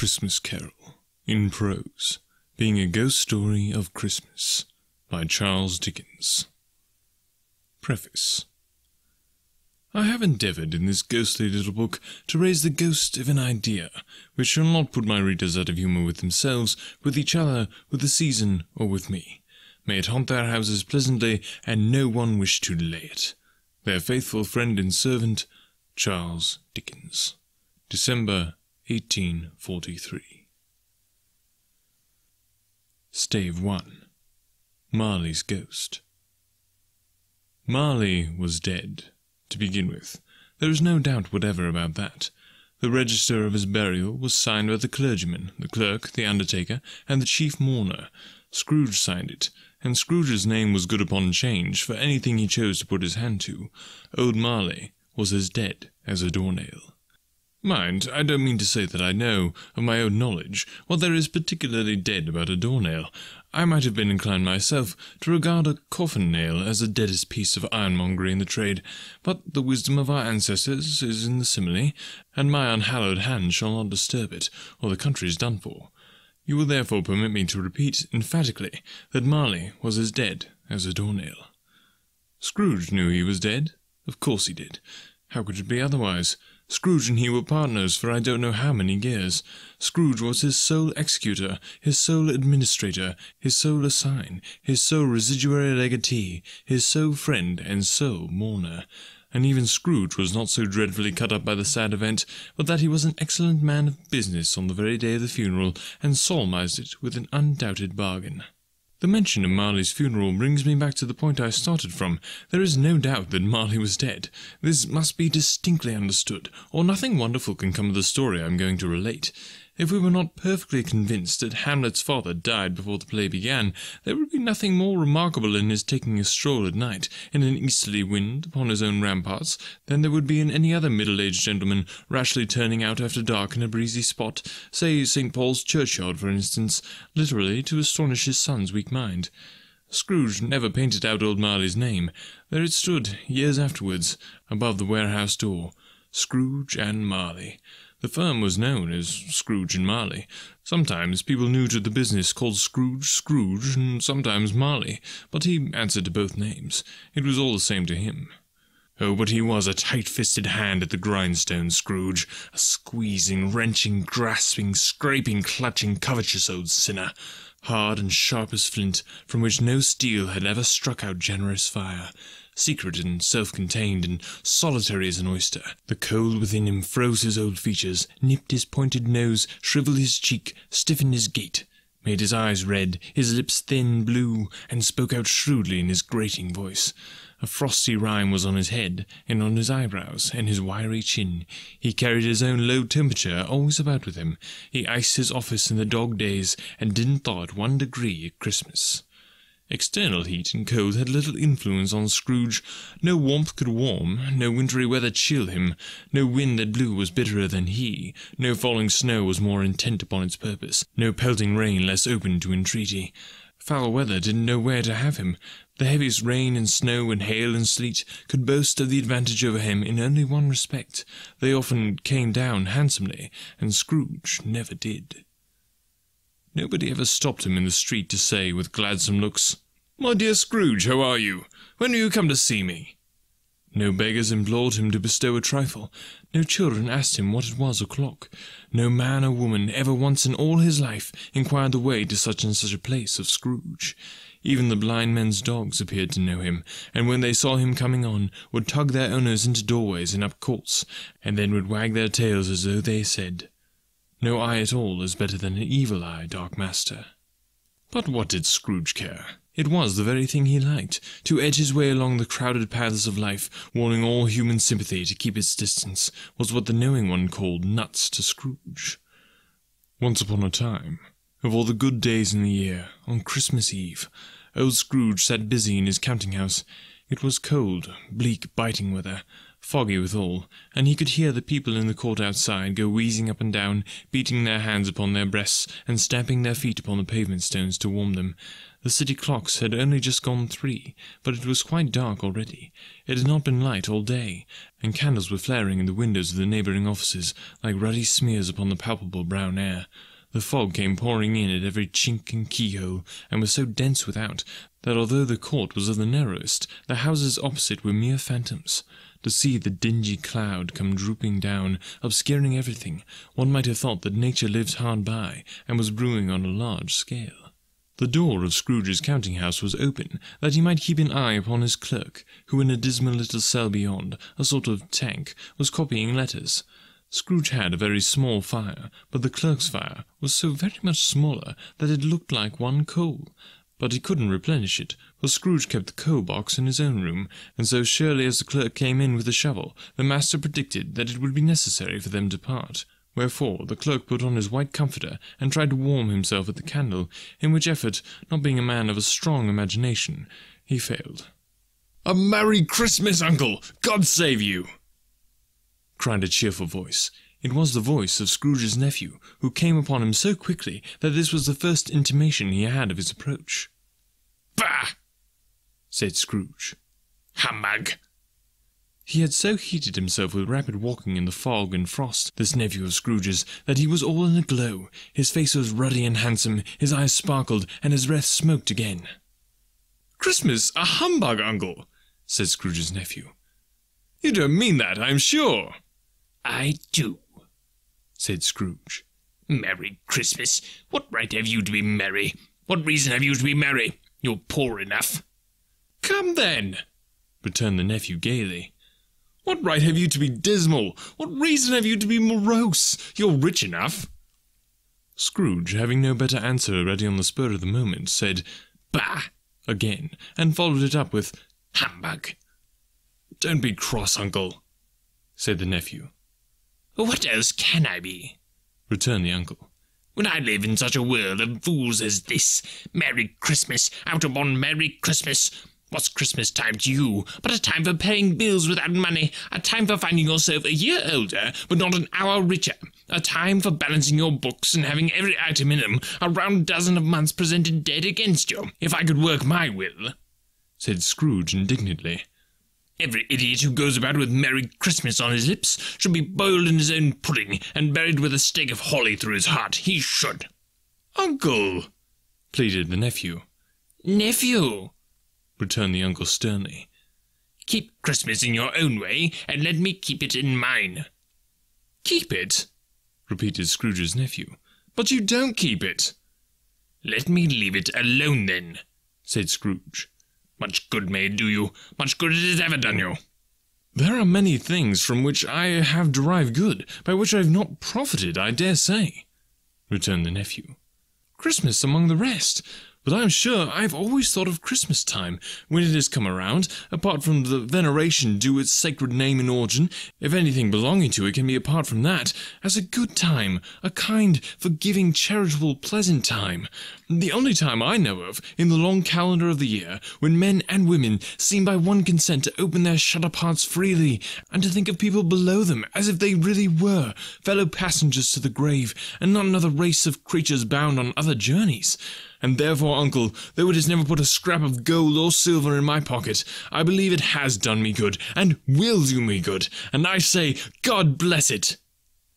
Christmas Carol, in prose, being a ghost story of Christmas, by Charles Dickens. Preface I have endeavoured in this ghostly little book to raise the ghost of an idea, which shall not put my readers out of humour with themselves, with each other, with the season, or with me. May it haunt their houses pleasantly, and no one wish to delay it. Their faithful friend and servant, Charles Dickens. December 1843. Stave 1 Marley's Ghost. Marley was dead, to begin with. There is no doubt whatever about that. The register of his burial was signed by the clergyman, the clerk, the undertaker, and the chief mourner. Scrooge signed it, and Scrooge's name was good upon change for anything he chose to put his hand to. Old Marley was as dead as a doornail. Mind, I don't mean to say that I know, of my own knowledge, what there is particularly dead about a door-nail. I might have been inclined myself to regard a coffin-nail as the deadest piece of ironmongery in the trade, but the wisdom of our ancestors is in the simile, and my unhallowed hand shall not disturb it, or the country is done for. You will therefore permit me to repeat emphatically that Marley was as dead as a door-nail. Scrooge knew he was dead. Of course he did. How could it be otherwise? Scrooge and he were partners for I don't know how many years. Scrooge was his sole executor, his sole administrator, his sole assign, his sole residuary legatee, his sole friend and sole mourner. And even Scrooge was not so dreadfully cut up by the sad event, but that he was an excellent man of business on the very day of the funeral, and solemnized it with an undoubted bargain. The mention of Marley's funeral brings me back to the point I started from. There is no doubt that Marley was dead. This must be distinctly understood, or nothing wonderful can come of the story I am going to relate. If we were not perfectly convinced that Hamlet's father died before the play began, there would be nothing more remarkable in his taking a stroll at night, in an easterly wind, upon his own ramparts, than there would be in any other middle-aged gentleman rashly turning out after dark in a breezy spot, say St. Paul's churchyard, for instance, literally to astonish his son's weak mind. Scrooge never painted out old Marley's name. There it stood, years afterwards, above the warehouse door. Scrooge and Marley. The firm was known as Scrooge and Marley. Sometimes people new to the business called Scrooge Scrooge, and sometimes Marley, but he answered to both names. It was all the same to him. Oh, but he was a tight-fisted hand at the grindstone, Scrooge, a squeezing, wrenching, grasping, scraping, clutching, covetous old sinner, hard and sharp as flint, from which no steel had ever struck out generous fire secret and self-contained and solitary as an oyster. The cold within him froze his old features, nipped his pointed nose, shrivelled his cheek, stiffened his gait, made his eyes red, his lips thin, blue, and spoke out shrewdly in his grating voice. A frosty rime was on his head, and on his eyebrows, and his wiry chin. He carried his own low temperature always about with him. He iced his office in the dog days, and didn't thaw it one degree at Christmas. External heat and cold had little influence on Scrooge. No warmth could warm, no wintry weather chill him, no wind that blew was bitterer than he, no falling snow was more intent upon its purpose, no pelting rain less open to entreaty. Foul weather didn't know where to have him. The heaviest rain and snow and hail and sleet could boast of the advantage over him in only one respect. They often came down handsomely, and Scrooge never did. Nobody ever stopped him in the street to say, with gladsome looks, My dear Scrooge, how are you? When do you come to see me? No beggars implored him to bestow a trifle. No children asked him what it was o'clock. No man or woman ever once in all his life inquired the way to such and such a place of Scrooge. Even the blind men's dogs appeared to know him, and when they saw him coming on, would tug their owners into doorways and up courts, and then would wag their tails as though they said, no eye at all is better than an evil eye, Dark Master. But what did Scrooge care? It was the very thing he liked, to edge his way along the crowded paths of life, warning all human sympathy to keep its distance, was what the knowing one called nuts to Scrooge. Once upon a time, of all the good days in the year, on Christmas Eve, old Scrooge sat busy in his counting-house. It was cold, bleak, biting weather, foggy withal, and he could hear the people in the court outside go wheezing up and down, beating their hands upon their breasts, and stamping their feet upon the pavement stones to warm them. The city clocks had only just gone three, but it was quite dark already. It had not been light all day, and candles were flaring in the windows of the neighbouring offices like ruddy smears upon the palpable brown air. The fog came pouring in at every chink and keyhole, and was so dense without, that although the court was of the narrowest, the houses opposite were mere phantoms. To see the dingy cloud come drooping down, obscuring everything, one might have thought that nature lived hard by, and was brewing on a large scale. The door of Scrooge's counting house was open, that he might keep an eye upon his clerk, who in a dismal little cell beyond, a sort of tank, was copying letters. Scrooge had a very small fire, but the clerk's fire was so very much smaller that it looked like one coal. But he couldn't replenish it, for Scrooge kept the coal box in his own room, and so surely as the clerk came in with the shovel, the master predicted that it would be necessary for them to part. Wherefore the clerk put on his white comforter and tried to warm himself at the candle, in which effort, not being a man of a strong imagination, he failed. A Merry Christmas, uncle! God save you! Cried a cheerful voice. It was the voice of Scrooge's nephew, who came upon him so quickly that this was the first intimation he had of his approach. Bah! said Scrooge. Humbug! He had so heated himself with rapid walking in the fog and frost, this nephew of Scrooge's, that he was all in a glow. His face was ruddy and handsome, his eyes sparkled, and his breath smoked again. Christmas a humbug, uncle, said Scrooge's nephew. You don't mean that, I'm sure. I do, said Scrooge. Merry Christmas! What right have you to be merry? What reason have you to be merry? You're poor enough. Come then, returned the nephew gaily. What right have you to be dismal? What reason have you to be morose? You're rich enough. Scrooge, having no better answer ready on the spur of the moment, said, Bah! again, and followed it up with, Humbug! Don't be cross, uncle, said the nephew. What else can I be? returned the uncle. When I live in such a world of fools as this. Merry Christmas, out upon Merry Christmas. What's Christmas time to you but a time for paying bills without money, a time for finding yourself a year older but not an hour richer, a time for balancing your books and having every item in them a round dozen of months presented dead against you, if I could work my will, said Scrooge indignantly. Every idiot who goes about with Merry Christmas on his lips should be boiled in his own pudding and buried with a stake of holly through his heart. He should. Uncle, pleaded the nephew. Nephew, returned the uncle sternly. Keep Christmas in your own way, and let me keep it in mine. Keep it? repeated Scrooge's nephew. But you don't keep it. Let me leave it alone then, said Scrooge. Much good may do you, much good it has ever done you. There are many things from which I have derived good, by which I have not profited, I dare say, returned the nephew. Christmas among the rest. But I am sure I have always thought of Christmas time, when it has come around, apart from the veneration due its sacred name and origin, if anything belonging to it can be apart from that, as a good time, a kind, forgiving, charitable, pleasant time. The only time I know of, in the long calendar of the year, when men and women seem by one consent to open their shut-up hearts freely, and to think of people below them as if they really were, fellow passengers to the grave, and not another race of creatures bound on other journeys and therefore, uncle, though it has never put a scrap of gold or silver in my pocket, I believe it has done me good, and will do me good, and I say, God bless it!"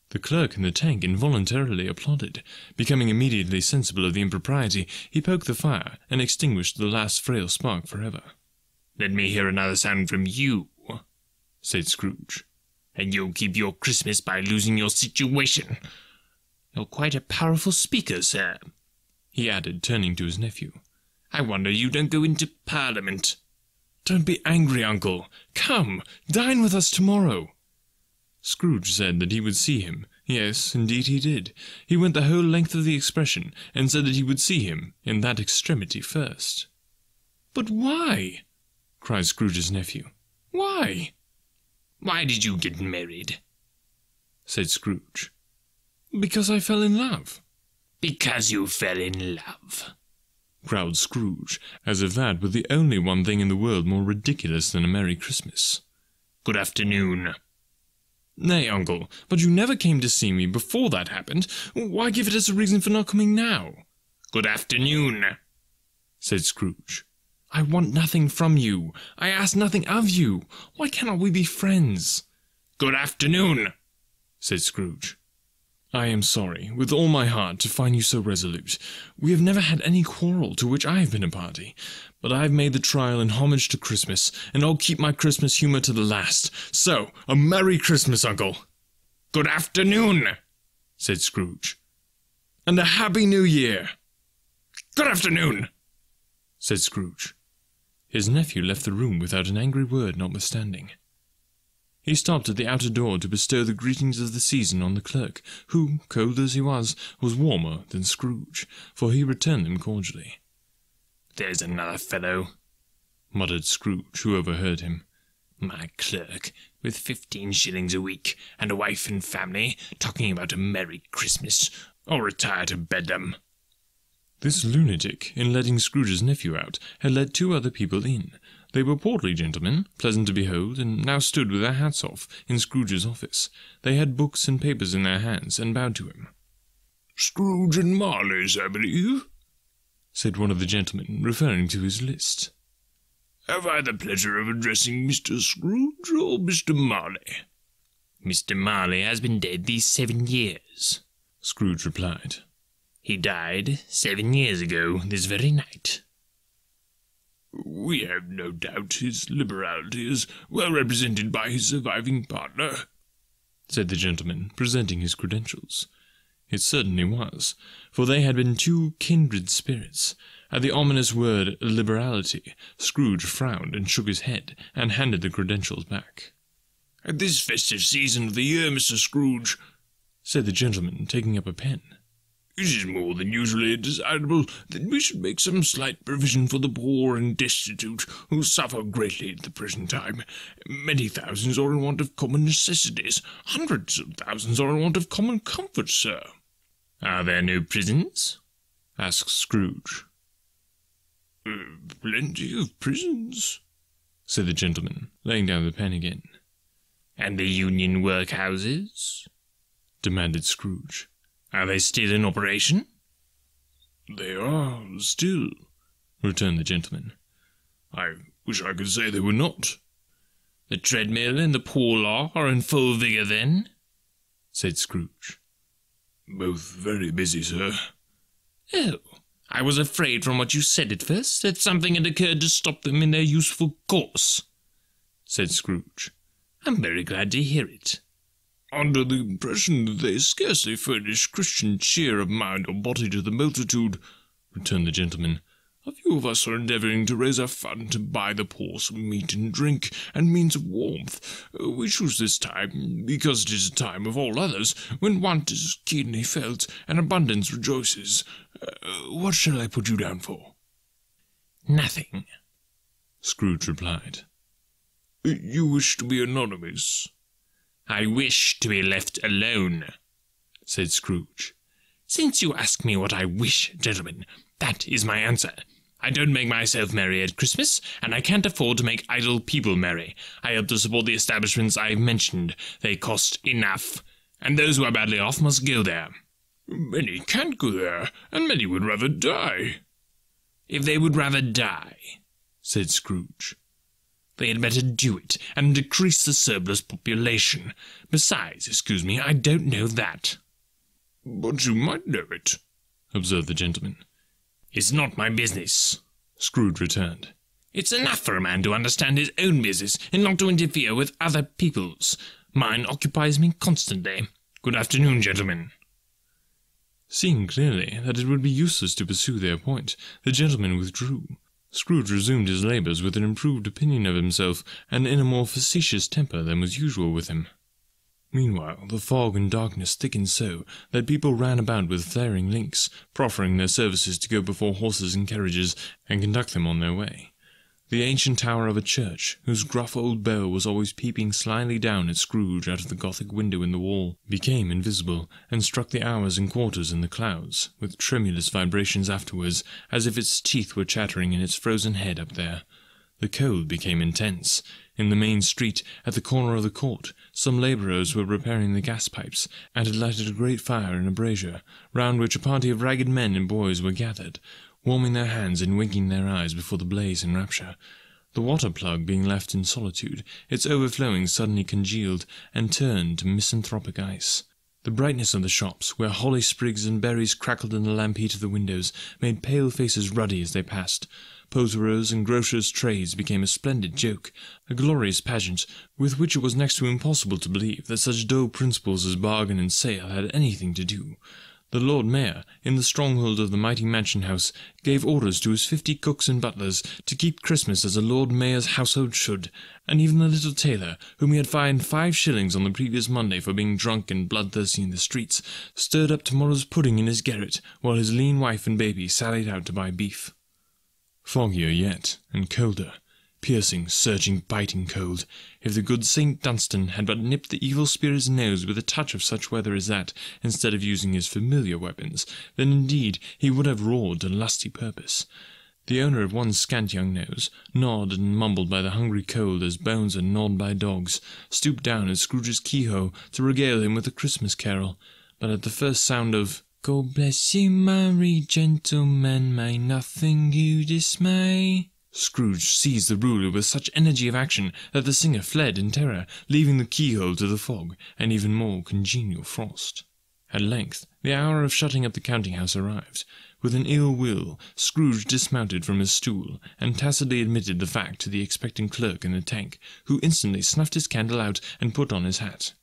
The clerk in the tank involuntarily applauded. Becoming immediately sensible of the impropriety, he poked the fire, and extinguished the last frail spark for ever. Let me hear another sound from you, said Scrooge, and you'll keep your Christmas by losing your situation. You're quite a powerful speaker, sir, he added, turning to his nephew. I wonder you don't go into Parliament. Don't be angry, uncle. Come, dine with us tomorrow. Scrooge said that he would see him. Yes, indeed he did. He went the whole length of the expression, and said that he would see him in that extremity first. But why? cried Scrooge's nephew. Why? Why did you get married? said Scrooge. Because I fell in love. Because you fell in love, growled Scrooge, as if that were the only one thing in the world more ridiculous than a Merry Christmas. Good afternoon. Nay, uncle, but you never came to see me before that happened. Why give it as a reason for not coming now? Good afternoon, said Scrooge. I want nothing from you. I ask nothing of you. Why cannot we be friends? Good afternoon, said Scrooge. I am sorry, with all my heart, to find you so resolute. We have never had any quarrel to which I have been a party, but I have made the trial in homage to Christmas, and I'll keep my Christmas humour to the last. So, a Merry Christmas, Uncle. Good afternoon, said Scrooge. And a Happy New Year. Good afternoon, said Scrooge. His nephew left the room without an angry word notwithstanding. He stopped at the outer door to bestow the greetings of the season on the clerk, who, cold as he was, was warmer than Scrooge, for he returned them cordially. There's another fellow, muttered Scrooge, who overheard him. My clerk, with fifteen shillings a week, and a wife and family, talking about a Merry Christmas. I'll retire to Bedlam. This lunatic, in letting Scrooge's nephew out, had let two other people in, they were portly gentlemen, pleasant to behold, and now stood with their hats off in Scrooge's office. They had books and papers in their hands, and bowed to him. Scrooge and Marley's, I believe, said one of the gentlemen, referring to his list. Have I the pleasure of addressing Mr. Scrooge or Mr. Marley? Mr. Marley has been dead these seven years, Scrooge replied. He died seven years ago this very night. We have no doubt his liberality is well represented by his surviving partner, said the gentleman, presenting his credentials. It certainly was, for they had been two kindred spirits. At the ominous word liberality, Scrooge frowned and shook his head, and handed the credentials back. At this festive season of the year, Mr. Scrooge, said the gentleman, taking up a pen, it is more than usually desirable that we should make some slight provision for the poor and destitute who suffer greatly at the present time. Many thousands are in want of common necessities. Hundreds of thousands are in want of common comforts, sir. Are there no prisons? asked Scrooge. Uh, plenty of prisons, said the gentleman, laying down the pen again. And the union workhouses? demanded Scrooge. Are they still in operation? They are still, returned the gentleman. I wish I could say they were not. The treadmill and the poor law are in full vigour then? said Scrooge. Both very busy, sir. Oh, I was afraid from what you said at first that something had occurred to stop them in their useful course, said Scrooge. I'm very glad to hear it under the impression that they scarcely furnish Christian cheer of mind or body to the multitude, returned the gentleman. A few of us are endeavouring to raise a fund to buy the poor some meat and drink and means of warmth. We choose this time because it is a time of all others when want is keenly felt and abundance rejoices. Uh, what shall I put you down for? Nothing, Scrooge replied. You wish to be anonymous? I wish to be left alone, said Scrooge. Since you ask me what I wish, gentlemen, that is my answer. I don't make myself merry at Christmas, and I can't afford to make idle people merry. I help to support the establishments I've mentioned. They cost enough, and those who are badly off must go there. Many can't go there, and many would rather die. If they would rather die, said Scrooge, they had better do it and decrease the surplus population. Besides, excuse me, I don't know that. But you might know it, observed the gentleman. It's not my business, Scrooge returned. It's enough for a man to understand his own business and not to interfere with other people's. Mine occupies me constantly. Good afternoon, gentlemen. Seeing clearly that it would be useless to pursue their point, the gentlemen withdrew, Scrooge resumed his labours with an improved opinion of himself, and in a more facetious temper than was usual with him. Meanwhile, the fog and darkness thickened so that people ran about with flaring links, proffering their services to go before horses and carriages and conduct them on their way. The ancient tower of a church, whose gruff old bell was always peeping slyly down at Scrooge out of the Gothic window in the wall, became invisible, and struck the hours and quarters in the clouds, with tremulous vibrations afterwards, as if its teeth were chattering in its frozen head up there. The cold became intense. In the main street, at the corner of the court, some labourers were repairing the gas pipes, and had lighted a great fire in a brazier, round which a party of ragged men and boys were gathered, warming their hands and winking their eyes before the blaze in rapture. The water plug being left in solitude, its overflowing suddenly congealed and turned to misanthropic ice. The brightness of the shops, where holly sprigs and berries crackled in the lamp heat of the windows, made pale faces ruddy as they passed. Poulterers and grocers' trades became a splendid joke, a glorious pageant, with which it was next to impossible to believe that such dull principles as bargain and sale had anything to do. The Lord Mayor, in the stronghold of the mighty mansion house, gave orders to his fifty cooks and butlers to keep Christmas as a Lord Mayor's household should, and even the little tailor, whom he had fined five shillings on the previous Monday for being drunk and bloodthirsty in the streets, stirred up tomorrow's pudding in his garret, while his lean wife and baby sallied out to buy beef. Foggier yet, and colder, piercing, surging, biting cold. If the good Saint Dunstan had but nipped the evil spirit's nose with a touch of such weather as that, instead of using his familiar weapons, then indeed he would have roared to lusty purpose. The owner of one scant young nose, gnawed and mumbled by the hungry cold as bones are gnawed by dogs, stooped down at Scrooge's keyhole to regale him with a Christmas carol, but at the first sound of God bless you, merry gentlemen, may nothing you dismay. Scrooge seized the ruler with such energy of action that the singer fled in terror, leaving the keyhole to the fog and even more congenial frost. At length, the hour of shutting up the counting house arrived. With an ill will, Scrooge dismounted from his stool, and tacitly admitted the fact to the expectant clerk in the tank, who instantly snuffed his candle out and put on his hat.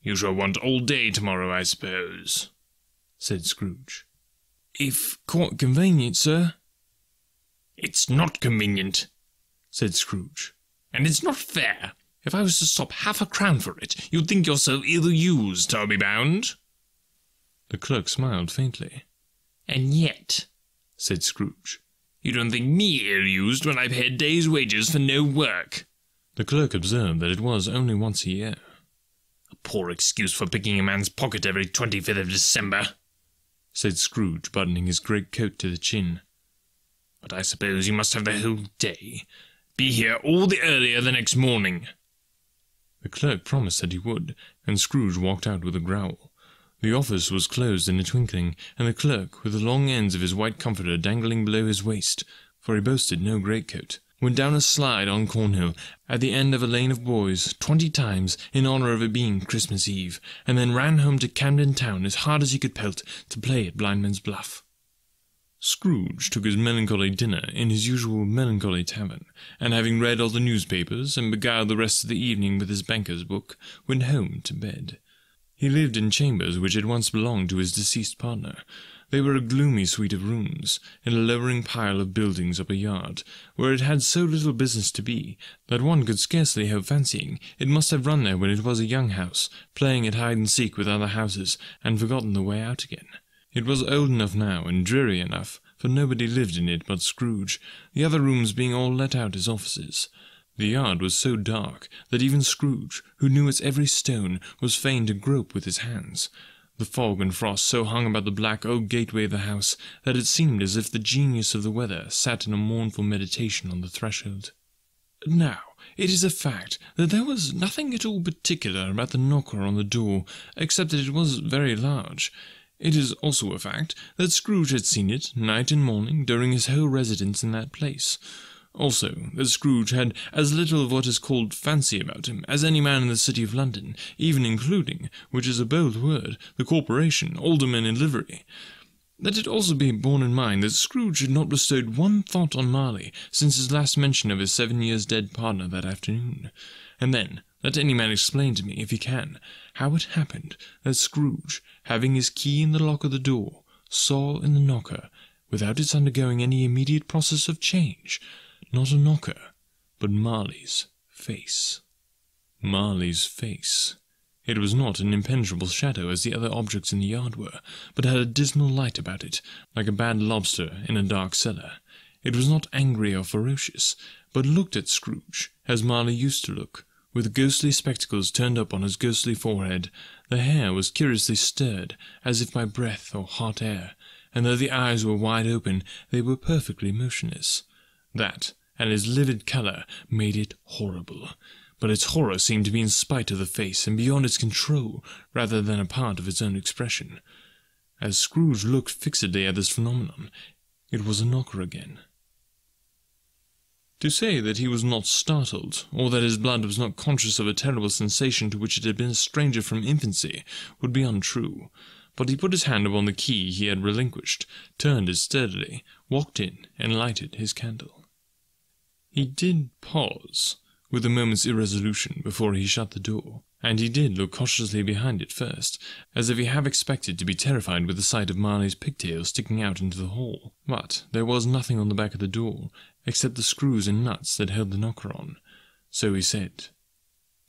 You shall want all day tomorrow, I suppose said Scrooge. If quite convenient, sir. It's not convenient, said Scrooge. And it's not fair. If I was to stop half a crown for it, you'd think yourself ill used, I'll be bound. The clerk smiled faintly. And yet, said Scrooge, you don't think me ill used when I pay a day's wages for no work. The clerk observed that it was only once a year. A poor excuse for picking a man's pocket every twenty-fifth of December said Scrooge, buttoning his great coat to the chin. But I suppose you must have the whole day. Be here all the earlier the next morning. The clerk promised that he would, and Scrooge walked out with a growl. The office was closed in a twinkling, and the clerk, with the long ends of his white comforter dangling below his waist, for he boasted no greatcoat, went down a slide on Cornhill at the end of a lane of boys twenty times in honour of it being Christmas Eve, and then ran home to Camden Town as hard as he could pelt to play at Blindman's Bluff. Scrooge took his melancholy dinner in his usual melancholy tavern, and having read all the newspapers and beguiled the rest of the evening with his banker's book, went home to bed. He lived in chambers which had once belonged to his deceased partner, they were a gloomy suite of rooms, in a lowering pile of buildings up a yard, where it had so little business to be, that one could scarcely help fancying it must have run there when it was a young house, playing at hide and seek with other houses, and forgotten the way out again. It was old enough now, and dreary enough, for nobody lived in it but Scrooge, the other rooms being all let out as offices. The yard was so dark that even Scrooge, who knew its every stone, was fain to grope with his hands. The fog and frost so hung about the black oak gateway of the house that it seemed as if the genius of the weather sat in a mournful meditation on the threshold. Now, it is a fact that there was nothing at all particular about the knocker on the door, except that it was very large. It is also a fact that Scrooge had seen it, night and morning, during his whole residence in that place. Also, that Scrooge had as little of what is called fancy about him as any man in the city of London, even including, which is a bold word, the corporation, aldermen in livery. Let it also be borne in mind that Scrooge had not bestowed one thought on Marley since his last mention of his seven years dead partner that afternoon. And then, let any man explain to me, if he can, how it happened that Scrooge, having his key in the lock of the door, saw in the knocker, without its undergoing any immediate process of change, not a knocker, but Marley's face. Marley's face. It was not an impenetrable shadow as the other objects in the yard were, but had a dismal light about it, like a bad lobster in a dark cellar. It was not angry or ferocious, but looked at Scrooge, as Marley used to look, with ghostly spectacles turned up on his ghostly forehead. The hair was curiously stirred, as if by breath or hot air, and though the eyes were wide open, they were perfectly motionless. That, and his livid colour made it horrible. But its horror seemed to be in spite of the face and beyond its control, rather than a part of its own expression. As Scrooge looked fixedly at this phenomenon, it was a knocker again. To say that he was not startled, or that his blood was not conscious of a terrible sensation to which it had been a stranger from infancy, would be untrue. But he put his hand upon the key he had relinquished, turned it steadily, walked in, and lighted his candle. He did pause, with a moment's irresolution, before he shut the door, and he did look cautiously behind it first, as if he half expected to be terrified with the sight of Marley's pigtails sticking out into the hall. But there was nothing on the back of the door, except the screws and nuts that held the knocker on. So he said,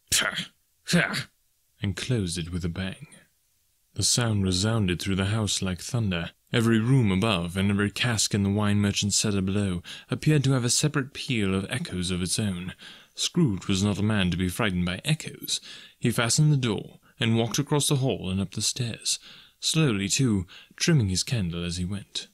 Pah! Pah! and closed it with a bang. The sound resounded through the house like thunder. Every room above, and every cask in the wine merchant's cellar below, appeared to have a separate peal of echoes of its own. Scrooge was not a man to be frightened by echoes. He fastened the door, and walked across the hall and up the stairs, slowly too, trimming his candle as he went.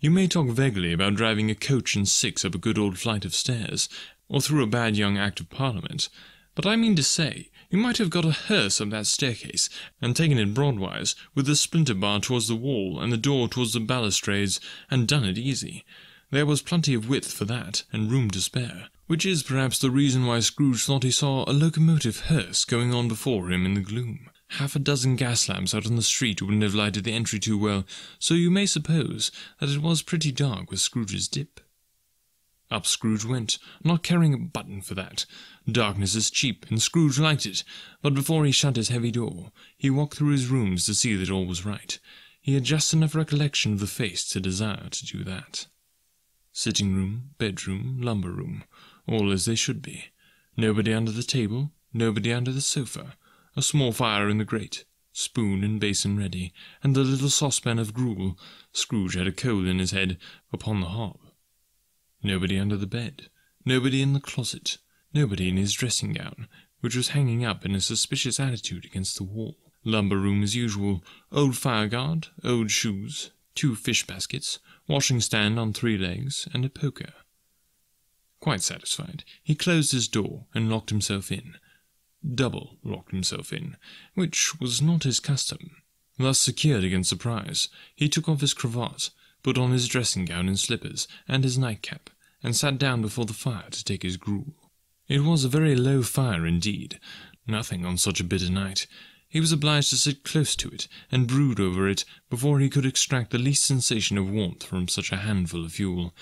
You may talk vaguely about driving a coach and six up a good old flight of stairs, or through a bad young Act of Parliament, but I mean to say, you might have got a hearse up that staircase, and taken it broadwise, with the splinter bar towards the wall, and the door towards the balustrades, and done it easy. There was plenty of width for that, and room to spare, which is perhaps the reason why Scrooge thought he saw a locomotive hearse going on before him in the gloom. Half a dozen gas lamps out on the street wouldn't have lighted the entry too well, so you may suppose that it was pretty dark with Scrooge's dip. Up Scrooge went, not caring a button for that. Darkness is cheap, and Scrooge liked it, but before he shut his heavy door, he walked through his rooms to see that all was right. He had just enough recollection of the face to desire to do that. Sitting room, bedroom, lumber room, all as they should be. Nobody under the table, nobody under the sofa, a small fire in the grate, spoon and basin ready, and the little saucepan of gruel Scrooge had a coal in his head upon the hob. Nobody under the bed, nobody in the closet, nobody in his dressing gown, which was hanging up in a suspicious attitude against the wall. Lumber room as usual, old fire guard, old shoes, two fish baskets, washing stand on three legs, and a poker. Quite satisfied, he closed his door and locked himself in double locked himself in, which was not his custom. Thus secured against surprise, he took off his cravat, put on his dressing gown and slippers, and his nightcap, and sat down before the fire to take his gruel. It was a very low fire indeed, nothing on such a bitter night. He was obliged to sit close to it, and brood over it, before he could extract the least sensation of warmth from such a handful of fuel.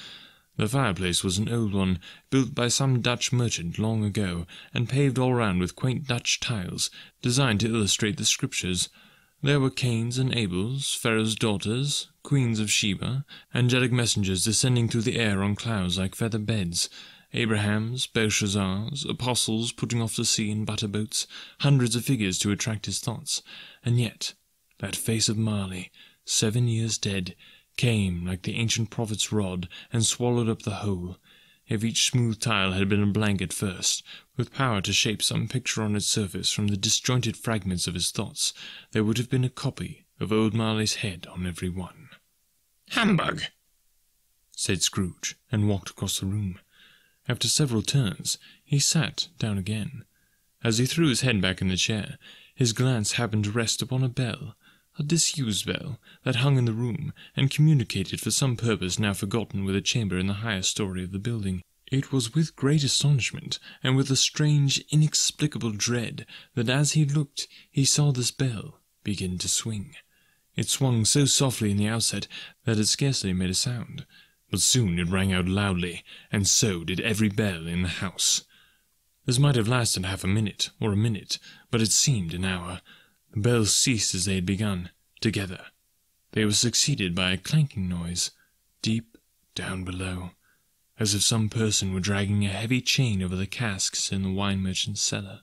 The fireplace was an old one, built by some Dutch merchant long ago, and paved all round with quaint Dutch tiles, designed to illustrate the Scriptures. There were Cains and Abels, Pharaoh's daughters, queens of Sheba, angelic messengers descending through the air on clouds like feather beds, Abrahams, Belshazzars, apostles putting off to sea in butter boats, hundreds of figures to attract his thoughts. And yet, that face of Marley, seven years dead, came like the ancient prophet's rod and swallowed up the whole. If each smooth tile had been a blank at first, with power to shape some picture on its surface from the disjointed fragments of his thoughts, there would have been a copy of old Marley's head on every one. Humbug! said Scrooge, and walked across the room. After several turns, he sat down again. As he threw his head back in the chair, his glance happened to rest upon a bell a disused bell that hung in the room, and communicated for some purpose now forgotten with a chamber in the higher story of the building. It was with great astonishment, and with a strange, inexplicable dread, that as he looked he saw this bell begin to swing. It swung so softly in the outset that it scarcely made a sound, but soon it rang out loudly, and so did every bell in the house. This might have lasted half a minute, or a minute, but it seemed an hour, the bells ceased as they had begun, together. They were succeeded by a clanking noise, deep down below, as if some person were dragging a heavy chain over the casks in the wine merchant's cellar.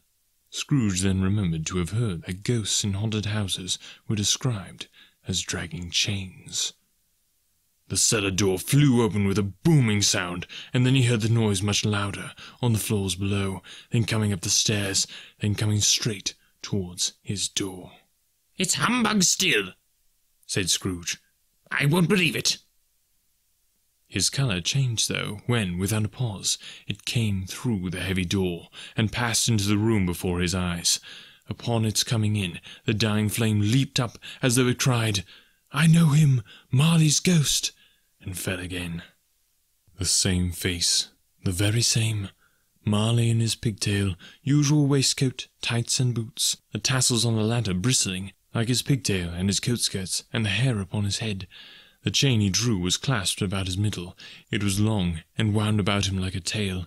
Scrooge then remembered to have heard that ghosts in haunted houses were described as dragging chains. The cellar door flew open with a booming sound, and then he heard the noise much louder, on the floors below, then coming up the stairs, then coming straight towards his door. It's humbug still, said Scrooge. I won't believe it. His colour changed, though, when, without a pause, it came through the heavy door, and passed into the room before his eyes. Upon its coming in, the dying flame leaped up as though it cried, I know him, Marley's ghost, and fell again. The same face, the very same. Marley in his pigtail, usual waistcoat, tights and boots, the tassels on the latter bristling, like his pigtail and his coat skirts, and the hair upon his head. The chain he drew was clasped about his middle. It was long, and wound about him like a tail,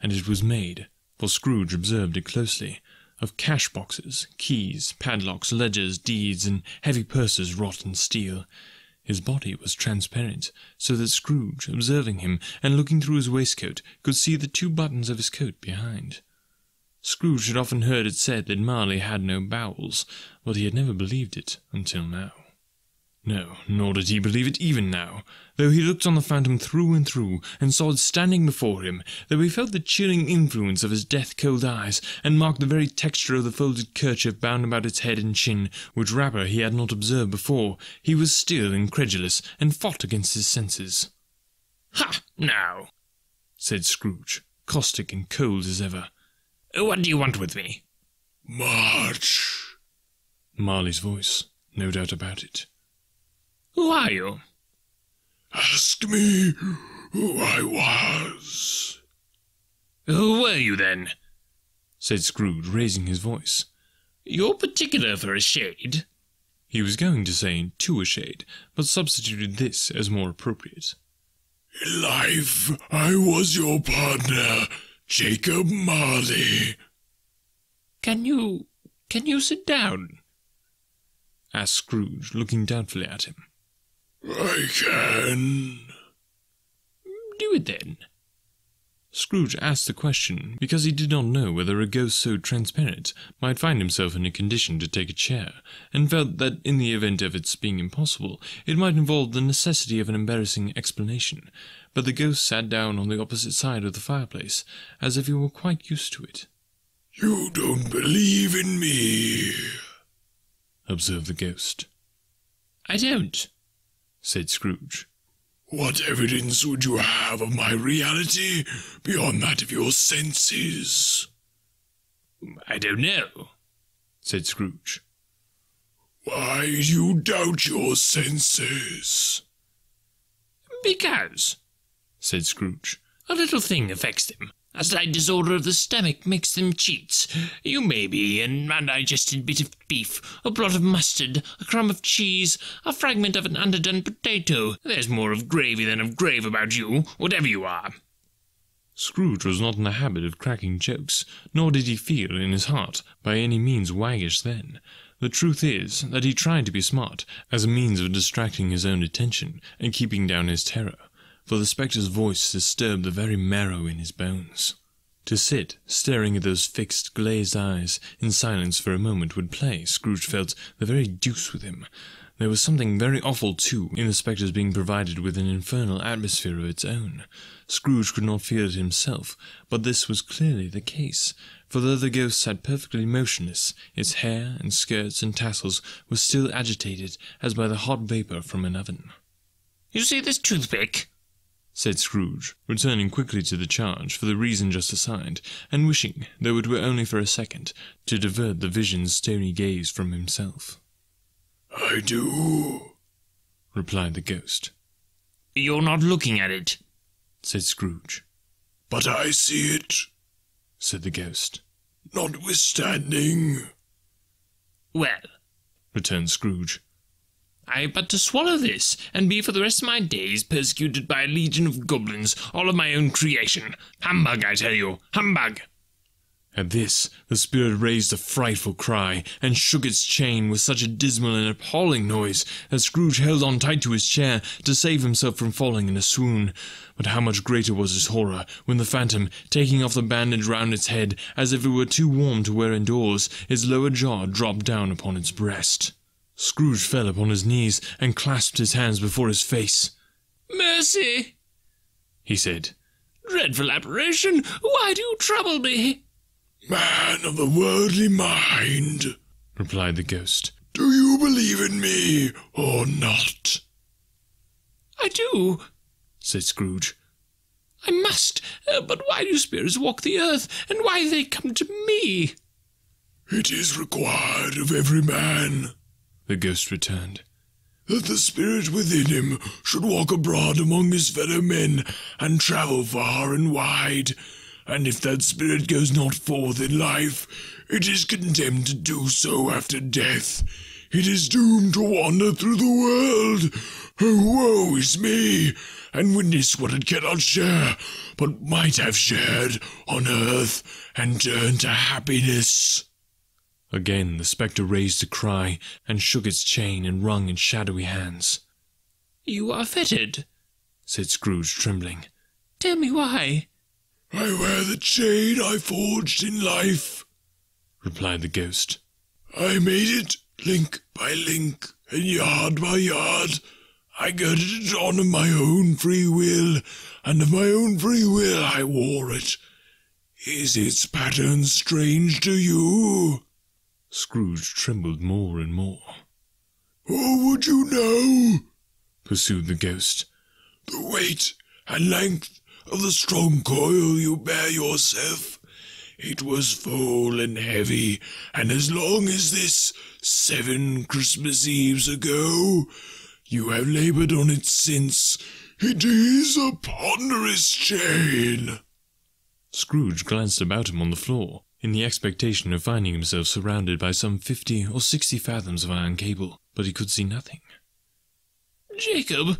and it was made, for Scrooge observed it closely, of cash boxes, keys, padlocks, ledgers, deeds, and heavy purses wrought in steel. His body was transparent, so that Scrooge, observing him, and looking through his waistcoat, could see the two buttons of his coat behind. Scrooge had often heard it said that Marley had no bowels, but he had never believed it until now. No, nor did he believe it even now, though he looked on the phantom through and through, and saw it standing before him, though he felt the chilling influence of his death-cold eyes, and marked the very texture of the folded kerchief bound about its head and chin, which wrapper he had not observed before, he was still incredulous, and fought against his senses. Ha! Now, said Scrooge, caustic and cold as ever. What do you want with me? March. Marley's voice, no doubt about it. Who are you? Ask me who I was. Who were you then? said Scrooge, raising his voice. You're particular for a shade. He was going to say to a shade, but substituted this as more appropriate. In life, I was your partner, Jacob Marley. Can you. can you sit down? asked Scrooge, looking doubtfully at him. I can. Do it then. Scrooge asked the question because he did not know whether a ghost so transparent might find himself in a condition to take a chair, and felt that in the event of its being impossible, it might involve the necessity of an embarrassing explanation. But the ghost sat down on the opposite side of the fireplace, as if he were quite used to it. You don't believe in me, observed the ghost. I don't, said Scrooge. What evidence would you have of my reality beyond that of your senses? I don't know, said Scrooge. Why do you doubt your senses? Because, said Scrooge, a little thing affects them. A slight disorder of the stomach makes them cheats. You may be an undigested bit of beef, a blot of mustard, a crumb of cheese, a fragment of an underdone potato. There's more of gravy than of grave about you, whatever you are. Scrooge was not in the habit of cracking jokes, nor did he feel in his heart by any means waggish then. The truth is that he tried to be smart, as a means of distracting his own attention and keeping down his terror for the spectre's voice disturbed the very marrow in his bones. To sit, staring at those fixed, glazed eyes, in silence for a moment would play, Scrooge felt, the very deuce with him. There was something very awful, too, in the spectre's being provided with an infernal atmosphere of its own. Scrooge could not feel it himself, but this was clearly the case, for though the ghost sat perfectly motionless, its hair and skirts and tassels were still agitated as by the hot vapour from an oven. You see this toothpick? Said Scrooge, returning quickly to the charge for the reason just assigned, and wishing, though it were only for a second, to divert the vision's stony gaze from himself. I do, replied the ghost. You're not looking at it, said Scrooge. But I see it, said the ghost. Notwithstanding. Well, returned Scrooge, I have but to swallow this, and be for the rest of my days persecuted by a legion of goblins, all of my own creation. Humbug, I tell you, humbug! At this, the spirit raised a frightful cry, and shook its chain with such a dismal and appalling noise that Scrooge held on tight to his chair to save himself from falling in a swoon. But how much greater was his horror when the phantom, taking off the bandage round its head, as if it were too warm to wear indoors, its lower jaw dropped down upon its breast. Scrooge fell upon his knees and clasped his hands before his face. Mercy, he said. Dreadful apparition, why do you trouble me? Man of the worldly mind, replied the ghost. Do you believe in me or not? I do, said Scrooge. I must. Uh, but why do spirits walk the earth, and why do they come to me? It is required of every man, the ghost returned, that the spirit within him should walk abroad among his fellow men and travel far and wide. And if that spirit goes not forth in life, it is condemned to do so after death. It is doomed to wander through the world. Oh, woe is me! And witness what it cannot share, but might have shared on earth and turn to happiness. Again the spectre raised a cry and shook its chain and wrung its shadowy hands. You are fettered, said Scrooge, trembling. Tell me why. I wear the chain I forged in life, replied the ghost. I made it link by link and yard by yard. I girded it on of my own free will, and of my own free will I wore it. Is its pattern strange to you? Scrooge trembled more and more. Or would you know, pursued the ghost, the weight and length of the strong coil you bear yourself? It was full and heavy, and as long as this seven Christmas Eves ago, you have labored on it since. It is a ponderous chain. Scrooge glanced about him on the floor in the expectation of finding himself surrounded by some fifty or sixty fathoms of iron cable, but he could see nothing. Jacob,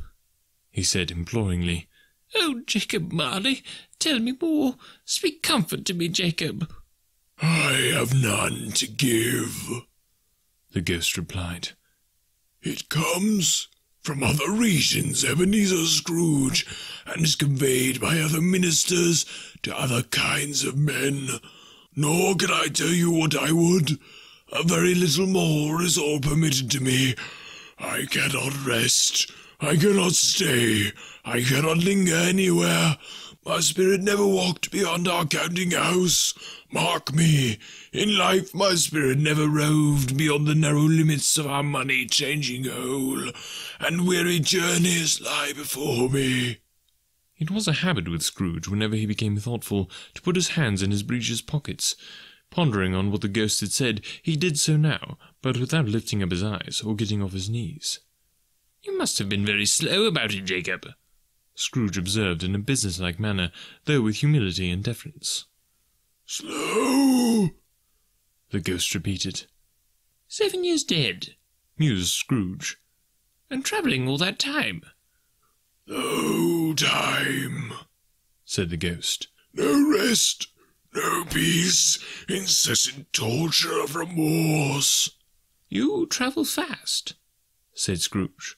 he said imploringly. Oh, Jacob Marley, tell me more. Speak comfort to me, Jacob. I have none to give, the ghost replied. It comes from other regions, Ebenezer Scrooge, and is conveyed by other ministers to other kinds of men. Nor can I tell you what I would. A very little more is all permitted to me. I cannot rest. I cannot stay. I cannot linger anywhere. My spirit never walked beyond our counting house. Mark me, in life my spirit never roved beyond the narrow limits of our money changing hole, and weary journeys lie before me. It was a habit with Scrooge, whenever he became thoughtful, to put his hands in his breeches pockets. Pondering on what the ghost had said, he did so now, but without lifting up his eyes or getting off his knees. You must have been very slow about it, Jacob, Scrooge observed in a businesslike manner, though with humility and deference. Slow, the ghost repeated. Seven years dead, mused Scrooge. And travelling all that time. No time, said the ghost. No rest, no peace, incessant torture of remorse. You travel fast, said Scrooge.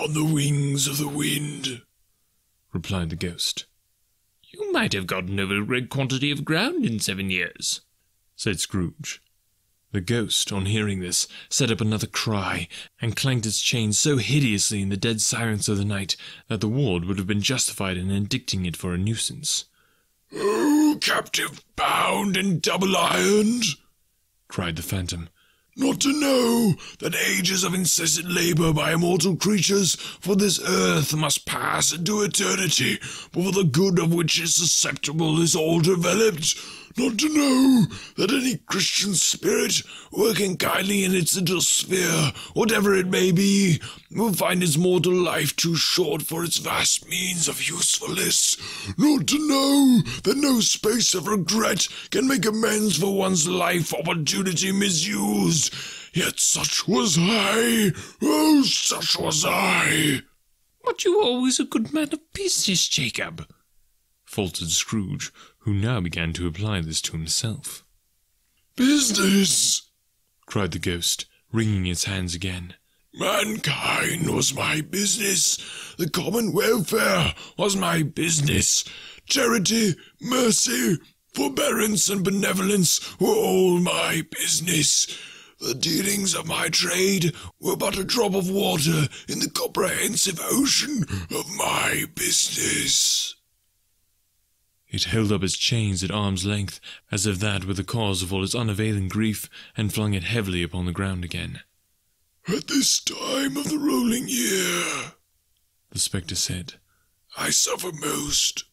On the wings of the wind, replied the ghost. You might have gotten over a great quantity of ground in seven years, said Scrooge. The ghost, on hearing this, set up another cry, and clanked its chain so hideously in the dead silence of the night that the ward would have been justified in indicting it for a nuisance. Oh, captive bound and double ironed, cried the phantom, not to know that ages of incessant labour by immortal creatures for this earth must pass into eternity, for the good of which is susceptible is all developed, not to know that any Christian spirit working kindly in its little sphere, whatever it may be, will find its mortal life too short for its vast means of usefulness, not to know that no space of regret can make amends for one's life opportunity misused. Yet such was I, oh, such was I. But you were always a good man of business, Jacob, faltered Scrooge, who now began to apply this to himself. Business! cried the ghost, wringing its hands again. Mankind was my business. The common welfare was my business. Charity, mercy, forbearance, and benevolence were all my business. The dealings of my trade were but a drop of water in the comprehensive ocean of my business. It held up its chains at arm's length, as if that were the cause of all its unavailing grief, and flung it heavily upon the ground again. At this time of the rolling year, the spectre said, I suffer most.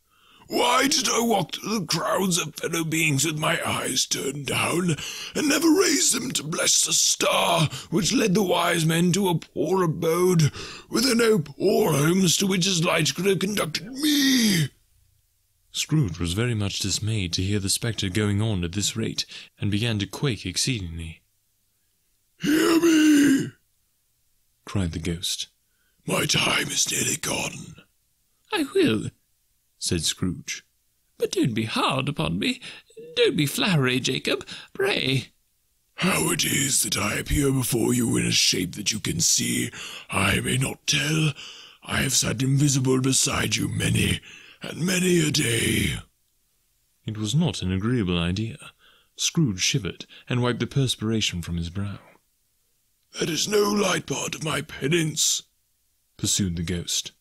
Why did I walk through the crowds of fellow beings with my eyes turned down, and never raise them to bless the star which led the wise men to a poor abode, whither no poor homes to which his light could have conducted me? Scrooge was very much dismayed to hear the spectre going on at this rate, and began to quake exceedingly. Hear me! cried the ghost. My time is nearly gone. I will, said Scrooge. But don't be hard upon me. Don't be flowery, Jacob, pray. How it is that I appear before you in a shape that you can see, I may not tell. I have sat invisible beside you many and many a day. It was not an agreeable idea. Scrooge shivered and wiped the perspiration from his brow. That is no light part of my penance, pursued the ghost.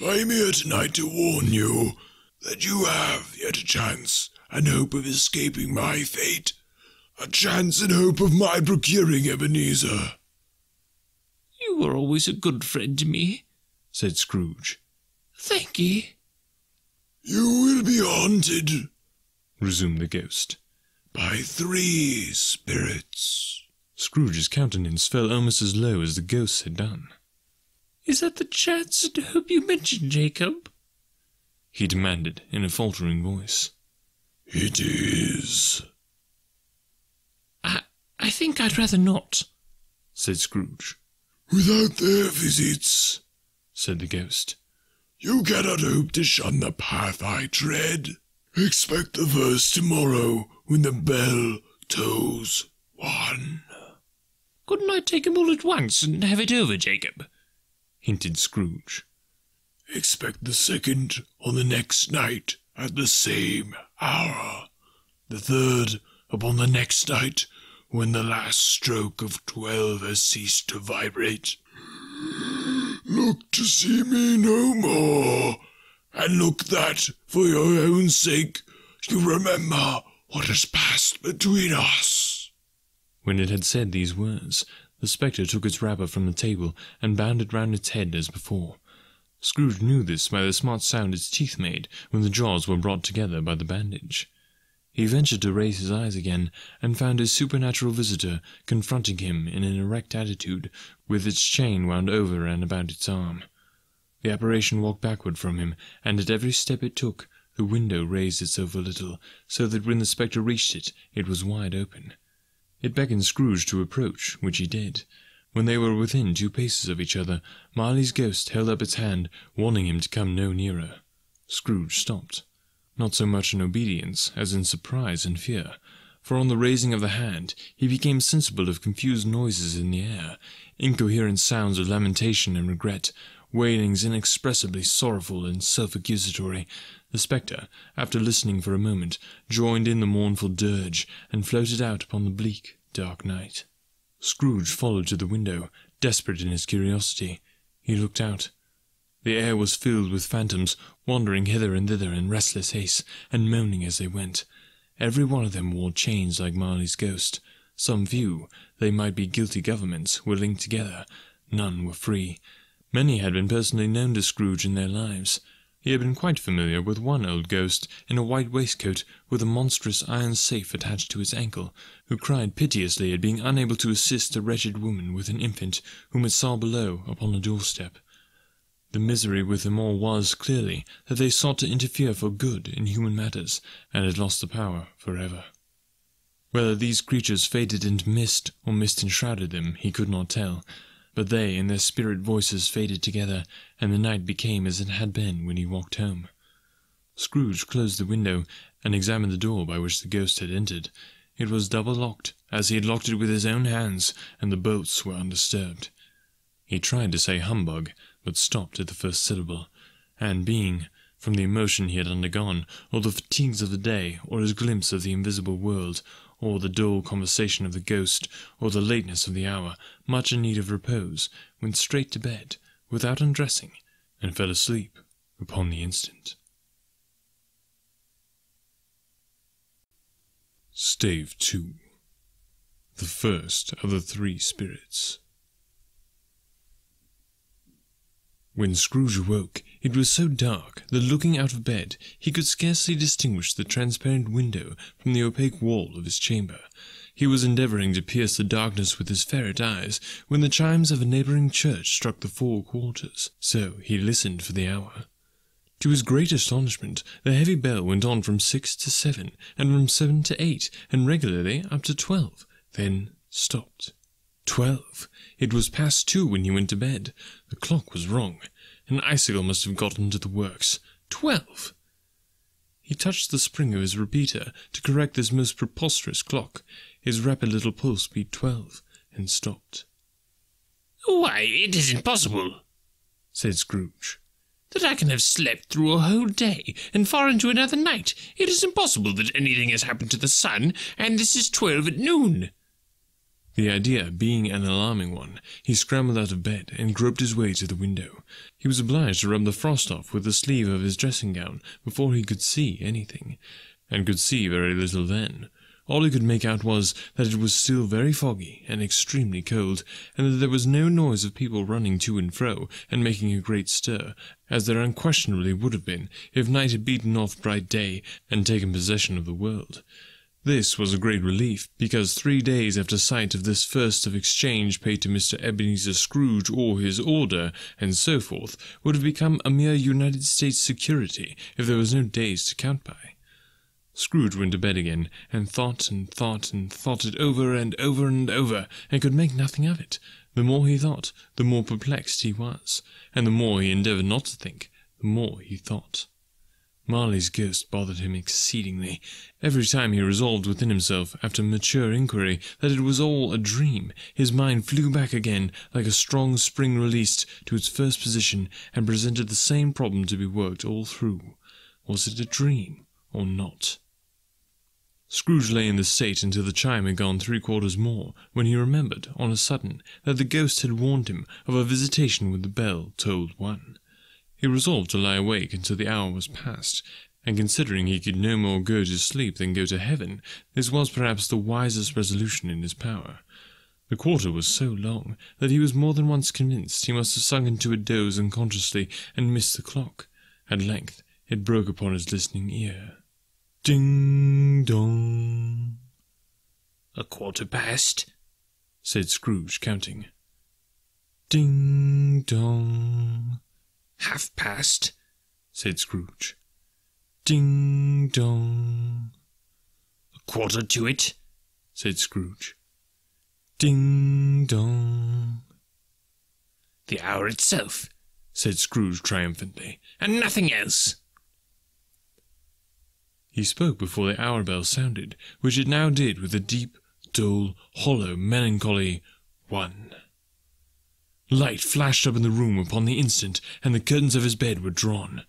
I am here tonight to warn you that you have yet a chance and hope of escaping my fate. A chance and hope of my procuring Ebenezer. You were always a good friend to me, said Scrooge. Thank ye. You will be haunted, resumed the ghost, by three spirits. Scrooge's countenance fell almost as low as the ghost's had done. Is that the chance and hope you mentioned, Jacob? he demanded in a faltering voice. It is. I, I think I'd rather not, said Scrooge. Without their visits, said the ghost, you cannot hope to shun the path I tread. Expect the first tomorrow when the bell tolls one. Couldn't I take 'em all at once and have it over, Jacob? hinted Scrooge. Expect the second on the next night at the same hour. The third upon the next night when the last stroke of twelve has ceased to vibrate. Look to see me no more, and look that, for your own sake, you remember what has passed between us. When it had said these words, the spectre took its wrapper from the table and bound it round its head as before. Scrooge knew this by the smart sound its teeth made when the jaws were brought together by the bandage. He ventured to raise his eyes again, and found his supernatural visitor confronting him in an erect attitude, with its chain wound over and about its arm. The apparition walked backward from him, and at every step it took, the window raised itself a little, so that when the spectre reached it, it was wide open. It beckoned Scrooge to approach, which he did. When they were within two paces of each other, Marley's ghost held up its hand, warning him to come no nearer. Scrooge stopped, not so much in obedience as in surprise and fear, for on the raising of the hand he became sensible of confused noises in the air, incoherent sounds of lamentation and regret, wailings inexpressibly sorrowful and self-accusatory. The spectre, after listening for a moment, joined in the mournful dirge, and floated out upon the bleak, dark night. Scrooge followed to the window, desperate in his curiosity. He looked out. The air was filled with phantoms, wandering hither and thither in restless haste, and moaning as they went. Every one of them wore chains like Marley's ghost. Some few, they might be guilty governments, were linked together. None were free. Many had been personally known to Scrooge in their lives. He had been quite familiar with one old ghost in a white waistcoat with a monstrous iron safe attached to his ankle, who cried piteously at being unable to assist a wretched woman with an infant whom it saw below upon a doorstep. The misery with them all was, clearly, that they sought to interfere for good in human matters, and had lost the power for ever. Whether these creatures faded into mist, or mist enshrouded them, he could not tell, but they and their spirit voices faded together, and the night became as it had been when he walked home. Scrooge closed the window, and examined the door by which the ghost had entered. It was double locked, as he had locked it with his own hands, and the bolts were undisturbed. He tried to say humbug, but stopped at the first syllable, and being, from the emotion he had undergone, or the fatigues of the day, or his glimpse of the invisible world, or the dull conversation of the ghost, or the lateness of the hour, much in need of repose, went straight to bed, without undressing, and fell asleep upon the instant. Stave 2 The first of the three spirits. When Scrooge awoke, it was so dark that looking out of bed, he could scarcely distinguish the transparent window from the opaque wall of his chamber. He was endeavouring to pierce the darkness with his ferret eyes, when the chimes of a neighbouring church struck the four quarters, so he listened for the hour. To his great astonishment, the heavy bell went on from six to seven, and from seven to eight, and regularly up to twelve, then stopped. Twelve! It was past two when he went to bed. The clock was wrong. An icicle must have got into the works. Twelve! He touched the spring of his repeater to correct this most preposterous clock. His rapid little pulse beat twelve, and stopped. Why, it isn't possible, said Scrooge. That I can have slept through a whole day, and far into another night. It is impossible that anything has happened to the sun, and this is twelve at noon. The idea being an alarming one, he scrambled out of bed and groped his way to the window. He was obliged to rub the frost off with the sleeve of his dressing gown before he could see anything, and could see very little then. All he could make out was that it was still very foggy and extremely cold, and that there was no noise of people running to and fro and making a great stir, as there unquestionably would have been if night had beaten off bright day and taken possession of the world. This was a great relief, because three days after sight of this first of exchange paid to Mr. Ebenezer Scrooge or his order, and so forth, would have become a mere United States security if there was no days to count by. Scrooge went to bed again, and thought and thought and thought it over and over and over, and could make nothing of it. The more he thought, the more perplexed he was, and the more he endeavoured not to think, the more he thought. Marley's ghost bothered him exceedingly. Every time he resolved within himself, after mature inquiry, that it was all a dream, his mind flew back again, like a strong spring released, to its first position, and presented the same problem to be worked all through. Was it a dream or not? Scrooge lay in this state until the chime had gone three quarters more, when he remembered, on a sudden, that the ghost had warned him of a visitation when the bell tolled one. He resolved to lie awake until the hour was past, and considering he could no more go to sleep than go to heaven, this was perhaps the wisest resolution in his power. The quarter was so long that he was more than once convinced he must have sunk into a doze unconsciously and missed the clock. At length it broke upon his listening ear. Ding dong. A quarter past, said Scrooge, counting. Ding dong. Half past, said Scrooge. Ding dong. A quarter to it, said Scrooge. Ding dong. The hour itself, said Scrooge triumphantly, and nothing else. He spoke before the hour bell sounded, which it now did with a deep, dull, hollow, melancholy one. Light flashed up in the room upon the instant, and the curtains of his bed were drawn.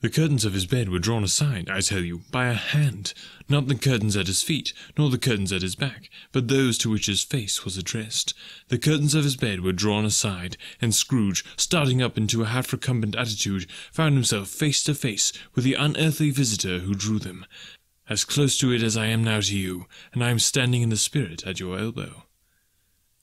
The curtains of his bed were drawn aside, I tell you, by a hand, not the curtains at his feet, nor the curtains at his back, but those to which his face was addressed. The curtains of his bed were drawn aside, and Scrooge, starting up into a half recumbent attitude, found himself face to face with the unearthly visitor who drew them, as close to it as I am now to you, and I am standing in the spirit at your elbow.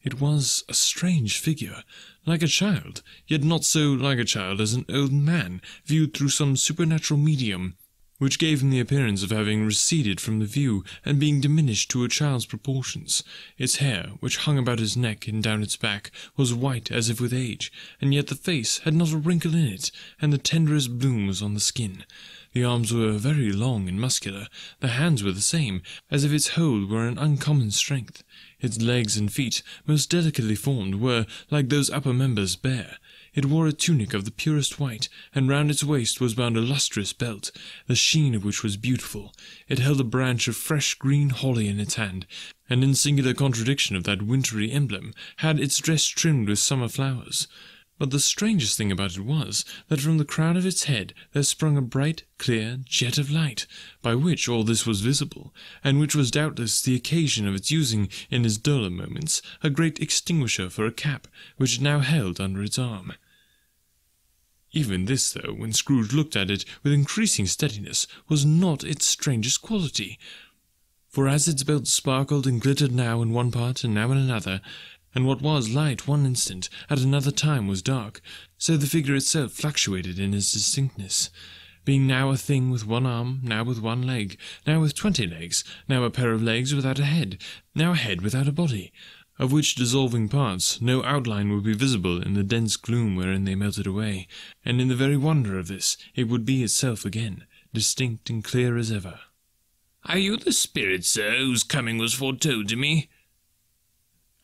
It was a strange figure, like a child, yet not so like a child as an old man, viewed through some supernatural medium, which gave him the appearance of having receded from the view and being diminished to a child's proportions. Its hair, which hung about his neck and down its back, was white as if with age, and yet the face had not a wrinkle in it, and the tenderest bloom was on the skin. The arms were very long and muscular, the hands were the same, as if its hold were an uncommon strength. Its legs and feet, most delicately formed, were, like those upper members, bare. It wore a tunic of the purest white, and round its waist was bound a lustrous belt, the sheen of which was beautiful. It held a branch of fresh green holly in its hand, and in singular contradiction of that wintry emblem, had its dress trimmed with summer flowers. But the strangest thing about it was, that from the crown of its head there sprung a bright, clear jet of light, by which all this was visible, and which was doubtless the occasion of its using, in its duller moments, a great extinguisher for a cap, which it now held under its arm. Even this, though, when Scrooge looked at it with increasing steadiness, was not its strangest quality, for as its belt sparkled and glittered now in one part and now in another, and what was light one instant, at another time was dark, so the figure itself fluctuated in its distinctness, being now a thing with one arm, now with one leg, now with twenty legs, now a pair of legs without a head, now a head without a body, of which dissolving parts no outline would be visible in the dense gloom wherein they melted away, and in the very wonder of this it would be itself again, distinct and clear as ever. Are you the spirit, sir, whose coming was foretold to me?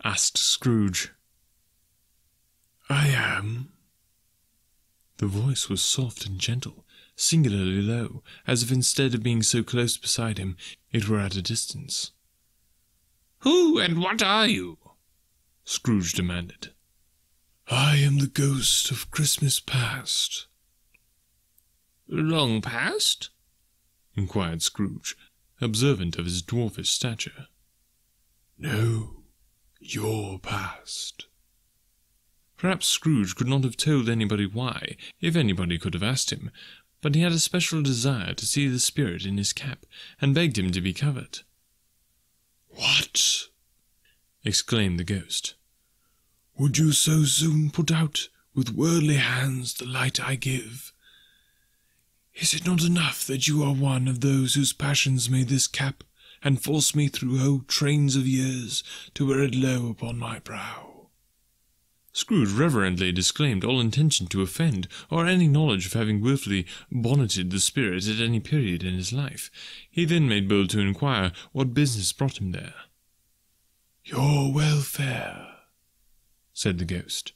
Asked Scrooge. I am. The voice was soft and gentle, singularly low, as if instead of being so close beside him, it were at a distance. Who and what are you? Scrooge demanded. I am the ghost of Christmas past. Long past? inquired Scrooge, observant of his dwarfish stature. No, your past. Perhaps Scrooge could not have told anybody why, if anybody could have asked him, but he had a special desire to see the spirit in his cap, and begged him to be covered. What? exclaimed the ghost. Would you so soon put out with worldly hands the light I give? Is it not enough that you are one of those whose passions made this cap, and forced me through whole trains of years to wear it low upon my brow? Scrooge reverently disclaimed all intention to offend, or any knowledge of having wilfully bonneted the spirit at any period in his life. He then made bold to inquire what business brought him there. Your welfare, said the ghost.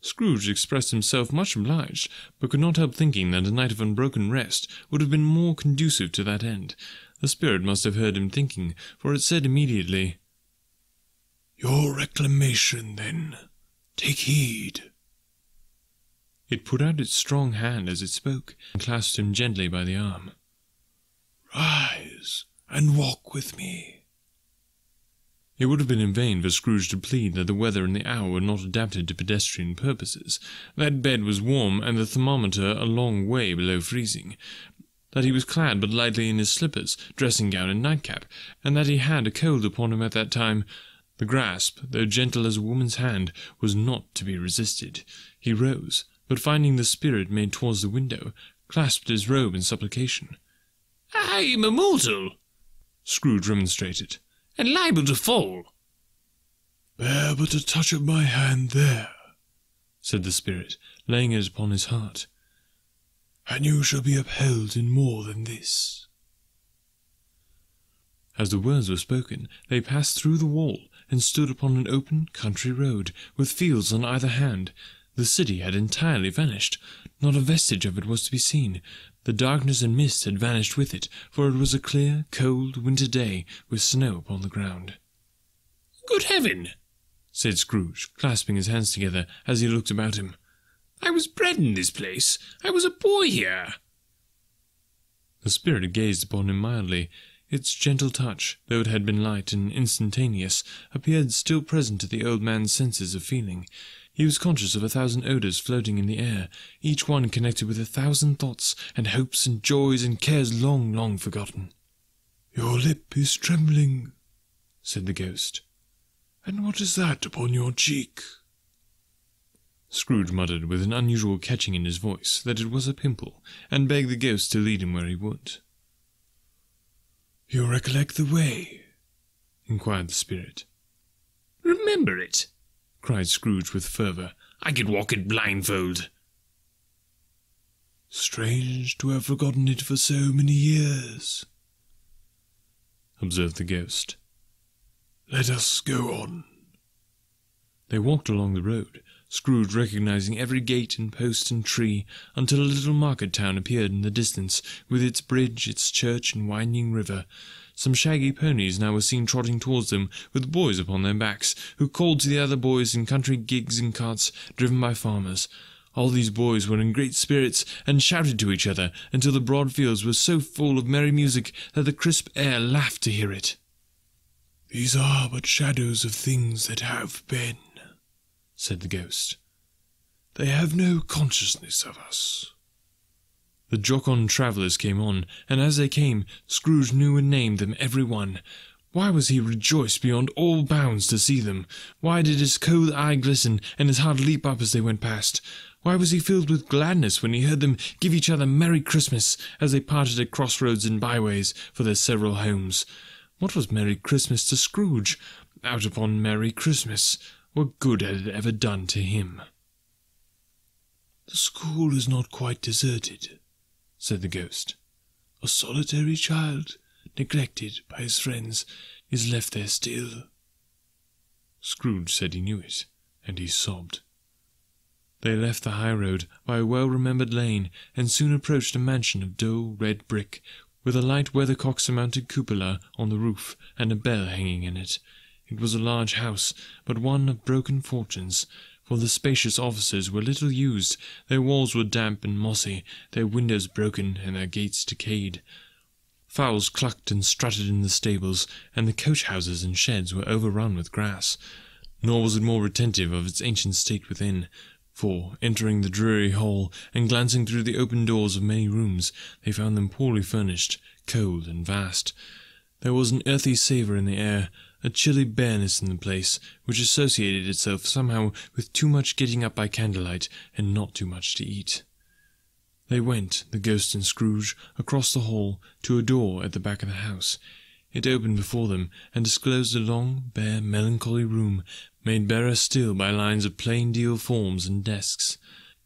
Scrooge expressed himself much obliged, but could not help thinking that a night of unbroken rest would have been more conducive to that end. The spirit must have heard him thinking, for it said immediately, Your reclamation, then. Take heed. It put out its strong hand as it spoke, and clasped him gently by the arm. Rise and walk with me. It would have been in vain for Scrooge to plead that the weather and the hour were not adapted to pedestrian purposes, that bed was warm and the thermometer a long way below freezing, that he was clad but lightly in his slippers, dressing gown, and nightcap, and that he had a cold upon him at that time. The grasp, though gentle as a woman's hand, was not to be resisted. He rose, but finding the spirit made towards the window, clasped his robe in supplication. I am immortal, Scrooge remonstrated and liable to fall. Bear but a touch of my hand there, said the spirit, laying it upon his heart, and you shall be upheld in more than this. As the words were spoken, they passed through the wall and stood upon an open country road, with fields on either hand. The city had entirely vanished. Not a vestige of it was to be seen. The darkness and mist had vanished with it, for it was a clear, cold winter day, with snow upon the ground. Good heaven! said Scrooge, clasping his hands together as he looked about him. I was bred in this place. I was a boy here. The spirit gazed upon him mildly. Its gentle touch, though it had been light and instantaneous, appeared still present to the old man's senses of feeling. He was conscious of a thousand odours floating in the air, each one connected with a thousand thoughts and hopes and joys and cares long, long forgotten. Your lip is trembling, said the ghost. And what is that upon your cheek? Scrooge muttered with an unusual catching in his voice that it was a pimple, and begged the ghost to lead him where he would. You recollect the way? inquired the spirit. Remember it, cried Scrooge with fervour. I could walk it blindfold. Strange to have forgotten it for so many years, observed the ghost. Let us go on. They walked along the road, Scrooge recognizing every gate and post and tree, until a little market town appeared in the distance, with its bridge, its church, and winding river. Some shaggy ponies now were seen trotting towards them, with boys upon their backs, who called to the other boys in country gigs and carts driven by farmers. All these boys were in great spirits, and shouted to each other, until the broad fields were so full of merry music that the crisp air laughed to hear it. These are but shadows of things that have been, said the ghost. They have no consciousness of us. The jocund travellers came on, and as they came, Scrooge knew and named them every one. Why was he rejoiced beyond all bounds to see them? Why did his cold eye glisten and his heart leap up as they went past? Why was he filled with gladness when he heard them give each other Merry Christmas as they parted at crossroads and byways for their several homes? What was Merry Christmas to Scrooge? Out upon Merry Christmas. What good had it ever done to him? The school is not quite deserted, said the ghost. A solitary child neglected by his friends, is left there still. Scrooge said he knew it, and he sobbed. They left the high road by a well remembered lane, and soon approached a mansion of dull red brick, with a light weathercock surmounted cupola on the roof, and a bell hanging in it. It was a large house, but one of broken fortunes, for the spacious offices were little used, their walls were damp and mossy, their windows broken, and their gates decayed. Fowls clucked and strutted in the stables, and the coach houses and sheds were overrun with grass. Nor was it more retentive of its ancient state within, for, entering the dreary hall, and glancing through the open doors of many rooms, they found them poorly furnished, cold, and vast. There was an earthy savour in the air, a chilly bareness in the place, which associated itself somehow with too much getting up by candlelight, and not too much to eat. They went, the ghost and Scrooge, across the hall to a door at the back of the house. It opened before them, and disclosed a long, bare, melancholy room, made barer still by lines of plain deal forms and desks.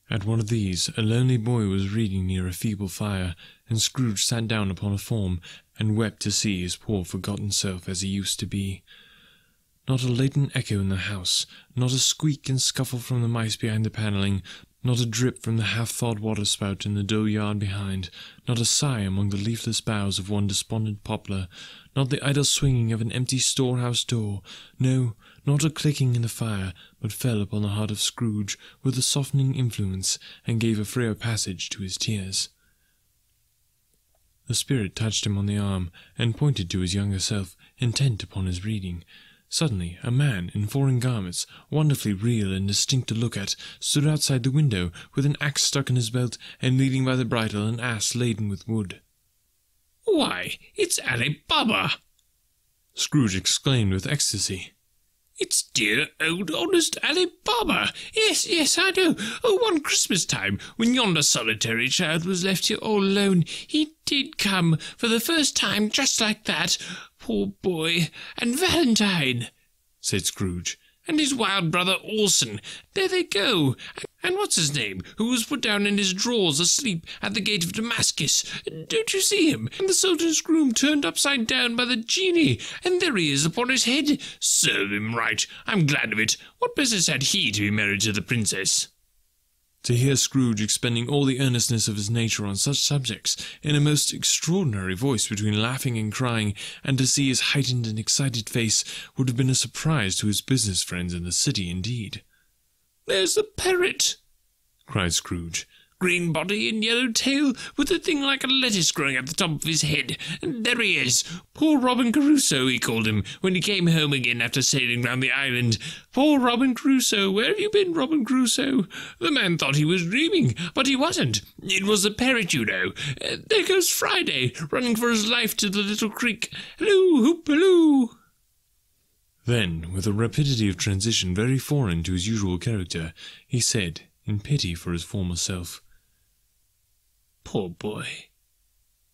At one of these a lonely boy was reading near a feeble fire, and Scrooge sat down upon a form, and wept to see his poor forgotten self as he used to be. Not a latent echo in the house, not a squeak and scuffle from the mice behind the panelling, not a drip from the half-thawed water-spout in the dull yard behind, not a sigh among the leafless boughs of one despondent poplar, not the idle swinging of an empty storehouse door, no, not a clicking in the fire, but fell upon the heart of Scrooge with a softening influence, and gave a freer passage to his tears. The spirit touched him on the arm, and pointed to his younger self, intent upon his reading. Suddenly, a man in foreign garments, wonderfully real and distinct to look at, stood outside the window, with an axe stuck in his belt, and leading by the bridle an ass laden with wood. Why, it's Ali Baba! Scrooge exclaimed with ecstasy. It's dear old honest Ali Baba. Yes, yes, I know. Oh, one Christmas time, when yonder solitary child was left here all alone, he did come for the first time just like that. Poor boy. And Valentine, said Scrooge, and his wild brother Orson. There they go. And what's his name, who was put down in his drawers asleep at the gate of Damascus? Don't you see him? And the Sultan's groom turned upside down by the genie, and there he is upon his head. Serve him right. I'm glad of it. What business had he to be married to the princess? To hear Scrooge expending all the earnestness of his nature on such subjects, in a most extraordinary voice between laughing and crying, and to see his heightened and excited face, would have been a surprise to his business friends in the city indeed. There's the parrot, cried Scrooge green body and yellow tail, with a thing like a lettuce growing at the top of his head. And there he is. Poor Robin Crusoe, he called him, when he came home again after sailing round the island. Poor Robin Crusoe, where have you been, Robin Crusoe? The man thought he was dreaming, but he wasn't. It was the parrot, you know. Uh, there goes Friday, running for his life to the little creek. Halloo, hoop, halloo! Then, with a rapidity of transition very foreign to his usual character, he said, in pity for his former self, Poor boy.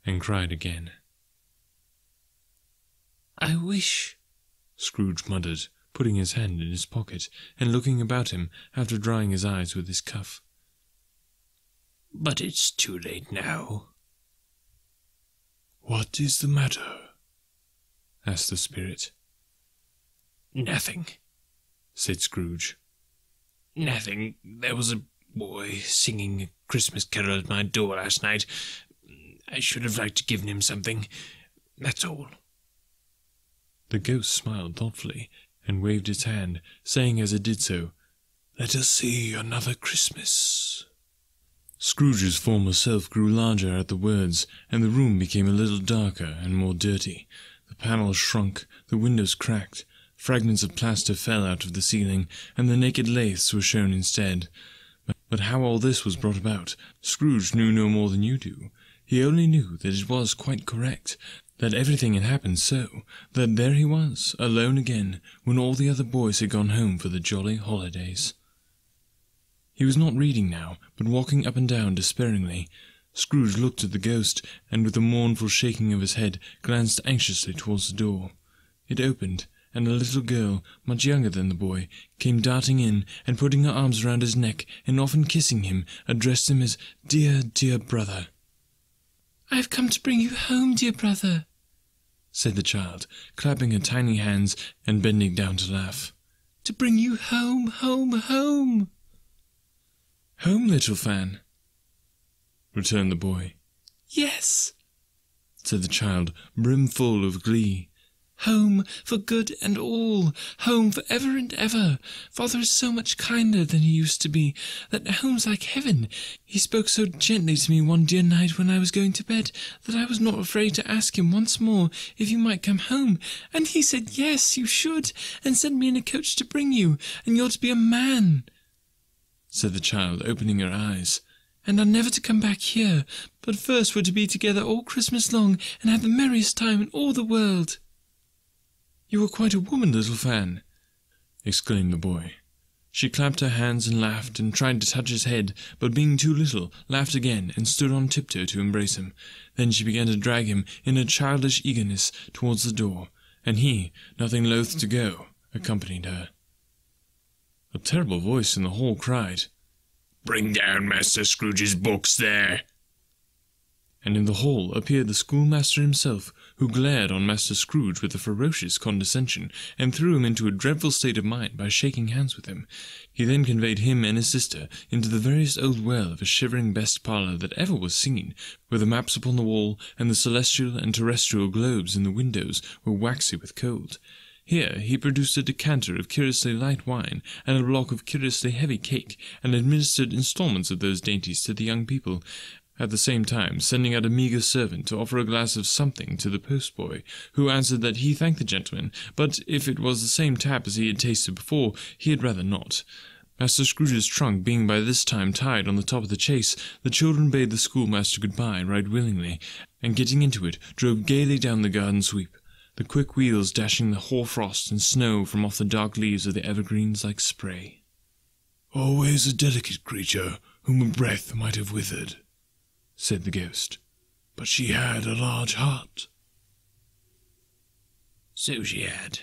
And cried again. I wish, Scrooge muttered, putting his hand in his pocket, and looking about him after drying his eyes with his cuff. But it's too late now. What is the matter? asked the spirit. Nothing, said Scrooge. Nothing. There was a boy singing a Christmas carol at my door last night. I should have liked to given him something. That's all. The ghost smiled thoughtfully and waved its hand, saying as it did so, Let us see another Christmas. Scrooge's former self grew larger at the words, and the room became a little darker and more dirty. The panels shrunk, the windows cracked, fragments of plaster fell out of the ceiling, and the naked laths were shown instead. But how all this was brought about, Scrooge knew no more than you do. He only knew that it was quite correct, that everything had happened so, that there he was, alone again, when all the other boys had gone home for the jolly holidays. He was not reading now, but walking up and down despairingly. Scrooge looked at the ghost, and with a mournful shaking of his head, glanced anxiously towards the door. It opened, and a little girl, much younger than the boy, came darting in, and putting her arms round his neck, and often kissing him, addressed him as dear, dear brother. I have come to bring you home, dear brother, said the child, clapping her tiny hands and bending down to laugh. To bring you home, home, home. Home, little Fan, returned the boy. Yes, said the child, brimful of glee. Home for good and all, home for ever and ever. Father is so much kinder than he used to be, that home's like heaven. He spoke so gently to me one dear night when I was going to bed, that I was not afraid to ask him once more if you might come home, and he said yes, you should, and sent me in a coach to bring you, and you're to be a man, said the child, opening her eyes and are never to come back here, but first we're to be together all Christmas long, and have the merriest time in all the world. You are quite a woman, little Fan, exclaimed the boy. She clapped her hands and laughed, and tried to touch his head, but being too little, laughed again, and stood on tiptoe to embrace him. Then she began to drag him, in a childish eagerness, towards the door, and he, nothing loath to go, accompanied her. A terrible voice in the hall cried, Bring down Master Scrooge's books there and in the hall appeared the schoolmaster himself, who glared on Master Scrooge with a ferocious condescension, and threw him into a dreadful state of mind by shaking hands with him. He then conveyed him and his sister into the veriest old well of a shivering best parlour that ever was seen, where the maps upon the wall, and the celestial and terrestrial globes in the windows were waxy with cold. Here he produced a decanter of curiously light wine, and a block of curiously heavy cake, and administered instalments of those dainties to the young people, at the same time sending out a meagre servant to offer a glass of something to the postboy, who answered that he thanked the gentleman, but if it was the same tap as he had tasted before, he had rather not. Master Scrooge's trunk being by this time tied on the top of the chaise, the children bade the schoolmaster good-bye right willingly, and getting into it, drove gaily down the garden sweep, the quick wheels dashing the hoar-frost and snow from off the dark leaves of the evergreens like spray. Always a delicate creature, whom a breath might have withered, said the ghost. But she had a large heart. So she had,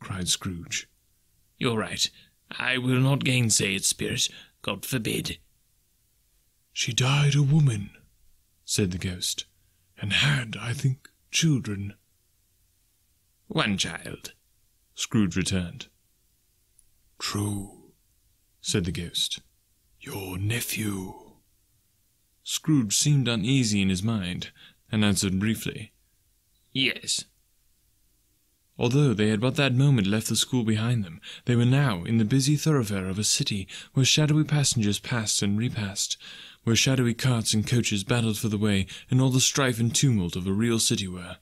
cried Scrooge. You're right. I will not gainsay it, spirit. God forbid. She died a woman, said the ghost, and had, I think, children. One child, Scrooge returned. True, said the ghost. Your nephew. Scrooge seemed uneasy in his mind, and answered briefly, Yes. Although they had but that moment left the school behind them, they were now in the busy thoroughfare of a city, where shadowy passengers passed and repassed, where shadowy carts and coaches battled for the way, and all the strife and tumult of a real city were.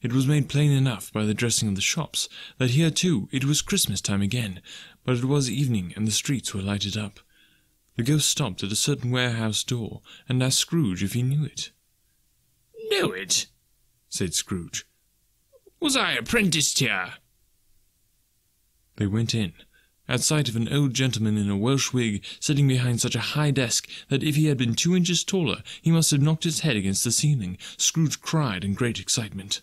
It was made plain enough by the dressing of the shops, that here too it was Christmas time again, but it was evening, and the streets were lighted up. The ghost stopped at a certain warehouse door, and asked Scrooge if he knew it. Knew it? said Scrooge. Was I apprenticed here? They went in, at sight of an old gentleman in a Welsh wig sitting behind such a high desk that if he had been two inches taller he must have knocked his head against the ceiling. Scrooge cried in great excitement.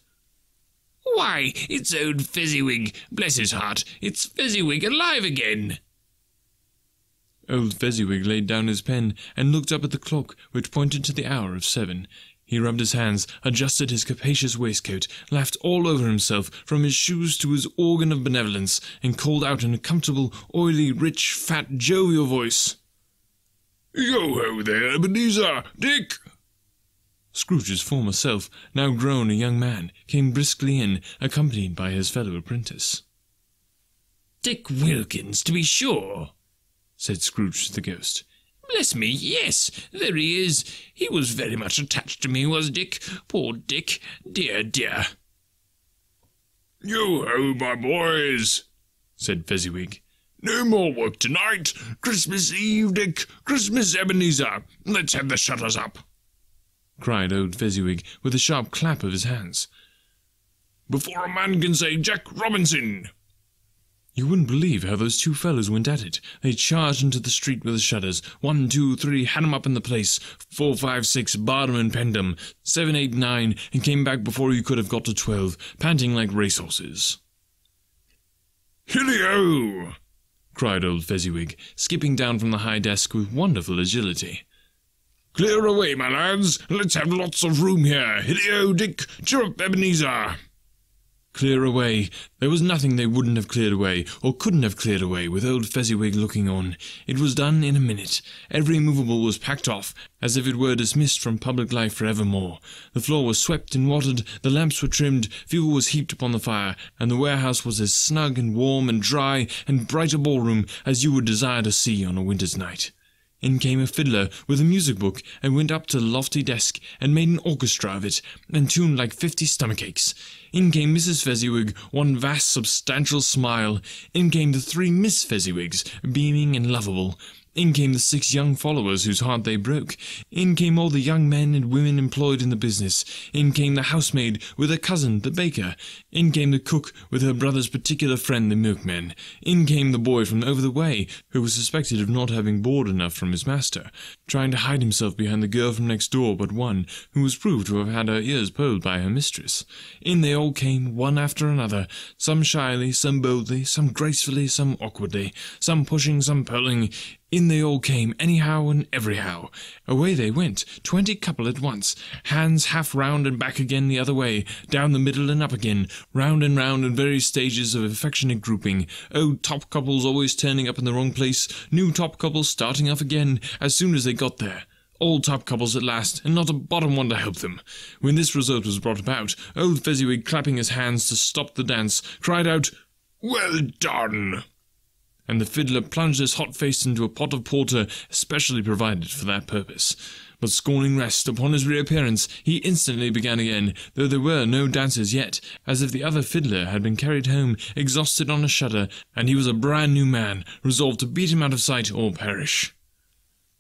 Why, it's old Fezziwig! Bless his heart, it's Fezziwig alive again! Old Fezziwig laid down his pen and looked up at the clock, which pointed to the hour of seven. He rubbed his hands, adjusted his capacious waistcoat, laughed all over himself, from his shoes to his organ of benevolence, and called out in a comfortable, oily, rich, fat, jovial voice, Yo ho there, Ebenezer! Dick! Scrooge's former self, now grown a young man, came briskly in, accompanied by his fellow apprentice. Dick Wilkins, to be sure, said Scrooge to the ghost. Bless me, yes, there he is. He was very much attached to me, was Dick. Poor Dick, dear, dear. Yo ho, my boys, said Fezziwig. No more work tonight. Christmas Eve, Dick. Christmas Ebenezer. Let's have the shutters up. cried old Fezziwig, with a sharp clap of his hands. Before a man can say Jack Robinson! You wouldn't believe how those two fellows went at it. They charged into the street with the shutters. One, two, three, had 'em up in the place. Four, five, six, barred 'em and penned 'em. Seven, eight, nine, and came back before you could have got to twelve, panting like racehorses. Hilly-o! cried old Fezziwig, skipping down from the high desk with wonderful agility. Clear away, my lads. Let's have lots of room here. Hilly-o, Dick. Cheer up, Ebenezer. Clear away. There was nothing they wouldn't have cleared away, or couldn't have cleared away, with old Fezziwig looking on. It was done in a minute. Every movable was packed off, as if it were dismissed from public life for evermore. The floor was swept and watered, the lamps were trimmed, fuel was heaped upon the fire, and the warehouse was as snug and warm and dry and bright a ballroom as you would desire to see on a winter's night. In came a fiddler with a music book and went up to the lofty desk and made an orchestra of it and tuned like fifty stomach aches. In came Mrs. Fezziwig, one vast substantial smile. In came the three Miss Fezziwigs, beaming and lovable. In came the six young followers whose heart they broke. In came all the young men and women employed in the business. In came the housemaid with her cousin, the baker. In came the cook with her brother's particular friend, the milkman. In came the boy from over the way, who was suspected of not having board enough from his master, trying to hide himself behind the girl from next door but one, who was proved to have had her ears pulled by her mistress. In they all came, one after another, some shyly, some boldly, some gracefully, some awkwardly, some pushing, some pulling. In they all came, anyhow and everyhow. Away they went, twenty couple at once, hands half round and back again the other way, down the middle and up again, round and round in various stages of affectionate grouping. Old top couples always turning up in the wrong place, new top couples starting off again as soon as they got there. All top couples at last, and not a bottom one to help them. When this result was brought about, old Fezziwig, clapping his hands to stop the dance, cried out, Well done! And the fiddler plunged his hot face into a pot of porter specially provided for that purpose. But scorning rest, upon his reappearance, he instantly began again, though there were no dancers yet, as if the other fiddler had been carried home, exhausted on a shutter, and he was a brand new man, resolved to beat him out of sight or perish.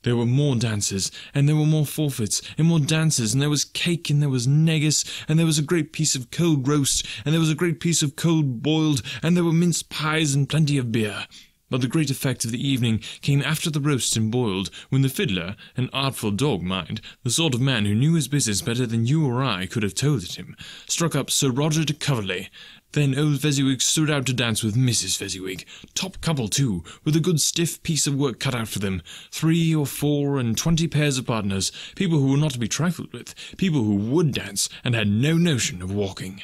There were more dances, and there were more forfeits, and more dances, and there was cake, and there was negus, and there was a great piece of cold roast, and there was a great piece of cold boiled, and there were mince pies and plenty of beer. But the great effect of the evening came after the roast and boiled, when the fiddler, an artful dog, mind, the sort of man who knew his business better than you or I could have told it him, struck up Sir Roger de Coverley. Then old Fezziwig stood out to dance with Mrs. Fezziwig, top couple too, with a good stiff piece of work cut out for them, three or four and twenty pairs of partners, people who were not to be trifled with, people who would dance and had no notion of walking.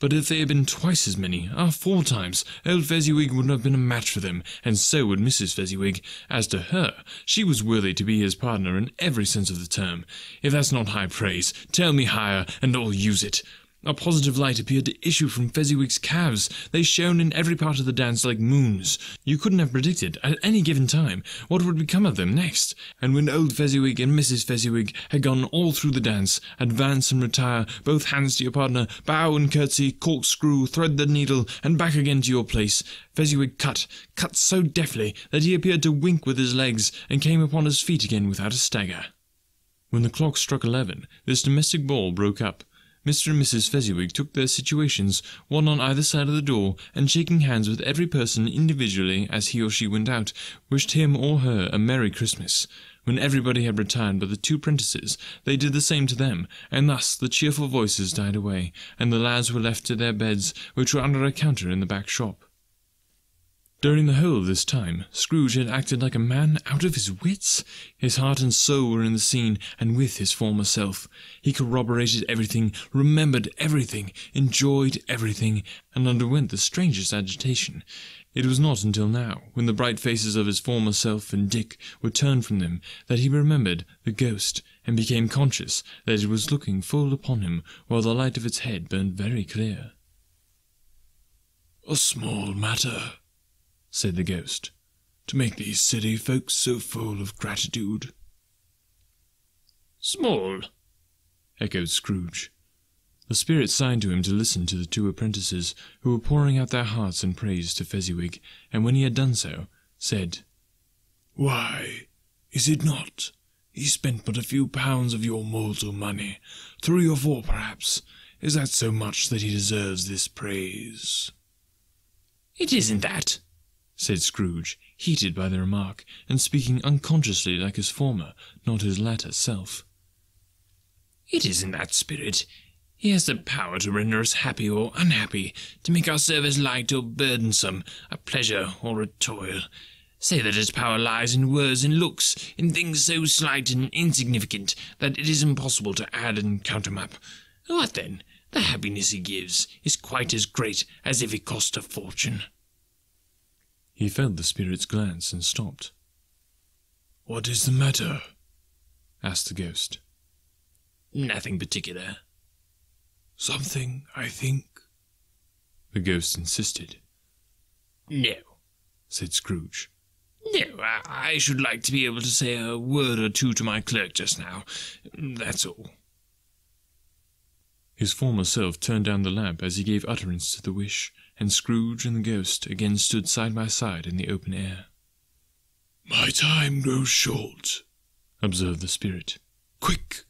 But if they had been twice as many, ah, four times, old Fezziwig would not have been a match for them, and so would Mrs. Fezziwig. As to her, she was worthy to be his partner in every sense of the term. If that's not high praise, tell me higher, and I'll use it. A positive light appeared to issue from Fezziwig's calves. They shone in every part of the dance like moons. You couldn't have predicted, at any given time, what would become of them next. And when old Fezziwig and Mrs. Fezziwig had gone all through the dance, advance and retire, both hands to your partner, bow and curtsy, corkscrew, thread the needle, and back again to your place, Fezziwig cut, cut so deftly that he appeared to wink with his legs, and came upon his feet again without a stagger. When the clock struck eleven, this domestic ball broke up. Mr. and Mrs. Fezziwig took their situations, one on either side of the door, and shaking hands with every person individually as he or she went out, wished him or her a Merry Christmas. When everybody had retired but the two prentices, they did the same to them, and thus the cheerful voices died away, and the lads were left to their beds, which were under a counter in the back shop. During the whole of this time, Scrooge had acted like a man out of his wits. His heart and soul were in the scene, and with his former self. He corroborated everything, remembered everything, enjoyed everything, and underwent the strangest agitation. It was not until now, when the bright faces of his former self and Dick were turned from them, that he remembered the ghost, and became conscious that it was looking full upon him, while the light of its head burned very clear. A small matter, said the ghost, to make these city folks so full of gratitude. Small, echoed Scrooge. The spirit signed to him to listen to the two apprentices, who were pouring out their hearts in praise to Fezziwig, and when he had done so, said, Why, is it not? He spent but a few pounds of your mortal money, three or four perhaps. Is that so much that he deserves this praise? It isn't that, said Scrooge, heated by the remark, and speaking unconsciously like his former, not his latter self. It isn't that, Spirit. He has the power to render us happy or unhappy, to make our service light or burdensome, a pleasure or a toil. Say that his power lies in words and looks, in things so slight and insignificant that it is impossible to add and count them up. What then? The happiness he gives is quite as great as if it cost a fortune. He felt the spirit's glance and stopped. What is the matter? asked the ghost. Nothing particular. Something, I think. The ghost insisted. No, said Scrooge. No, I, I should like to be able to say a word or two to my clerk just now. That's all. His former self turned down the lamp as he gave utterance to the wish, and Scrooge and the ghost again stood side by side in the open air. My time grows short, observed the spirit. Quick!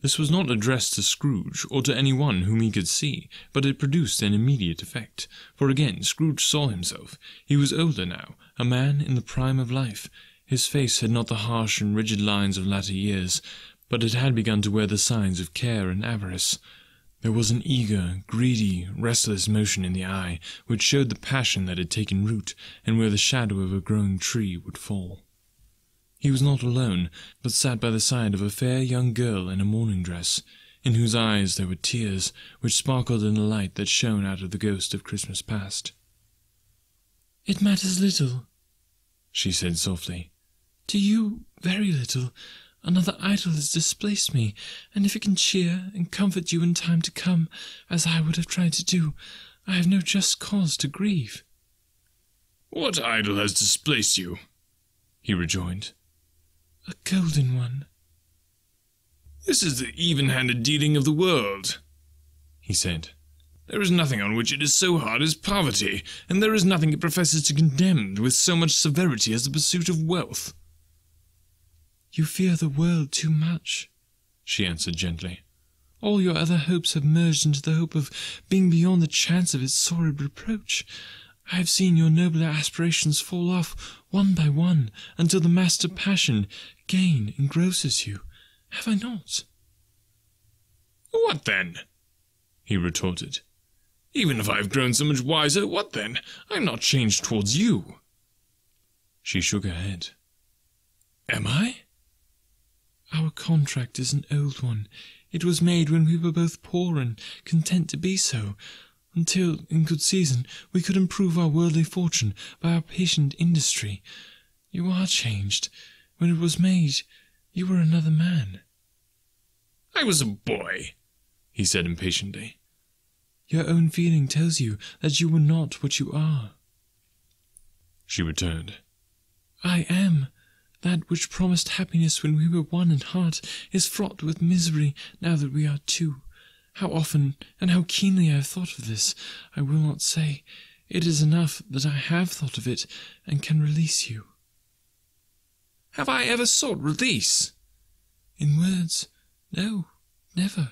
This was not addressed to Scrooge, or to any one whom he could see, but it produced an immediate effect. For again Scrooge saw himself. He was older now, a man in the prime of life. His face had not the harsh and rigid lines of latter years, but it had begun to wear the signs of care and avarice. There was an eager, greedy, restless motion in the eye, which showed the passion that had taken root, and where the shadow of a growing tree would fall. He was not alone, but sat by the side of a fair young girl in a morning dress, in whose eyes there were tears, which sparkled in the light that shone out of the ghost of Christmas past. It matters little, she said softly. To you, very little. Another idol has displaced me, and if it can cheer and comfort you in time to come, as I would have tried to do, I have no just cause to grieve. What idol has displaced you? he rejoined. A golden one. This is the even handed dealing of the world, he said. There is nothing on which it is so hard as poverty, and there is nothing it professes to condemn with so much severity as the pursuit of wealth. You fear the world too much, she answered gently. All your other hopes have merged into the hope of being beyond the chance of its sordid reproach. I have seen your nobler aspirations fall off one by one until the master passion, gain, engrosses you. Have I not? What then? he retorted. Even if I have grown so much wiser, what then? I am not changed towards you. She shook her head. Am I? Our contract is an old one. It was made when we were both poor and content to be so, until, in good season, we could improve our worldly fortune by our patient industry. You are changed. When it was made, you were another man. I was a boy, he said impatiently. Your own feeling tells you that you were not what you are. She returned. I am. That which promised happiness when we were one in heart is fraught with misery now that we are two. How often and how keenly I have thought of this, I will not say. It is enough that I have thought of it and can release you. Have I ever sought release? In words, no, never.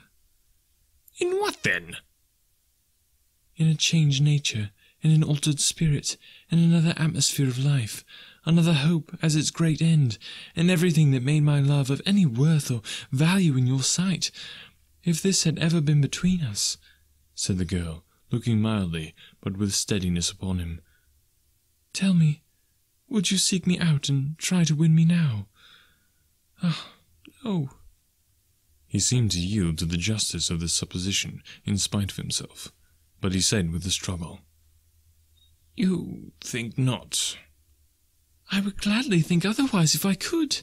In what then? In a changed nature, in an altered spirit, in another atmosphere of life another hope as its great end, and everything that made my love of any worth or value in your sight. If this had ever been between us, said the girl, looking mildly, but with steadiness upon him, tell me, would you seek me out and try to win me now? Ah, no. He seemed to yield to the justice of this supposition in spite of himself, but he said with a struggle, You think not? I would gladly think otherwise if I could,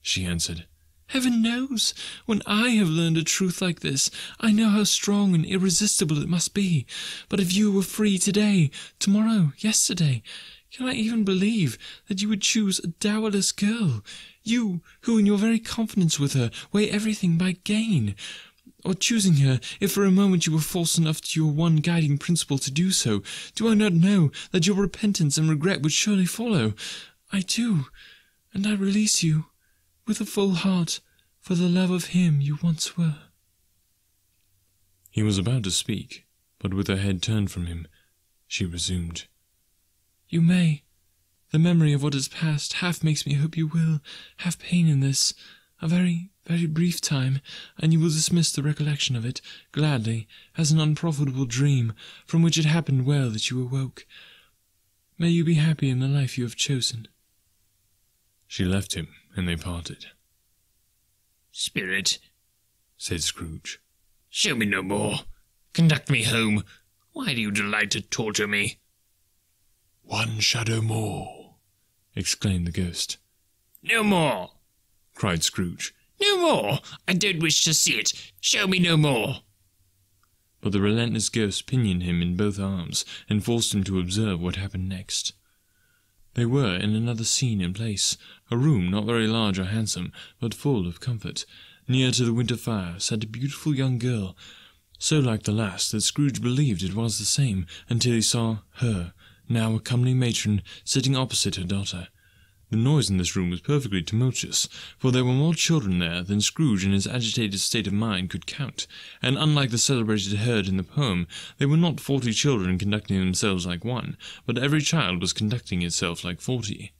she answered. Heaven knows, when I have learned a truth like this, I know how strong and irresistible it must be. But if you were free today, tomorrow, yesterday, can I even believe that you would choose a dowerless girl? You, who in your very confidence with her weigh everything by gain, or choosing her, if for a moment you were false enough to your one guiding principle to do so, do I not know that your repentance and regret would surely follow? I do. and I release you, with a full heart, for the love of him you once were. He was about to speak, but with her head turned from him, she resumed. You may. The memory of what has passed half makes me hope you will have pain in this, a very, very brief time, and you will dismiss the recollection of it, gladly, as an unprofitable dream, from which it happened well that you awoke. May you be happy in the life you have chosen. She left him, and they parted. Spirit, said Scrooge, show me no more. Conduct me home. Why do you delight to torture me? One shadow more, exclaimed the ghost. No more, cried Scrooge. No more. I don't wish to see it. Show me no more. But the relentless ghost pinioned him in both arms and forced him to observe what happened next. They were in another scene and place, a room not very large or handsome, but full of comfort. Near to the winter fire sat a beautiful young girl, so like the last that Scrooge believed it was the same, until he saw her, now a comely matron, sitting opposite her daughter. The noise in this room was perfectly tumultuous, for there were more children there than Scrooge in his agitated state of mind could count, and unlike the celebrated herd in the poem, they were not forty children conducting themselves like one, but every child was conducting itself like forty.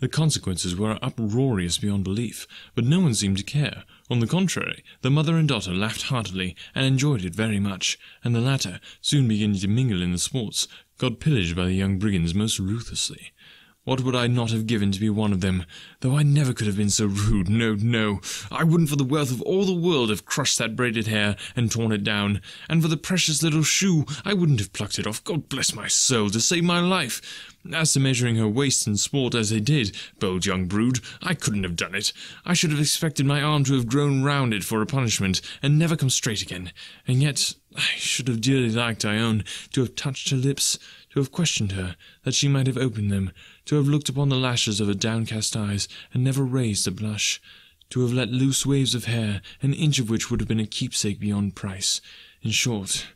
The consequences were uproarious beyond belief, but no one seemed to care. On the contrary, the mother and daughter laughed heartily, and enjoyed it very much, and the latter, soon beginning to mingle in the sports, got pillaged by the young brigands most ruthlessly. What would I not have given to be one of them? Though I never could have been so rude. No, no. I wouldn't for the wealth of all the world have crushed that braided hair and torn it down. And for the precious little shoe, I wouldn't have plucked it off. God bless my soul, to save my life. As to measuring her waist in sport as they did, bold young brood, I couldn't have done it. I should have expected my arm to have grown rounded for a punishment, and never come straight again. And yet I should have dearly liked, I own, to have touched her lips, to have questioned her, that she might have opened them, to have looked upon the lashes of her downcast eyes, and never raised a blush, to have let loose waves of hair, an inch of which would have been a keepsake beyond price. In short,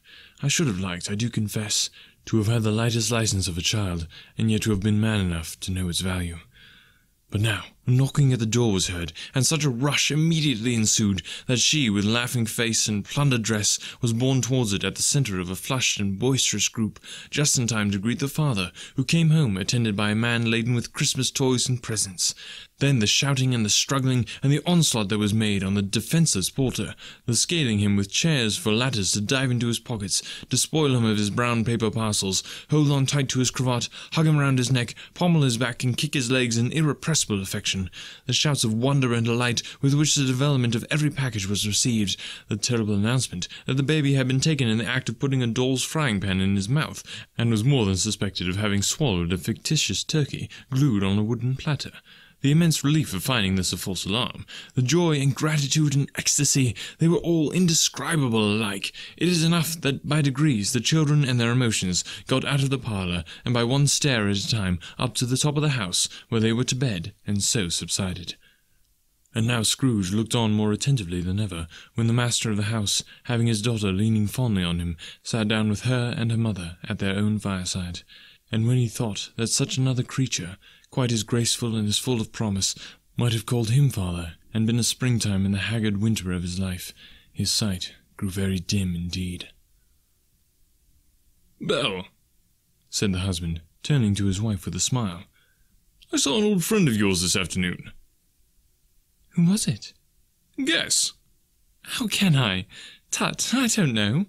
I should have liked, I do confess, to have had the lightest license of a child, and yet to have been man enough to know its value. But now, knocking at the door was heard, and such a rush immediately ensued that she, with laughing face and plundered dress, was borne towards it at the centre of a flushed and boisterous group, just in time to greet the father, who came home attended by a man laden with Christmas toys and presents. Then the shouting and the struggling, and the onslaught that was made on the defenceless porter, the scaling him with chairs for ladders to dive into his pockets, despoil him of his brown paper parcels, hold on tight to his cravat, hug him round his neck, pommel his back, and kick his legs in irrepressible affection, the shouts of wonder and delight with which the development of every package was received, the terrible announcement that the baby had been taken in the act of putting a doll's frying pan in his mouth, and was more than suspected of having swallowed a fictitious turkey glued on a wooden platter the immense relief of finding this a false alarm, the joy and gratitude and ecstasy, they were all indescribable alike. It is enough that by degrees the children and their emotions got out of the parlour, and by one stair at a time up to the top of the house, where they were to bed, and so subsided. And now Scrooge looked on more attentively than ever, when the master of the house, having his daughter leaning fondly on him, sat down with her and her mother at their own fireside. And when he thought that such another creature, quite as graceful and as full of promise, might have called him father, and been a springtime in the haggard winter of his life, his sight grew very dim indeed. Belle, said the husband, turning to his wife with a smile, I saw an old friend of yours this afternoon. Who was it? Guess. How can I? Tut, I don't know.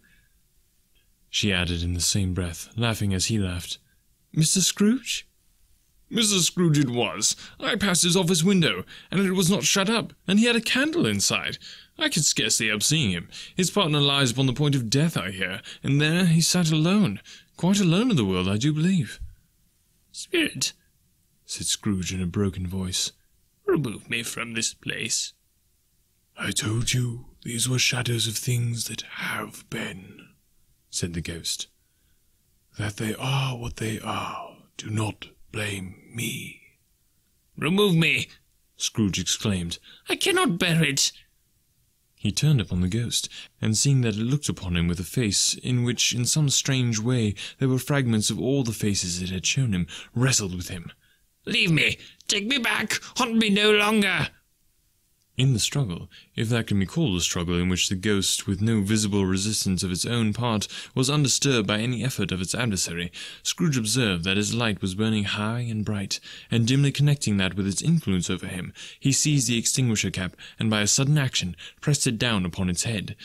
She added in the same breath, laughing as he laughed. Mr. Scrooge? Mr. Scrooge it was. I passed his office window, and it was not shut up, and he had a candle inside. I could scarcely help seeing him. His partner lies upon the point of death, I hear, and there he sat alone, quite alone in the world, I do believe. Spirit, said Scrooge in a broken voice, remove me from this place. I told you these were shadows of things that have been, said the ghost. That they are what they are, do not blame me. Remove me, Scrooge exclaimed. I cannot bear it. He turned upon the ghost, and seeing that it looked upon him with a face in which, in some strange way, there were fragments of all the faces it had shown him, wrestled with him. Leave me! Take me back! Haunt me no longer! In the struggle, if that can be called a struggle in which the ghost, with no visible resistance of its own part, was undisturbed by any effort of its adversary, Scrooge observed that his light was burning high and bright, and dimly connecting that with its influence over him, he seized the extinguisher cap, and by a sudden action pressed it down upon its head.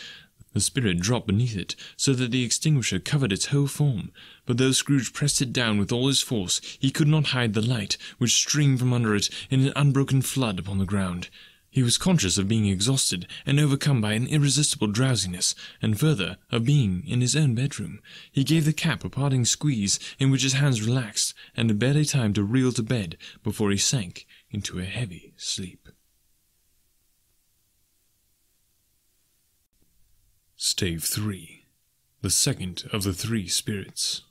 The spirit dropped beneath it, so that the extinguisher covered its whole form, but though Scrooge pressed it down with all his force, he could not hide the light, which streamed from under it in an unbroken flood upon the ground. He was conscious of being exhausted and overcome by an irresistible drowsiness, and further, of being in his own bedroom. He gave the cap a parting squeeze, in which his hands relaxed, and had barely time to reel to bed before he sank into a heavy sleep. Stave 3 The second of the three spirits.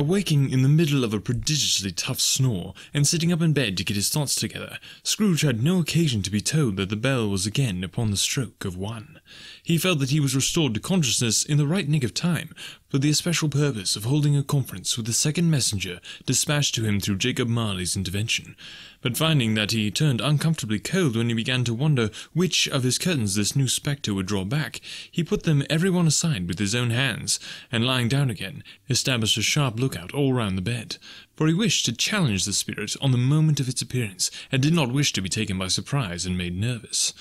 Awaking in the middle of a prodigiously tough snore, and sitting up in bed to get his thoughts together, Scrooge had no occasion to be told that the bell was again upon the stroke of one. He felt that he was restored to consciousness in the right nick of time, for the especial purpose of holding a conference with the second messenger dispatched to him through Jacob Marley's intervention. But finding that he turned uncomfortably cold when he began to wonder which of his curtains this new spectre would draw back, he put them every one aside with his own hands, and lying down again, established a sharp lookout all round the bed, for he wished to challenge the spirit on the moment of its appearance, and did not wish to be taken by surprise and made nervous.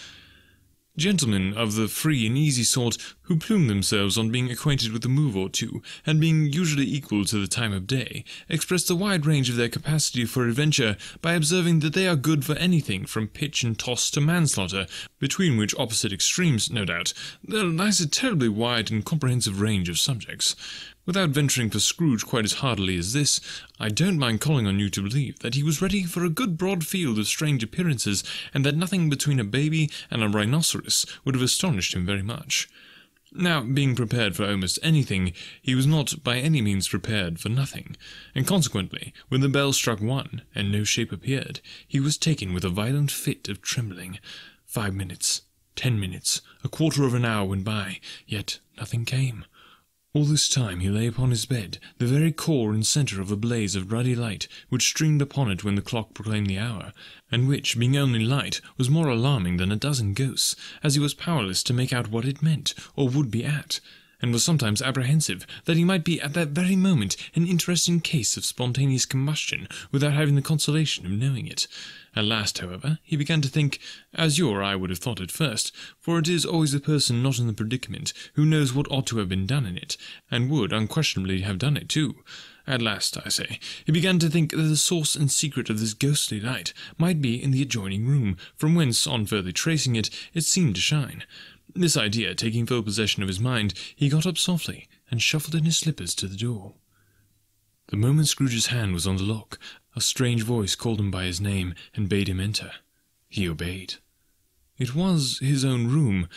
Gentlemen of the free and easy sort, who plume themselves on being acquainted with a move or two, and being usually equal to the time of day, express the wide range of their capacity for adventure by observing that they are good for anything from pitch and toss to manslaughter, between which opposite extremes, no doubt, there lies a terribly wide and comprehensive range of subjects. Without venturing for Scrooge quite as heartily as this, I don't mind calling on you to believe that he was ready for a good broad field of strange appearances, and that nothing between a baby and a rhinoceros would have astonished him very much. Now, being prepared for almost anything, he was not by any means prepared for nothing, and consequently, when the bell struck one, and no shape appeared, he was taken with a violent fit of trembling. Five minutes, ten minutes, a quarter of an hour went by, yet nothing came. All this time he lay upon his bed, the very core and centre of a blaze of ruddy light, which streamed upon it when the clock proclaimed the hour, and which, being only light, was more alarming than a dozen ghosts, as he was powerless to make out what it meant, or would be at, and was sometimes apprehensive that he might be at that very moment an interesting case of spontaneous combustion without having the consolation of knowing it. At last, however, he began to think, as you or I would have thought at first, for it is always the person not in the predicament who knows what ought to have been done in it, and would unquestionably have done it too. At last, I say, he began to think that the source and secret of this ghostly light might be in the adjoining room, from whence, on further tracing it, it seemed to shine. This idea taking full possession of his mind, he got up softly, and shuffled in his slippers to the door. The moment Scrooge's hand was on the lock, a strange voice called him by his name and bade him enter. He obeyed. It was his own room,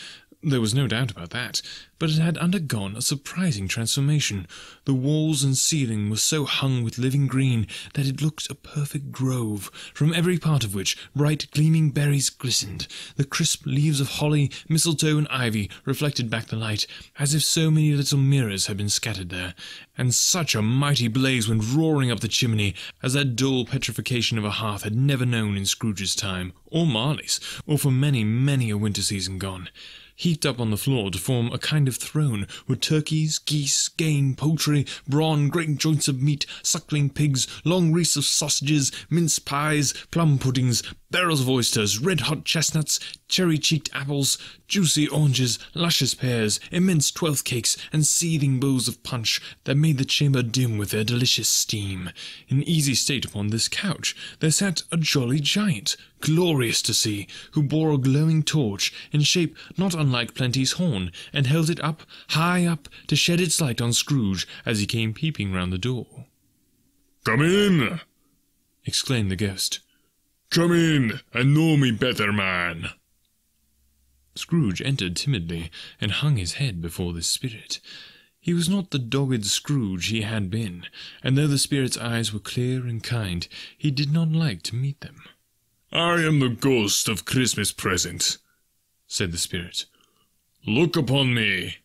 there was no doubt about that, but it had undergone a surprising transformation. The walls and ceiling were so hung with living green that it looked a perfect grove, from every part of which bright gleaming berries glistened. The crisp leaves of holly, mistletoe, and ivy reflected back the light, as if so many little mirrors had been scattered there. And such a mighty blaze went roaring up the chimney as that dull petrification of a hearth had never known in Scrooge's time, or Marley's, or for many, many a winter season gone heaped up on the floor to form a kind of throne, with turkeys, geese, game, poultry, brawn, great joints of meat, suckling pigs, long wreaths of sausages, mince pies, plum puddings, barrels of oysters, red-hot chestnuts, cherry-cheeked apples, juicy oranges, luscious pears, immense twelfth cakes, and seething bowls of punch that made the chamber dim with their delicious steam. In easy state upon this couch there sat a jolly giant, glorious to see, who bore a glowing torch, in shape not unlike Plenty's horn, and held it up, high up, to shed its light on Scrooge as he came peeping round the door. Come in! exclaimed the ghost. Come in, and know me better, man. Scrooge entered timidly, and hung his head before the spirit. He was not the dogged Scrooge he had been, and though the spirit's eyes were clear and kind, he did not like to meet them. I am the ghost of Christmas present, said the spirit. Look upon me.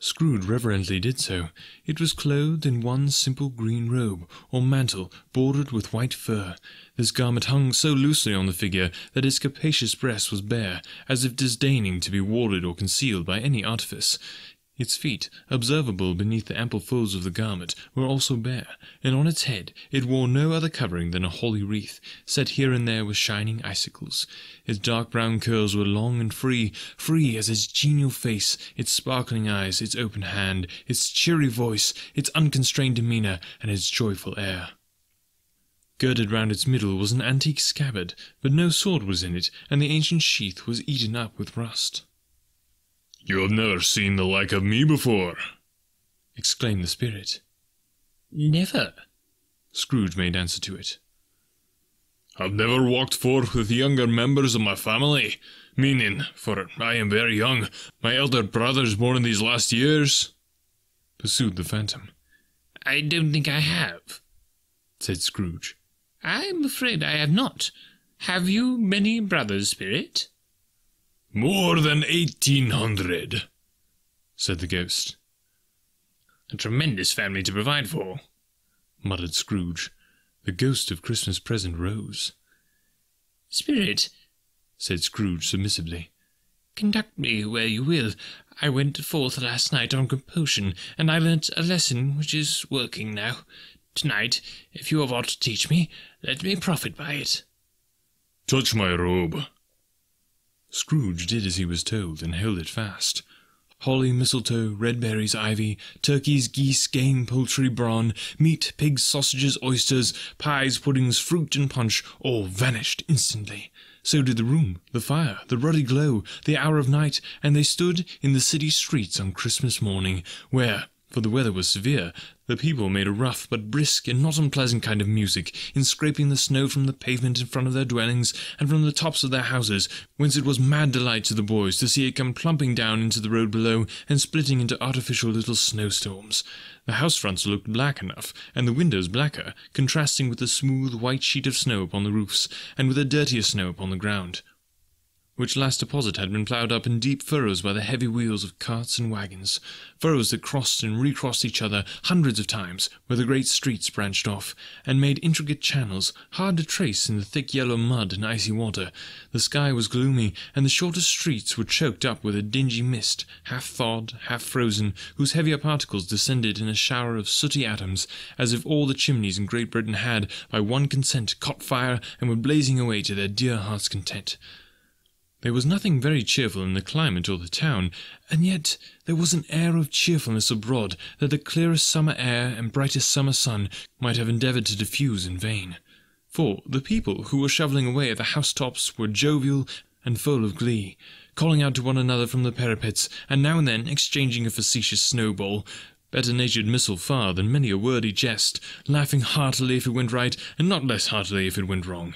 Scrooge reverently did so. It was clothed in one simple green robe, or mantle, bordered with white fur. This garment hung so loosely on the figure that its capacious breast was bare, as if disdaining to be warded or concealed by any artifice. Its feet, observable beneath the ample folds of the garment, were also bare, and on its head it wore no other covering than a holly wreath, set here and there with shining icicles. Its dark brown curls were long and free, free as its genial face, its sparkling eyes, its open hand, its cheery voice, its unconstrained demeanour, and its joyful air. Girded round its middle was an antique scabbard, but no sword was in it, and the ancient sheath was eaten up with rust. You have never seen the like of me before, exclaimed the spirit. Never, Scrooge made answer to it. I've never walked forth with younger members of my family, meaning, for I am very young, my elder brothers born in these last years, pursued the phantom. I don't think I have, said Scrooge. I'm afraid I have not. Have you many brothers, Spirit? More than eighteen hundred, said the ghost. A tremendous family to provide for, muttered Scrooge. The ghost of Christmas present rose. Spirit, said Scrooge submissively, conduct me where you will. I went forth last night on compulsion, and I learnt a lesson which is working now. Tonight, if you have aught to teach me, let me profit by it. Touch my robe, Scrooge did as he was told, and held it fast. Holly, mistletoe, red berries, ivy, turkeys, geese, game, poultry, brawn, meat, pigs, sausages, oysters, pies, puddings, fruit, and punch all vanished instantly. So did the room, the fire, the ruddy glow, the hour of night, and they stood in the city streets on Christmas morning, where, for the weather was severe, the people made a rough but brisk and not unpleasant kind of music in scraping the snow from the pavement in front of their dwellings and from the tops of their houses, whence it was mad delight to the boys to see it come plumping down into the road below and splitting into artificial little snowstorms. The house fronts looked black enough, and the windows blacker, contrasting with the smooth white sheet of snow upon the roofs, and with the dirtier snow upon the ground which last deposit had been ploughed up in deep furrows by the heavy wheels of carts and wagons, furrows that crossed and recrossed each other hundreds of times where the great streets branched off, and made intricate channels hard to trace in the thick yellow mud and icy water. The sky was gloomy, and the shortest streets were choked up with a dingy mist, half thawed, half frozen, whose heavier particles descended in a shower of sooty atoms, as if all the chimneys in Great Britain had, by one consent, caught fire and were blazing away to their dear hearts' content. There was nothing very cheerful in the climate or the town, and yet there was an air of cheerfulness abroad that the clearest summer air and brightest summer sun might have endeavoured to diffuse in vain. For the people who were shovelling away at the housetops were jovial and full of glee, calling out to one another from the parapets, and now and then exchanging a facetious snowball, better natured missile far than many a wordy jest, laughing heartily if it went right, and not less heartily if it went wrong.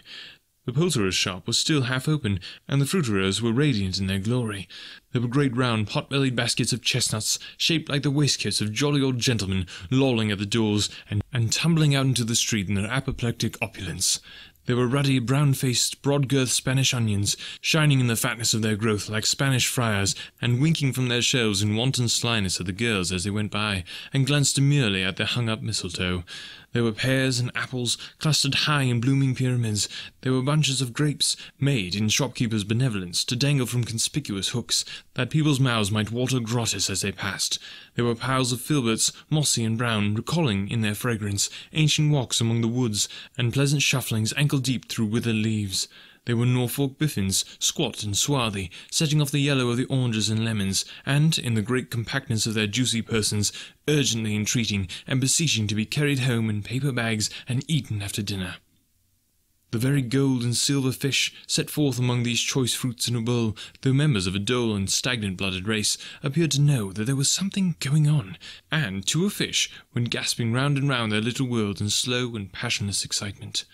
The poulterer's shop was still half open, and the fruiterers were radiant in their glory. There were great round pot-bellied baskets of chestnuts, shaped like the waistcoats of jolly old gentlemen, lolling at the doors, and, and tumbling out into the street in their apoplectic opulence. There were ruddy, brown-faced, broad-girthed Spanish onions, shining in the fatness of their growth like Spanish friars, and winking from their shelves in wanton slyness at the girls as they went by, and glanced demurely at their hung-up mistletoe. There were pears and apples clustered high in blooming pyramids. There were bunches of grapes, made, in shopkeepers' benevolence, to dangle from conspicuous hooks, that people's mouths might water gratis as they passed. There were piles of filberts, mossy and brown, recalling, in their fragrance, ancient walks among the woods, and pleasant shufflings ankle-deep through withered leaves. They were Norfolk biffins, squat and swarthy, setting off the yellow of the oranges and lemons, and, in the great compactness of their juicy persons, urgently entreating and beseeching to be carried home in paper bags and eaten after dinner. The very gold and silver fish set forth among these choice fruits in a bowl, though members of a dull and stagnant-blooded race, appeared to know that there was something going on, and to a fish went gasping round and round their little world in slow and passionless excitement.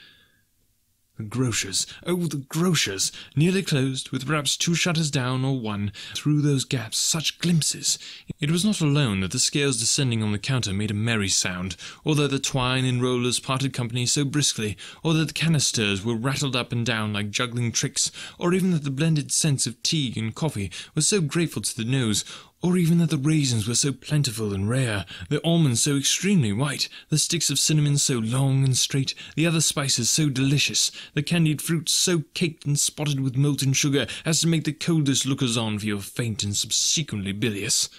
The grocers, oh, the grocers, nearly closed, with perhaps two shutters down or one, through those gaps. Such glimpses. It was not alone that the scales descending on the counter made a merry sound, or that the twine and rollers parted company so briskly, or that the canisters were rattled up and down like juggling tricks, or even that the blended scents of tea and coffee were so grateful to the nose, or even that the raisins were so plentiful and rare, the almonds so extremely white, the sticks of cinnamon so long and straight, the other spices so delicious, the candied fruits so caked and spotted with molten sugar as to make the coldest lookers on feel faint and subsequently bilious.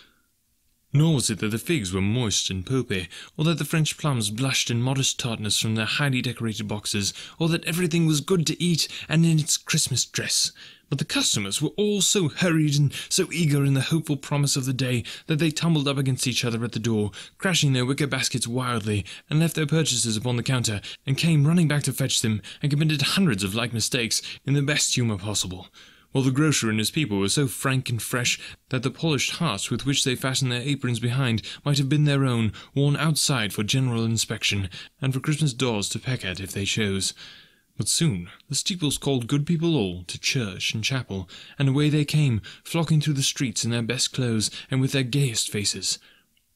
Nor was it that the figs were moist and pulpy, or that the French plums blushed in modest tartness from their highly decorated boxes, or that everything was good to eat and in its Christmas dress. But the customers were all so hurried and so eager in the hopeful promise of the day that they tumbled up against each other at the door, crashing their wicker baskets wildly, and left their purchases upon the counter, and came running back to fetch them, and committed hundreds of like mistakes in the best humour possible while the grocer and his people were so frank and fresh that the polished hearts with which they fastened their aprons behind might have been their own, worn outside for general inspection, and for Christmas daws to peck at if they chose. But soon the steeples called good people all to church and chapel, and away they came, flocking through the streets in their best clothes and with their gayest faces.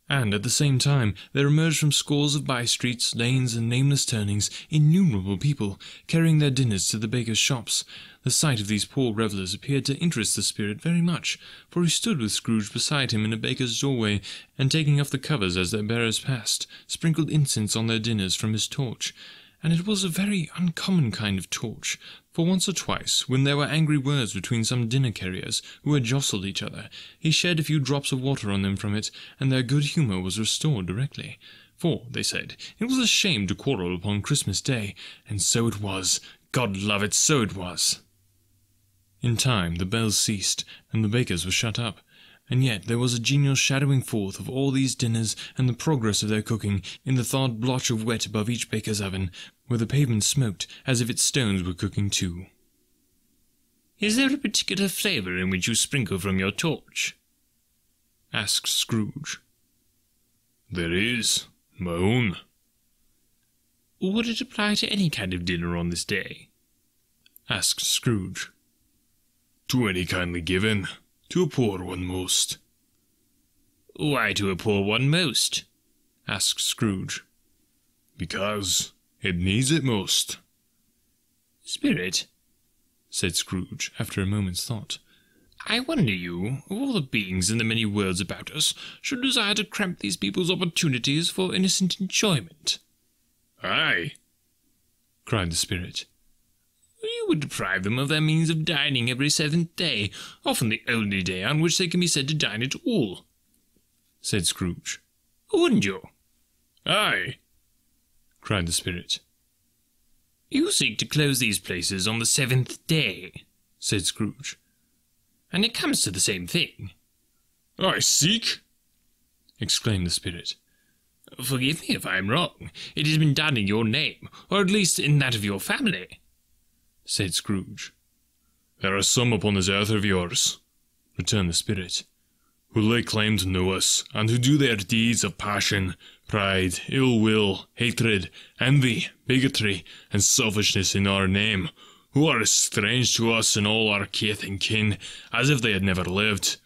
And at the same time there emerged from scores of by streets, lanes, and nameless turnings innumerable people, carrying their dinners to the bakers' shops. The sight of these poor revellers appeared to interest the spirit very much, for he stood with Scrooge beside him in a baker's doorway, and taking off the covers as their bearers passed, sprinkled incense on their dinners from his torch and it was a very uncommon kind of torch, for once or twice, when there were angry words between some dinner carriers who had jostled each other, he shed a few drops of water on them from it, and their good humour was restored directly. For, they said, it was a shame to quarrel upon Christmas Day, and so it was. God love it, so it was. In time the bells ceased, and the bakers were shut up, and yet there was a genial shadowing forth of all these dinners and the progress of their cooking in the thawed blotch of wet above each baker's oven, where the pavement smoked as if its stones were cooking too. Is there a particular flavour in which you sprinkle from your torch? asked Scrooge. There is. My own. Would it apply to any kind of dinner on this day? asked Scrooge. To any kindly given. To a poor one most. Why to a poor one most? asked Scrooge. Because it needs it most. Spirit, said Scrooge, after a moment's thought. I wonder you, of all the beings in the many worlds about us, should desire to cramp these people's opportunities for innocent enjoyment. Aye, cried the spirit. You would deprive them of their means of dining every seventh day, often the only day on which they can be said to dine at all, said Scrooge. Wouldn't you? Aye, cried the spirit. You seek to close these places on the seventh day, said Scrooge. And it comes to the same thing. I seek? exclaimed the spirit. Forgive me if I am wrong. It has been done in your name, or at least in that of your family said Scrooge. There are some upon this earth of yours, returned the spirit, who lay claim to know us, and who do their deeds of passion, pride, ill will, hatred, envy, bigotry, and selfishness in our name, who are as strange to us and all our kith and kin as if they had never lived.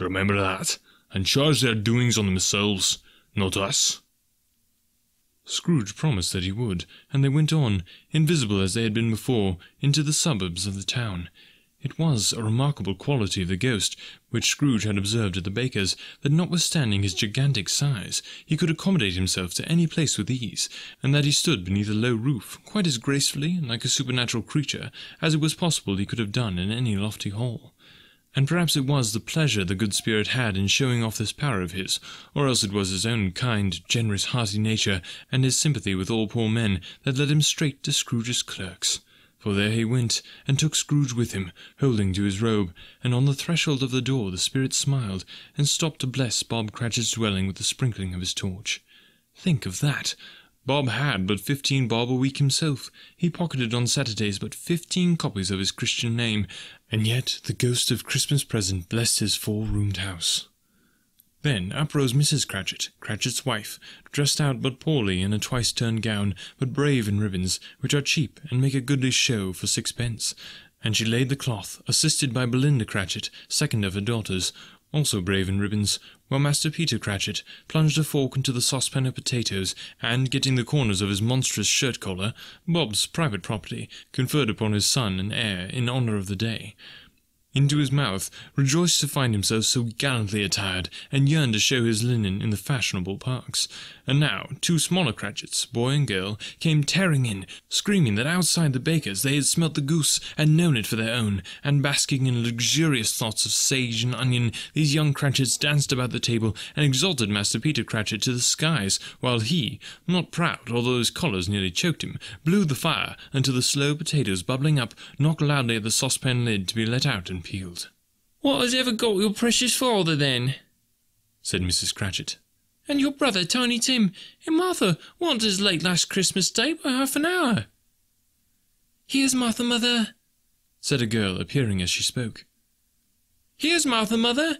Remember that, and charge their doings on themselves, not us. Scrooge promised that he would, and they went on, invisible as they had been before, into the suburbs of the town. It was a remarkable quality of the ghost, which Scrooge had observed at the baker's, that notwithstanding his gigantic size, he could accommodate himself to any place with ease, and that he stood beneath a low roof quite as gracefully and like a supernatural creature as it was possible he could have done in any lofty hall. And perhaps it was the pleasure the good spirit had in showing off this power of his, or else it was his own kind, generous, hearty nature, and his sympathy with all poor men, that led him straight to Scrooge's clerks. For there he went, and took Scrooge with him, holding to his robe, and on the threshold of the door the spirit smiled, and stopped to bless Bob Cratchit's dwelling with the sprinkling of his torch. Think of that! Bob had but fifteen bob a week himself. He pocketed on Saturdays but fifteen copies of his Christian name, and yet the ghost of Christmas present blessed his four-roomed house. Then up rose Mrs. Cratchit, Cratchit's wife, dressed out but poorly in a twice-turned gown, but brave in ribbons, which are cheap and make a goodly show for sixpence, and she laid the cloth, assisted by Belinda Cratchit, second of her daughters, also brave in ribbons, while Master Peter Cratchit plunged a fork into the saucepan of potatoes, and, getting the corners of his monstrous shirt-collar, Bob's private property, conferred upon his son and heir in honour of the day. Into his mouth, rejoiced to find himself so gallantly attired, and yearned to show his linen in the fashionable parks. And now two smaller Cratchits, boy and girl, came tearing in, screaming that outside the baker's they had smelt the goose and known it for their own, and basking in luxurious thoughts of sage and onion, these young Cratchits danced about the table and exalted Master Peter Cratchit to the skies, while he, not proud, although his collars nearly choked him, blew the fire until the slow potatoes bubbling up knocked loudly at the saucepan lid to be let out and peeled. What has ever got your precious father, then? said Mrs. Cratchit. And your brother, Tiny Tim, and Martha weren't as late last Christmas Day by half an hour. Here's Martha, mother, said a girl, appearing as she spoke. Here's Martha, mother,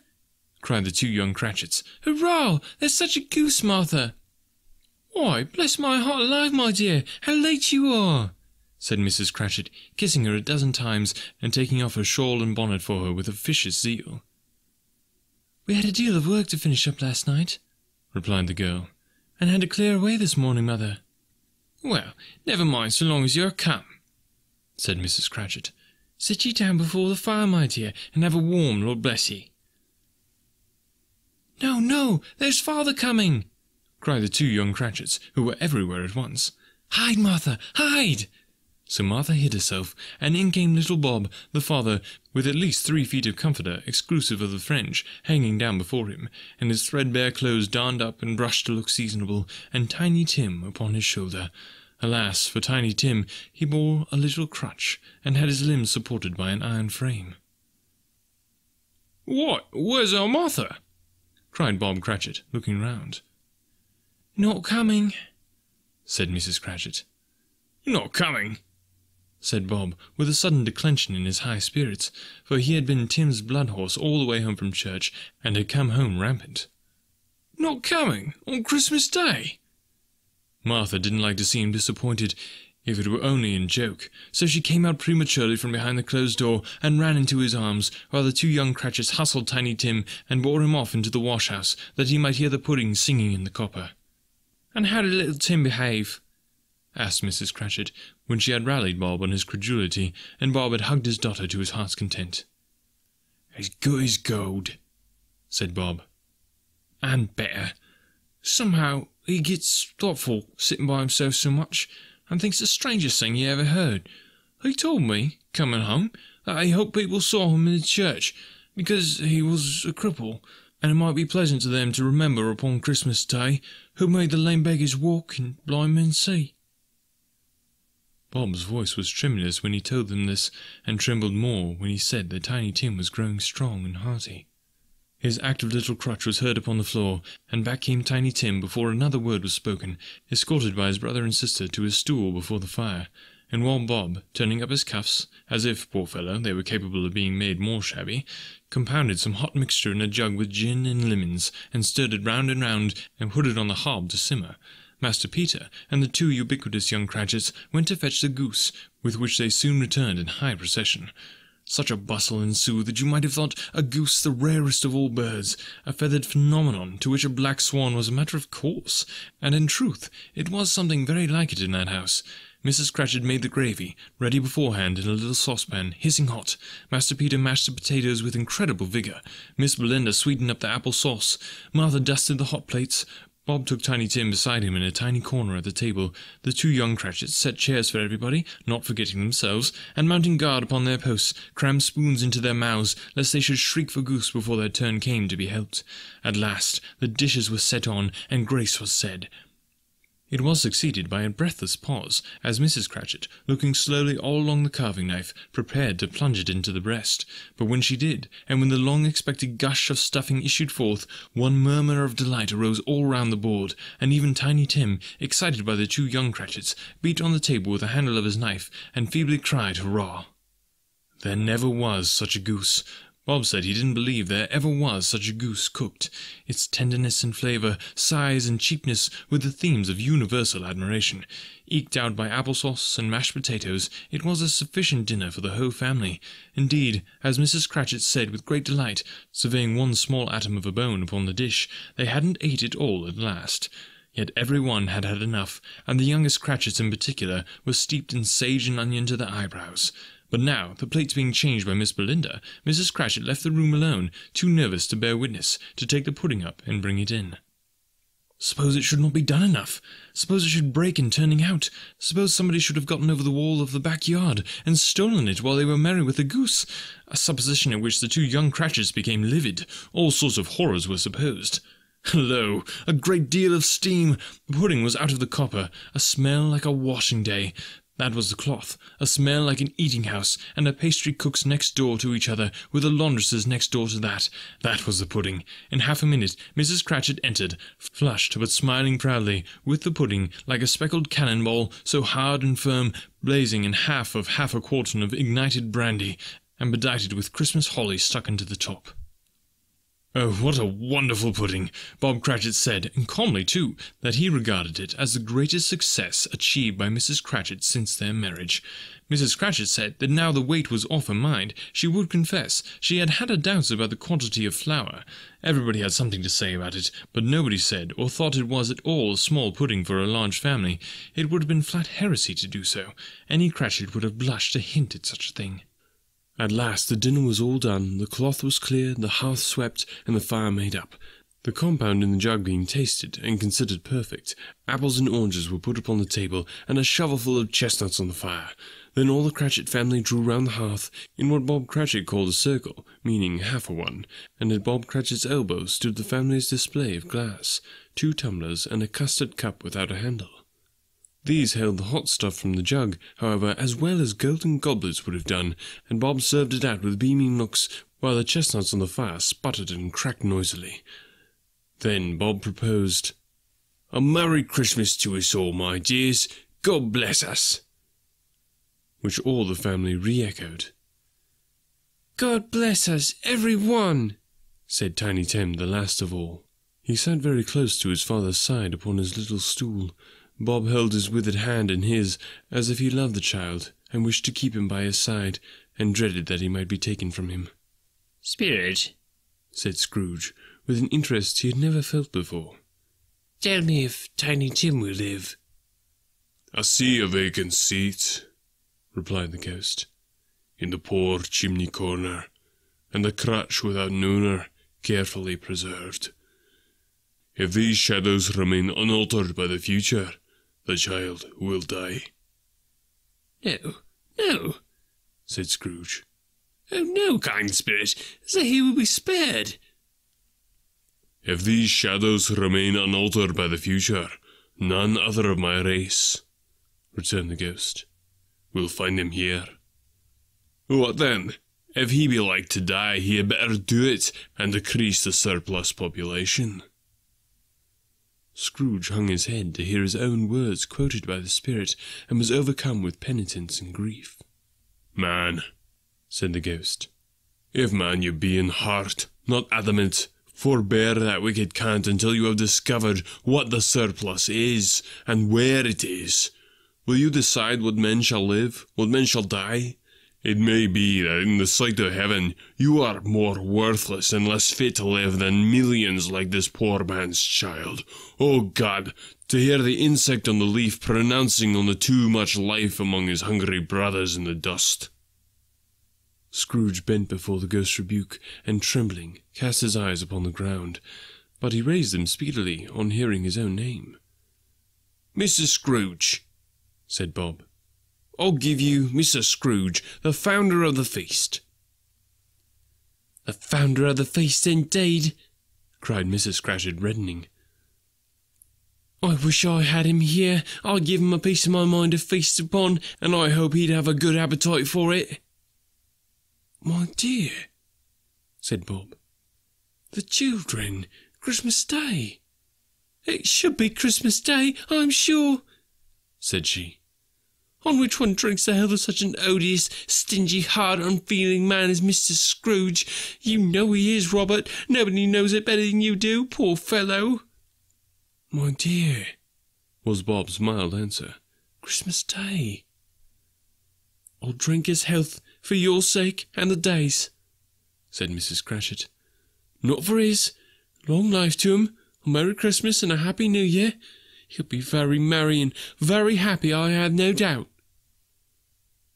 cried the two young Cratchits. Hurrah! There's such a goose, Martha. Why, bless my heart alive, my dear, how late you are! Said Mrs. Cratchit, kissing her a dozen times and taking off her shawl and bonnet for her with officious zeal. We had a deal of work to finish up last night, replied the girl, and had to clear away this morning, mother. Well, never mind so long as you're come, said Mrs. Cratchit. Sit ye down before the fire, my dear, and have a warm, Lord bless ye. No, no, there's father coming, cried the two young Cratchits, who were everywhere at once. Hide, Martha, hide! So Martha hid herself, and in came little Bob, the father, with at least three feet of comforter, exclusive of the French, hanging down before him, and his threadbare clothes darned up and brushed to look seasonable, and Tiny Tim upon his shoulder. Alas, for Tiny Tim, he bore a little crutch, and had his limbs supported by an iron frame. What? Where's our Martha? cried Bob Cratchit, looking round. Not coming, said Mrs. Cratchit. Not coming, said Bob, with a sudden declension in his high spirits, for he had been Tim's blood horse all the way home from church, and had come home rampant. Not coming on Christmas Day? Martha didn't like to seem disappointed, if it were only in joke, so she came out prematurely from behind the closed door and ran into his arms, while the two young Cratchits hustled Tiny Tim and bore him off into the wash-house, that he might hear the pudding singing in the copper. And how did little Tim behave? Asked Mrs. Cratchit, when she had rallied Bob on his credulity, and Bob had hugged his daughter to his heart's content. As good as gold, said Bob. And better. Somehow he gets thoughtful sitting by himself so much, and thinks the strangest thing he ever heard. He told me, coming home, that he hoped people saw him in the church, because he was a cripple, and it might be pleasant to them to remember upon Christmas Day who made the lame beggars walk and blind men see. Bob's voice was tremulous when he told them this, and trembled more when he said that Tiny Tim was growing strong and hearty. His active little crutch was heard upon the floor, and back came Tiny Tim before another word was spoken, escorted by his brother and sister to his stool before the fire, and while Bob, turning up his cuffs, as if, poor fellow, they were capable of being made more shabby, compounded some hot mixture in a jug with gin and lemons, and stirred it round and round, and put it on the hob to simmer, Master Peter and the two ubiquitous young Cratchits went to fetch the goose, with which they soon returned in high procession. Such a bustle ensued that you might have thought a goose the rarest of all birds, a feathered phenomenon to which a black swan was a matter of course, and in truth it was something very like it in that house. Mrs. Cratchit made the gravy, ready beforehand in a little saucepan, hissing hot. Master Peter mashed the potatoes with incredible vigour. Miss Belinda sweetened up the apple sauce. Martha dusted the hot plates. Bob took Tiny Tim beside him in a tiny corner at the table. The two young Cratchits set chairs for everybody, not forgetting themselves, and mounting guard upon their posts, crammed spoons into their mouths, lest they should shriek for goose before their turn came to be helped. At last the dishes were set on, and grace was said. It was succeeded by a breathless pause, as Mrs. Cratchit, looking slowly all along the carving knife, prepared to plunge it into the breast. But when she did, and when the long-expected gush of stuffing issued forth, one murmur of delight arose all round the board, and even Tiny Tim, excited by the two young Cratchits, beat on the table with the handle of his knife, and feebly cried hurrah! There never was such a goose, Bob said he didn't believe there ever was such a goose cooked. Its tenderness and flavour, size and cheapness were the themes of universal admiration. Eked out by applesauce and mashed potatoes, it was a sufficient dinner for the whole family. Indeed, as Mrs. Cratchit said with great delight, surveying one small atom of a bone upon the dish, they hadn't ate it all at last. Yet every one had had enough, and the youngest Cratchits in particular were steeped in sage and onion to their eyebrows. But now, the plates being changed by Miss Belinda, Mrs. Cratchit left the room alone, too nervous to bear witness, to take the pudding up and bring it in. Suppose it should not be done enough. Suppose it should break in turning out. Suppose somebody should have gotten over the wall of the backyard and stolen it while they were merry with the goose. A supposition at which the two young Cratchits became livid. All sorts of horrors were supposed. Lo! a great deal of steam. The pudding was out of the copper. A smell like a washing day. That was the cloth, a smell like an eating house, and a pastry cook's next door to each other, with a laundress's next door to that. That was the pudding. In half a minute Mrs. Cratchit entered, flushed but smiling proudly, with the pudding, like a speckled cannon ball, so hard and firm, blazing in half of half a quartern of ignited brandy, and bedighted with Christmas holly stuck into the top. Oh, what a wonderful pudding! Bob Cratchit said, and calmly too, that he regarded it as the greatest success achieved by Mrs. Cratchit since their marriage. Mrs. Cratchit said that now the weight was off her mind, she would confess she had had her doubts about the quantity of flour. Everybody had something to say about it, but nobody said or thought it was at all a small pudding for a large family. It would have been flat heresy to do so. Any Cratchit would have blushed to hint at such a thing. At last the dinner was all done, the cloth was cleared, the hearth swept, and the fire made up. The compound in the jug being tasted and considered perfect, apples and oranges were put upon the table, and a shovelful of chestnuts on the fire. Then all the Cratchit family drew round the hearth, in what Bob Cratchit called a circle, meaning half a one, and at Bob Cratchit's elbow stood the family's display of glass, two tumblers, and a custard cup without a handle. These held the hot stuff from the jug, however, as well as golden goblets would have done, and Bob served it out with beaming looks, while the chestnuts on the fire sputtered and cracked noisily. Then Bob proposed, A Merry Christmas to us all, my dears. God bless us. Which all the family re-echoed. God bless us, every one, said Tiny Tim, the last of all. He sat very close to his father's side upon his little stool, Bob held his withered hand in his, as if he loved the child, and wished to keep him by his side, and dreaded that he might be taken from him. Spirit, said Scrooge, with an interest he had never felt before. Tell me if Tiny Tim will live. I see a vacant seat, replied the ghost, in the poor chimney corner, and the crutch without an owner carefully preserved. If these shadows remain unaltered by the future, the child will die. No, no, said Scrooge. Oh, no, kind spirit, say he will be spared. If these shadows remain unaltered by the future, none other of my race, returned the ghost, will find him here. What then? If he be like to die, he had better do it and decrease the surplus population. Scrooge hung his head to hear his own words quoted by the spirit, and was overcome with penitence and grief. Man, said the ghost, if man you be in heart, not adamant, forbear that wicked cant until you have discovered what the surplus is, and where it is. Will you decide what men shall live, what men shall die? It may be that in the sight of heaven you are more worthless and less fit to live than millions like this poor man's child. Oh God, to hear the insect on the leaf pronouncing on the too much life among his hungry brothers in the dust. Scrooge bent before the ghost's rebuke, and trembling, cast his eyes upon the ground, but he raised them speedily on hearing his own name. Mrs. Scrooge, said Bob. I'll give you Mr. Scrooge, the founder of the feast. The founder of the feast, indeed, cried Mrs. Cratchit, reddening. I wish I had him here. I'd give him a piece of my mind to feast upon, and I hope he'd have a good appetite for it. My dear, said Bob, the children, Christmas Day. It should be Christmas Day, I'm sure, said she on which one drinks the health of such an odious, stingy, hard, unfeeling man as Mr. Scrooge. You know he is, Robert. Nobody knows it better than you do, poor fellow. My dear, was Bob's mild answer, Christmas Day. I'll drink his health for your sake and the day's, said Mrs. Cratchit. Not for his. Long life to him, a Merry Christmas and a Happy New Year. He'll be very merry and very happy, I have no doubt.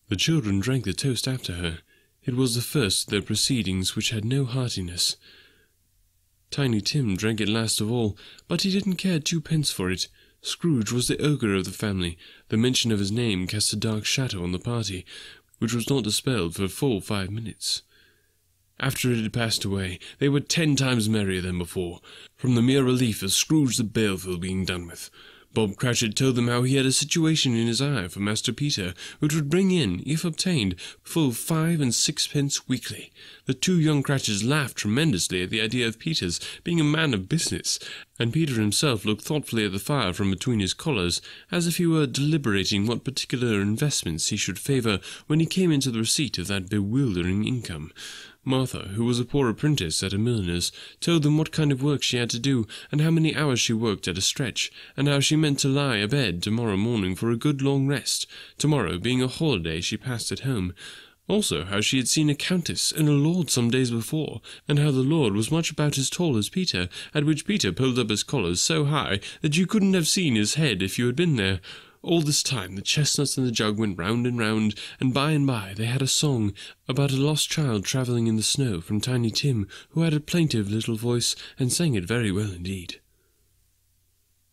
The children drank the toast after her. It was the first of their proceedings which had no heartiness. Tiny Tim drank it last of all, but he didn't care twopence for it. Scrooge was the ogre of the family. The mention of his name cast a dark shadow on the party, which was not dispelled for full five minutes. After it had passed away, they were ten times merrier than before, from the mere relief of Scrooge the baleful being done with. Bob Cratchit told them how he had a situation in his eye for Master Peter, which would bring in, if obtained, full five and sixpence weekly. The two young Cratchits laughed tremendously at the idea of Peter's being a man of business, and Peter himself looked thoughtfully at the fire from between his collars, as if he were deliberating what particular investments he should favour when he came into the receipt of that bewildering income. Martha, who was a poor apprentice at a milliner's, told them what kind of work she had to do, and how many hours she worked at a stretch, and how she meant to lie abed tomorrow morning for a good long rest, tomorrow being a holiday she passed at home. Also, how she had seen a countess and a lord some days before, and how the lord was much about as tall as Peter, at which Peter pulled up his collars so high that you couldn't have seen his head if you had been there. All this time the chestnuts and the jug went round and round, and by and by they had a song about a lost child travelling in the snow from Tiny Tim, who had a plaintive little voice and sang it very well indeed.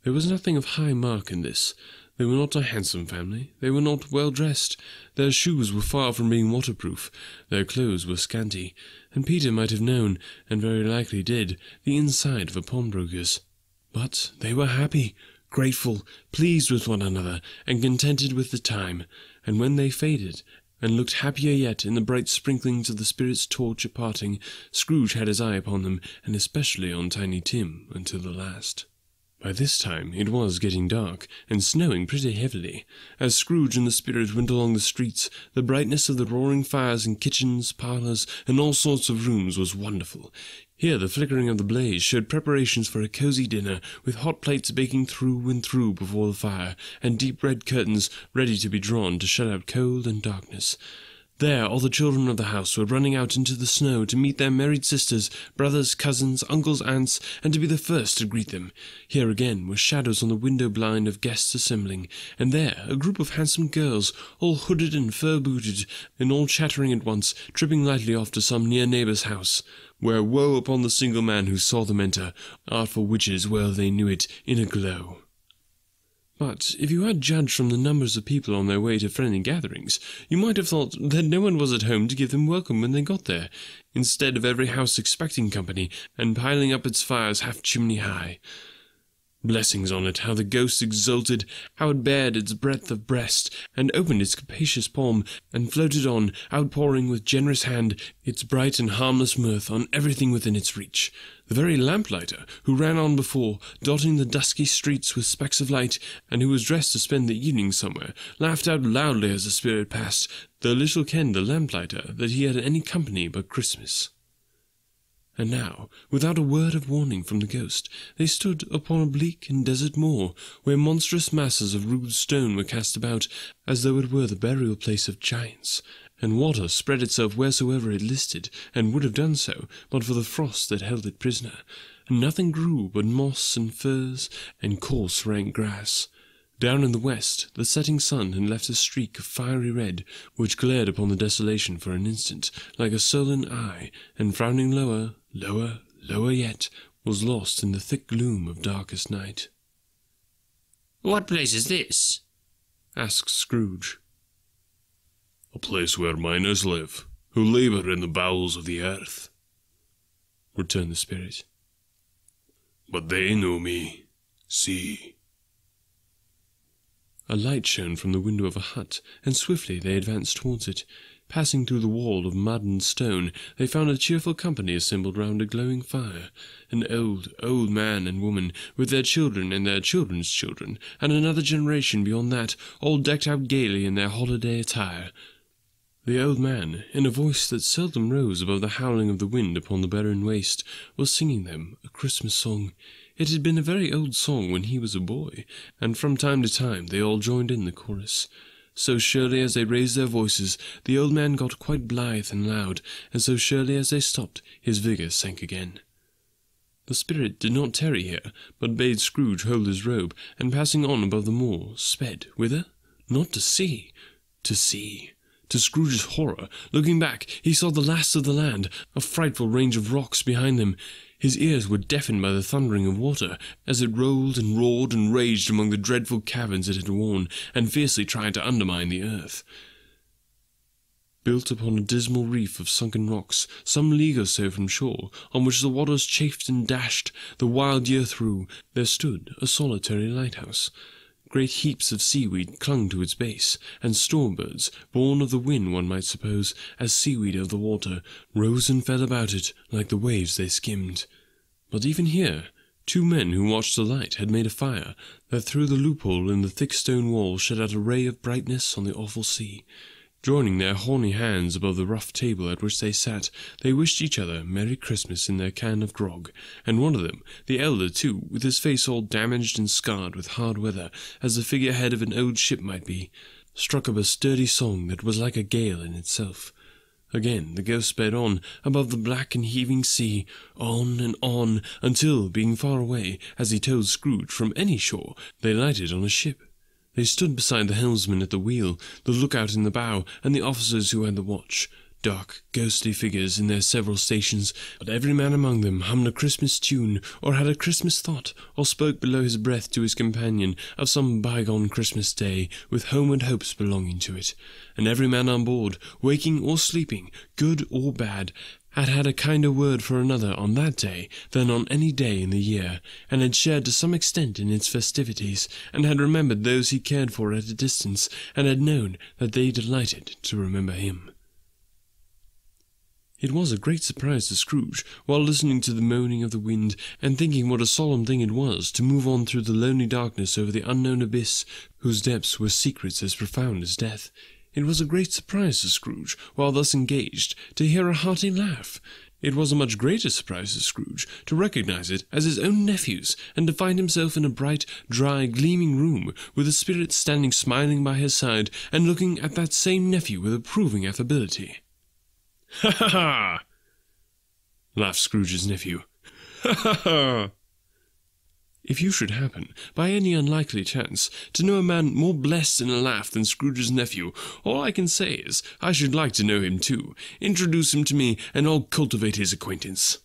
There was nothing of high mark in this. They were not a handsome family. They were not well dressed. Their shoes were far from being waterproof. Their clothes were scanty, and Peter might have known, and very likely did, the inside of a pawnbroker's. But they were happy, grateful, pleased with one another, and contented with the time, and when they faded, and looked happier yet in the bright sprinklings of the Spirit's torch at parting, Scrooge had his eye upon them, and especially on Tiny Tim, until the last. By this time it was getting dark, and snowing pretty heavily. As Scrooge and the Spirit went along the streets, the brightness of the roaring fires in kitchens, parlours, and all sorts of rooms was wonderful. Here the flickering of the blaze showed preparations for a cosy dinner, with hot plates baking through and through before the fire, and deep red curtains ready to be drawn to shut out cold and darkness. There all the children of the house were running out into the snow to meet their married sisters, brothers, cousins, uncles, aunts, and to be the first to greet them. Here again were shadows on the window blind of guests assembling, and there a group of handsome girls, all hooded and fur-booted, and all chattering at once, tripping lightly off to some near neighbour's house, where woe upon the single man who saw them enter, artful witches well they knew it, in a glow. But if you had judged from the numbers of people on their way to friendly gatherings, you might have thought that no one was at home to give them welcome when they got there, instead of every house expecting company, and piling up its fires half chimney high. Blessings on it, how the ghost exulted, how it bared its breadth of breast, and opened its capacious palm, and floated on, outpouring with generous hand its bright and harmless mirth on everything within its reach. The very lamplighter, who ran on before, dotting the dusky streets with specks of light, and who was dressed to spend the evening somewhere, laughed out loudly as the spirit passed, though little kenned the lamplighter that he had any company but Christmas. And now, without a word of warning from the ghost, they stood upon a bleak and desert moor, where monstrous masses of rude stone were cast about, as though it were the burial place of giants, and water spread itself wheresoever it listed, and would have done so, but for the frost that held it prisoner, and nothing grew but moss and furze and coarse rank grass. Down in the west, the setting sun had left a streak of fiery red, which glared upon the desolation for an instant, like a sullen eye, and frowning lower, lower, lower yet, was lost in the thick gloom of darkest night. What place is this? asked Scrooge. A place where miners live, who labour in the bowels of the earth, returned the spirit. But they know me. See. A light shone from the window of a hut, and swiftly they advanced towards it. Passing through the wall of mud and stone, they found a cheerful company assembled round a glowing fire. An old, old man and woman, with their children and their children's children, and another generation beyond that, all decked out gaily in their holiday attire. The old man, in a voice that seldom rose above the howling of the wind upon the barren waste, was singing them a Christmas song. It had been a very old song when he was a boy, and from time to time they all joined in the chorus. So surely as they raised their voices, the old man got quite blithe and loud, and so surely as they stopped, his vigour sank again. The spirit did not tarry here, but bade Scrooge hold his robe, and passing on above the moor, sped whither? Not to sea, to sea, To Scrooge's horror, looking back, he saw the last of the land, a frightful range of rocks behind them. His ears were deafened by the thundering of water, as it rolled and roared and raged among the dreadful caverns it had worn, and fiercely tried to undermine the earth. Built upon a dismal reef of sunken rocks, some league or so from shore, on which the waters chafed and dashed the wild year through, there stood a solitary lighthouse. Great heaps of seaweed clung to its base, and storm birds, born of the wind one might suppose, as seaweed of the water, rose and fell about it like the waves they skimmed. But even here, two men who watched the light had made a fire that through the loophole in the thick stone wall shed out a ray of brightness on the awful sea. Joining their horny hands above the rough table at which they sat, they wished each other Merry Christmas in their can of grog, and one of them, the elder too, with his face all damaged and scarred with hard weather, as the figurehead of an old ship might be, struck up a sturdy song that was like a gale in itself. Again the ghost sped on, above the black and heaving sea, on and on, until, being far away, as he told Scrooge, from any shore, they lighted on a ship. They stood beside the helmsman at the wheel, the lookout in the bow, and the officers who had the watch. Dark, ghostly figures in their several stations, but every man among them hummed a Christmas tune, or had a Christmas thought, or spoke below his breath to his companion of some bygone Christmas day, with homeward hopes belonging to it. And every man on board, waking or sleeping, good or bad, had had a kinder word for another on that day than on any day in the year, and had shared to some extent in its festivities, and had remembered those he cared for at a distance, and had known that they delighted to remember him. It was a great surprise to Scrooge, while listening to the moaning of the wind, and thinking what a solemn thing it was to move on through the lonely darkness over the unknown abyss, whose depths were secrets as profound as death. It was a great surprise to Scrooge, while thus engaged, to hear a hearty laugh. It was a much greater surprise to Scrooge to recognize it as his own nephew's, and to find himself in a bright, dry, gleaming room, with the spirit standing smiling by his side, and looking at that same nephew with approving affability. Ha ha ha! laughed Scrooge's nephew. Ha ha ha! If you should happen, by any unlikely chance, to know a man more blessed in a laugh than Scrooge's nephew, all I can say is, I should like to know him too. Introduce him to me, and I'll cultivate his acquaintance.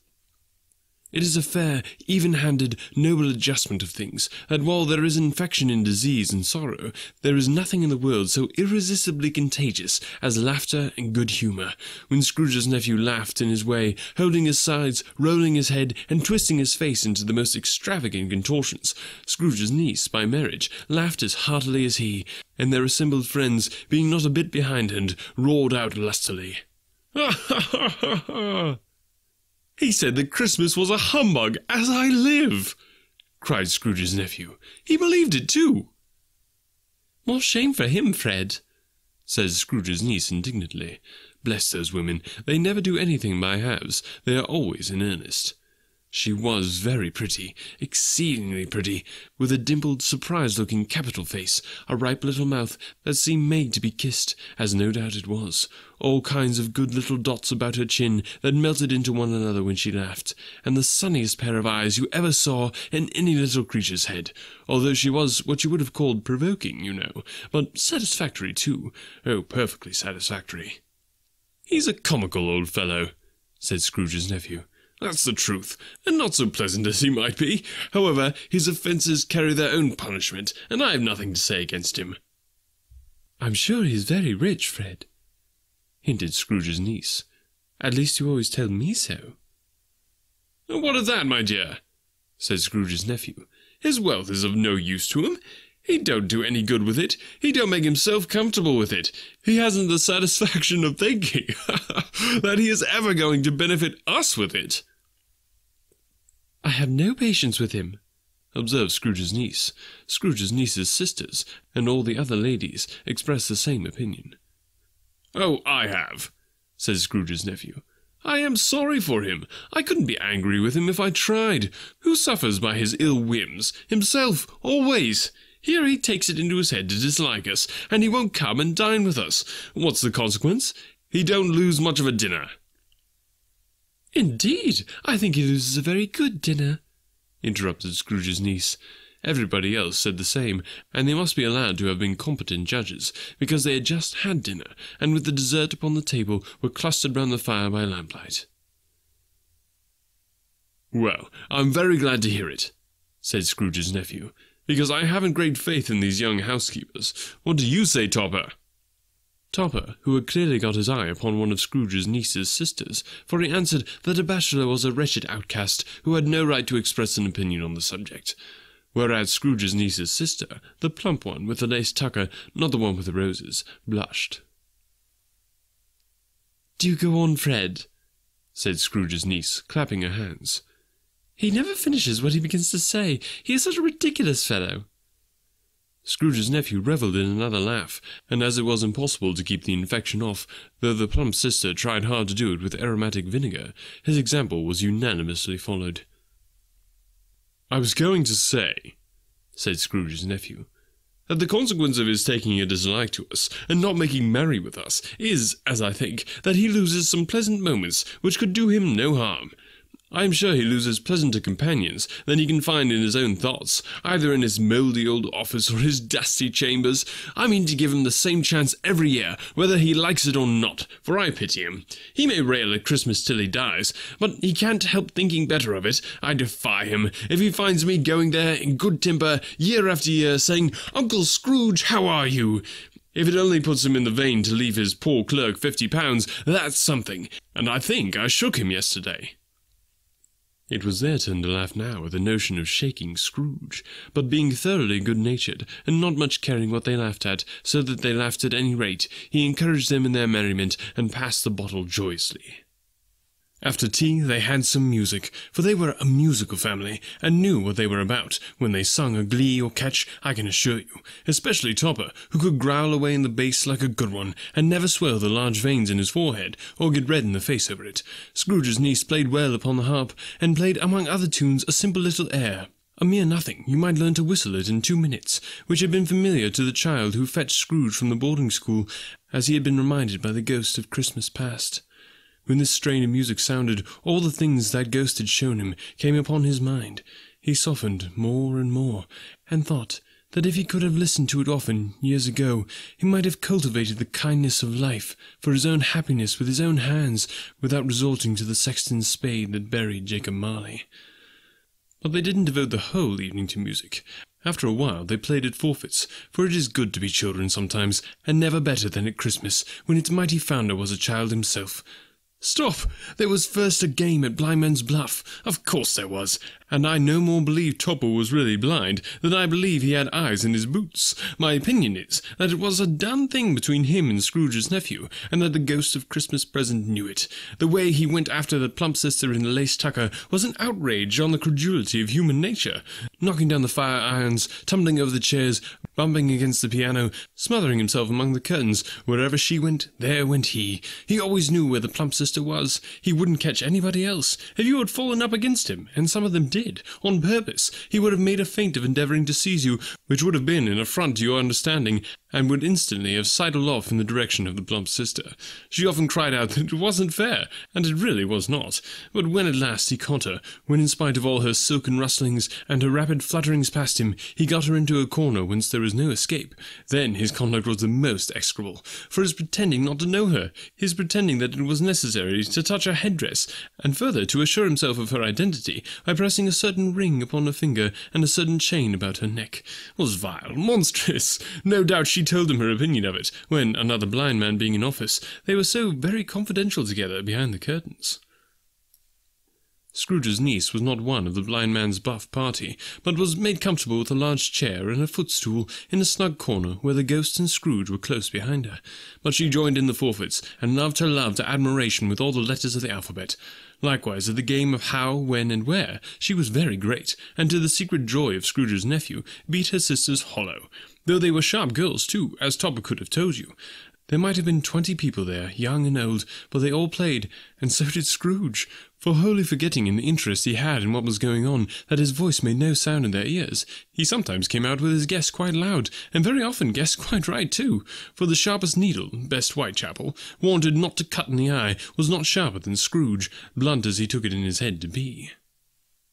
It is a fair, even handed, noble adjustment of things, that while there is infection in disease and sorrow, there is nothing in the world so irresistibly contagious as laughter and good humour. When Scrooge's nephew laughed in his way, holding his sides, rolling his head, and twisting his face into the most extravagant contortions, Scrooge's niece, by marriage, laughed as heartily as he, and their assembled friends, being not a bit behindhand, roared out lustily. Ha ha ha ha ha! He said that Christmas was a humbug, as I live, cried Scrooge's nephew. He believed it too. More shame for him, Fred, said Scrooge's niece indignantly. Bless those women, they never do anything by halves, they are always in earnest. She was very pretty, exceedingly pretty, with a dimpled, surprised-looking capital face, a ripe little mouth that seemed made to be kissed, as no doubt it was, all kinds of good little dots about her chin that melted into one another when she laughed, and the sunniest pair of eyes you ever saw in any little creature's head, although she was what you would have called provoking, you know, but satisfactory too, oh, perfectly satisfactory. He's a comical old fellow, said Scrooge's nephew. That's the truth, and not so pleasant as he might be. However, his offences carry their own punishment, and I have nothing to say against him. I'm sure he's very rich, Fred, hinted Scrooge's niece. At least you always tell me so. What of that, my dear? said Scrooge's nephew. His wealth is of no use to him. He don't do any good with it. He don't make himself comfortable with it. He hasn't the satisfaction of thinking that he is ever going to benefit us with it. I have no patience with him, observed Scrooge's niece. Scrooge's niece's sisters, and all the other ladies, expressed the same opinion. Oh, I have, said Scrooge's nephew. I am sorry for him. I couldn't be angry with him if I tried. Who suffers by his ill whims? Himself, always. Here he takes it into his head to dislike us, and he won't come and dine with us. What's the consequence? He don't lose much of a dinner. Indeed, I think he loses a very good dinner, interrupted Scrooge's niece. Everybody else said the same, and they must be allowed to have been competent judges, because they had just had dinner, and with the dessert upon the table were clustered round the fire by lamplight. Well, I'm very glad to hear it, said Scrooge's nephew, because I haven't great faith in these young housekeepers. What do you say, Topper? Topper, who had clearly got his eye upon one of Scrooge's niece's sisters, for he answered that a bachelor was a wretched outcast who had no right to express an opinion on the subject. Whereas Scrooge's niece's sister, the plump one with the lace tucker, not the one with the roses, blushed. Do go on, Fred, said Scrooge's niece, clapping her hands. He never finishes what he begins to say. He is such a ridiculous fellow. Scrooge's nephew revelled in another laugh, and as it was impossible to keep the infection off, though the plump sister tried hard to do it with aromatic vinegar, his example was unanimously followed. I was going to say, said Scrooge's nephew, that the consequence of his taking a dislike to us, and not making merry with us, is, as I think, that he loses some pleasant moments which could do him no harm, I am sure he loses pleasanter companions than he can find in his own thoughts, either in his mouldy old office or his dusty chambers. I mean to give him the same chance every year, whether he likes it or not, for I pity him. He may rail at Christmas till he dies, but he can't help thinking better of it. I defy him, if he finds me going there in good temper year after year, saying, Uncle Scrooge, how are you? If it only puts him in the vein to leave his poor clerk fifty pounds, that's something, and I think I shook him yesterday. It was their turn to laugh now at the notion of shaking Scrooge, but being thoroughly good-natured, and not much caring what they laughed at, so that they laughed at any rate, he encouraged them in their merriment, and passed the bottle joyously. After tea they had some music, for they were a musical family, and knew what they were about when they sung a glee or catch, I can assure you, especially Topper, who could growl away in the bass like a good one, and never swell the large veins in his forehead, or get red in the face over it. Scrooge's niece played well upon the harp, and played among other tunes a simple little air, a mere nothing, you might learn to whistle it in two minutes, which had been familiar to the child who fetched Scrooge from the boarding school, as he had been reminded by the ghost of Christmas past. When this strain of music sounded, all the things that ghost had shown him came upon his mind. He softened more and more, and thought that if he could have listened to it often, years ago, he might have cultivated the kindness of life for his own happiness with his own hands, without resorting to the sexton's spade that buried Jacob Marley. But they didn't devote the whole evening to music. After a while they played at forfeits, for it is good to be children sometimes, and never better than at Christmas, when its mighty founder was a child himself. Stop! There was first a game at Blindman's Bluff. Of course there was and I no more believe Topper was really blind than I believe he had eyes in his boots. My opinion is that it was a done thing between him and Scrooge's nephew, and that the ghost of Christmas present knew it. The way he went after the plump sister in the lace tucker was an outrage on the credulity of human nature, knocking down the fire irons, tumbling over the chairs, bumping against the piano, smothering himself among the curtains. Wherever she went, there went he. He always knew where the plump sister was. He wouldn't catch anybody else. If you had fallen up against him, and some of them did, did, on purpose. He would have made a feint of endeavouring to seize you, which would have been an affront to your understanding, and would instantly have sidled off in the direction of the plump sister. She often cried out that it wasn't fair, and it really was not. But when at last he caught her, when in spite of all her silken rustlings and her rapid flutterings past him, he got her into a corner whence there was no escape, then his conduct was the most execrable, for his pretending not to know her, his pretending that it was necessary to touch her headdress, and further to assure himself of her identity by pressing a certain ring upon her finger and a certain chain about her neck, was vile, monstrous. No doubt she told him her opinion of it, when, another blind man being in office, they were so very confidential together behind the curtains. Scrooge's niece was not one of the blind man's buff party, but was made comfortable with a large chair and a footstool in a snug corner where the ghost and Scrooge were close behind her. But she joined in the forfeits, and loved her love to admiration with all the letters of the alphabet. Likewise, at the game of how, when, and where, she was very great, and to the secret joy of Scrooge's nephew, beat her sisters hollow. Though they were sharp girls, too, as Topper could have told you. There might have been twenty people there, young and old, but they all played, and so did Scrooge, for wholly forgetting in the interest he had in what was going on that his voice made no sound in their ears, he sometimes came out with his guess quite loud, and very often guessed quite right too, for the sharpest needle, best Whitechapel, wanted not to cut in the eye, was not sharper than Scrooge, blunt as he took it in his head to be.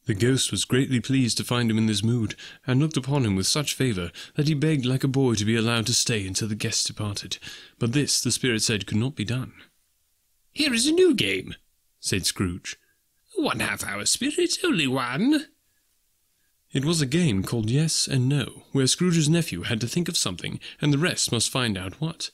The ghost was greatly pleased to find him in this mood, and looked upon him with such favour that he begged like a boy to be allowed to stay until the guests departed. But this, the spirit said, could not be done. Here is a new game, said Scrooge. One half hour spirit, only one. It was a game called Yes and No, where Scrooge's nephew had to think of something, and the rest must find out what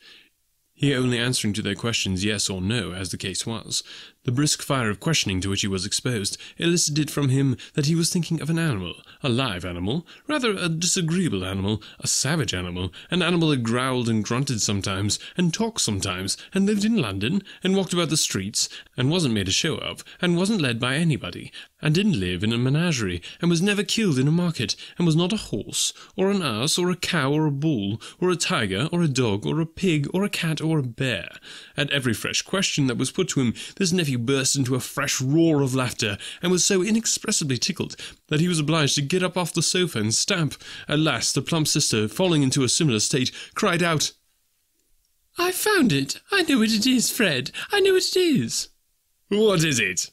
he only answering to their questions yes or no, as the case was. The brisk fire of questioning to which he was exposed elicited from him that he was thinking of an animal, a live animal, rather a disagreeable animal, a savage animal, an animal that growled and grunted sometimes, and talked sometimes, and lived in London, and walked about the streets, and wasn't made a show of, and wasn't led by anybody, and didn't live in a menagerie, and was never killed in a market, and was not a horse, or an ass, or a cow, or a bull, or a tiger, or a dog, or a pig, or a cat, or a bear. At every fresh question that was put to him, this nephew burst into a fresh roar of laughter, and was so inexpressibly tickled that he was obliged to get up off the sofa and stamp. At last, the plump sister, falling into a similar state, cried out, I found it! I know what it is, Fred! I know what it is! What is it?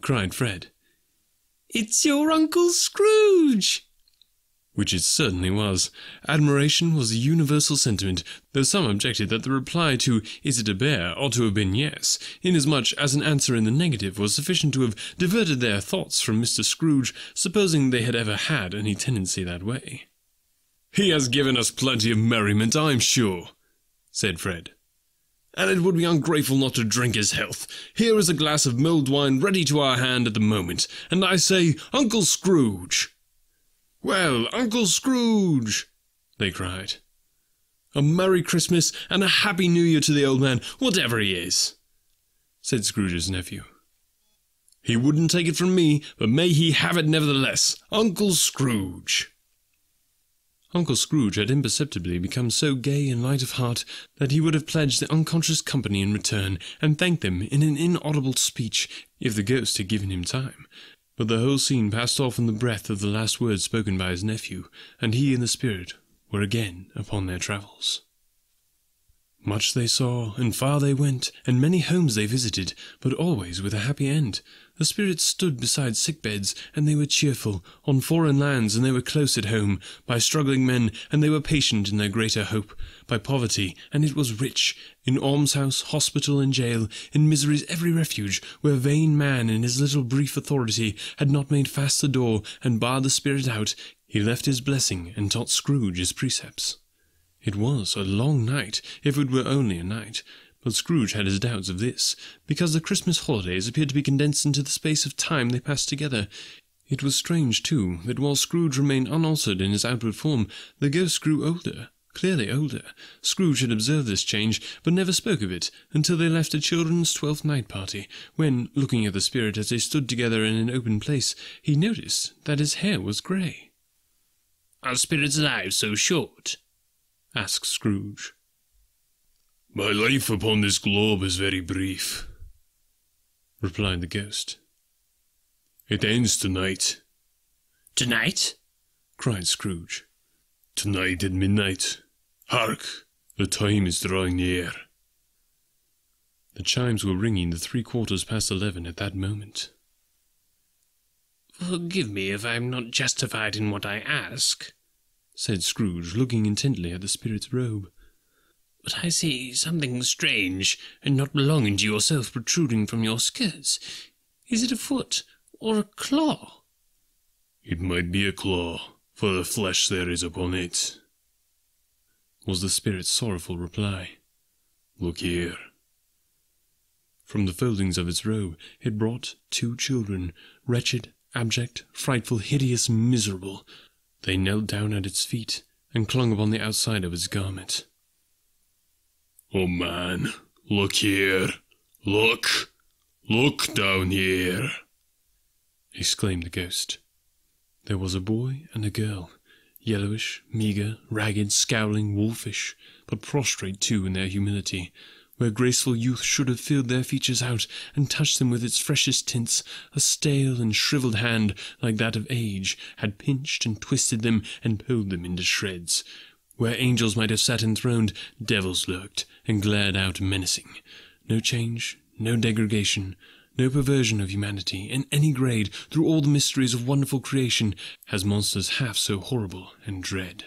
cried Fred. It's your Uncle Scrooge! Which it certainly was. Admiration was a universal sentiment, though some objected that the reply to Is it a bear ought to have been yes, inasmuch as an answer in the negative was sufficient to have diverted their thoughts from Mr. Scrooge, supposing they had ever had any tendency that way. He has given us plenty of merriment, I'm sure, said Fred and it would be ungrateful not to drink his health. Here is a glass of mulled wine ready to our hand at the moment, and I say, Uncle Scrooge! Well, Uncle Scrooge! they cried. A Merry Christmas and a Happy New Year to the old man, whatever he is, said Scrooge's nephew. He wouldn't take it from me, but may he have it nevertheless. Uncle Scrooge! Uncle Scrooge had imperceptibly become so gay and light of heart that he would have pledged the unconscious company in return, and thanked them in an inaudible speech, if the ghost had given him time. But the whole scene passed off in the breath of the last words spoken by his nephew, and he and the spirit were again upon their travels. Much they saw, and far they went, and many homes they visited, but always with a happy end. The spirits stood beside sick beds, and they were cheerful, on foreign lands, and they were close at home, by struggling men, and they were patient in their greater hope, by poverty, and it was rich, in almshouse, hospital, and jail, in misery's every refuge, where vain man in his little brief authority had not made fast the door, and barred the spirit out, he left his blessing, and taught Scrooge his precepts. It was a long night, if it were only a night, but Scrooge had his doubts of this, because the Christmas holidays appeared to be condensed into the space of time they passed together. It was strange, too, that while Scrooge remained unaltered in his outward form, the ghost grew older, clearly older. Scrooge had observed this change, but never spoke of it, until they left a children's twelfth night party, when, looking at the spirit as they stood together in an open place, he noticed that his hair was grey. Are spirits' lives so short? asked Scrooge. My life upon this globe is very brief, replied the ghost. It ends tonight. Tonight? cried Scrooge. Tonight at midnight. Hark! The time is drawing near. The chimes were ringing the three quarters past eleven at that moment. Forgive me if I am not justified in what I ask, said Scrooge, looking intently at the spirit's robe. But I see something strange and not belonging to yourself protruding from your skirts. Is it a foot or a claw? It might be a claw, for the flesh there is upon it, was the spirit's sorrowful reply. Look here. From the foldings of its robe it brought two children, wretched, abject, frightful, hideous, miserable. They knelt down at its feet and clung upon the outside of its garment. Oh man, look here. Look. Look down here. exclaimed the ghost. There was a boy and a girl, yellowish, meagre, ragged, scowling, wolfish, but prostrate too in their humility. Where graceful youth should have filled their features out and touched them with its freshest tints, a stale and shriveled hand, like that of age, had pinched and twisted them and pulled them into shreds. Where angels might have sat enthroned, devils lurked and glared out menacing. No change, no degradation, No perversion of humanity, in any grade, through all the mysteries of wonderful creation, has monsters half so horrible and dread.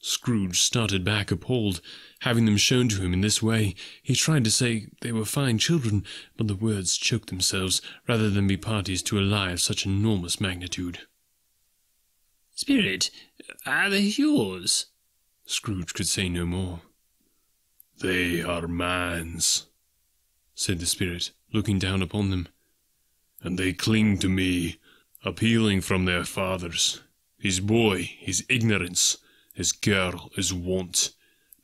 Scrooge started back appalled, having them shown to him in this way. He tried to say they were fine children, but the words choked themselves rather than be parties to a lie of such enormous magnitude. Spirit, are they yours? Scrooge could say no more. They are man's, said the spirit, looking down upon them. And they cling to me, appealing from their fathers. His boy, his ignorance, his girl, his want.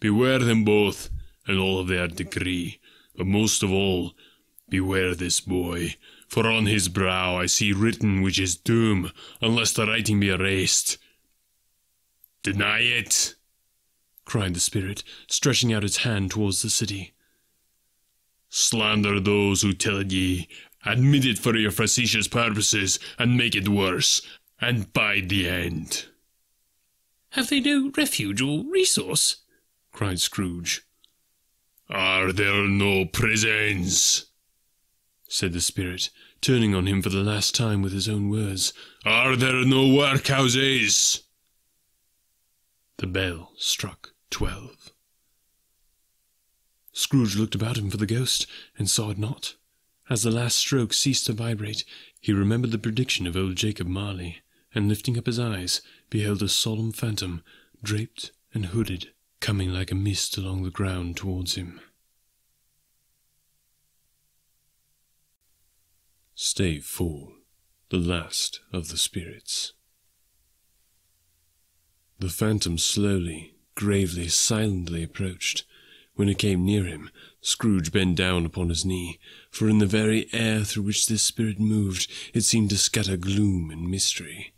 Beware them both, and all of their degree, but most of all, beware this boy, for on his brow I see written which is doom, unless the writing be erased. Deny it, cried the spirit, stretching out its hand towards the city. Slander those who tell it ye, admit it for your facetious purposes, and make it worse, and bide the end. Have they no refuge or resource? cried Scrooge. Are there no prisons? said the spirit, turning on him for the last time with his own words. Are there no workhouses? The bell struck twelve. Scrooge looked about him for the ghost, and saw it not. As the last stroke ceased to vibrate, he remembered the prediction of old Jacob Marley, and lifting up his eyes, beheld a solemn phantom, draped and hooded, coming like a mist along the ground towards him. Stave 4 The Last of the Spirits. The phantom slowly, gravely, silently approached. When it came near him, Scrooge bent down upon his knee, for in the very air through which this spirit moved, it seemed to scatter gloom and mystery.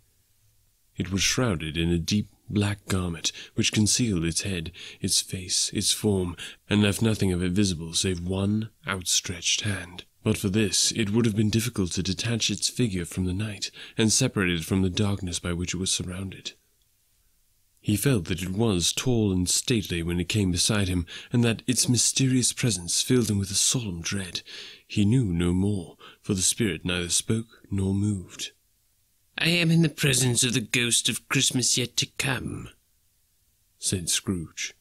It was shrouded in a deep black garment which concealed its head, its face, its form, and left nothing of it visible save one outstretched hand. But for this, it would have been difficult to detach its figure from the night, and separate it from the darkness by which it was surrounded. He felt that it was tall and stately when it came beside him, and that its mysterious presence filled him with a solemn dread. He knew no more, for the spirit neither spoke nor moved. I am in the presence of the ghost of Christmas yet to come, said Scrooge.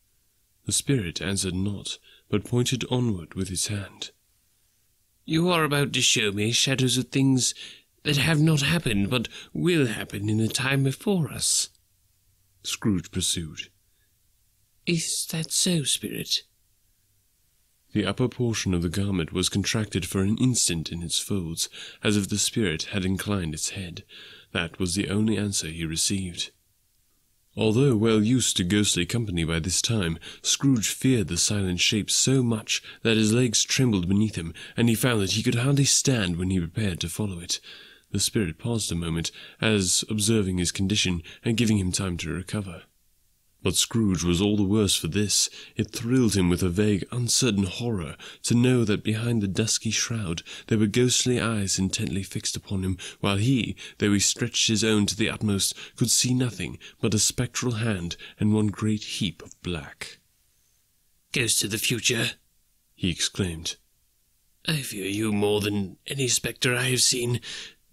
The spirit answered not, but pointed onward with his hand. You are about to show me shadows of things that have not happened, but will happen in the time before us. Scrooge pursued. Is that so, Spirit? The upper portion of the garment was contracted for an instant in its folds, as if the spirit had inclined its head. That was the only answer he received. Although well used to ghostly company by this time, Scrooge feared the silent shape so much that his legs trembled beneath him, and he found that he could hardly stand when he prepared to follow it. The spirit paused a moment, as observing his condition and giving him time to recover. But Scrooge was all the worse for this. It thrilled him with a vague, uncertain horror to know that behind the dusky shroud there were ghostly eyes intently fixed upon him, while he, though he stretched his own to the utmost, could see nothing but a spectral hand and one great heap of black. Ghost of the future, he exclaimed. I fear you more than any spectre I have seen,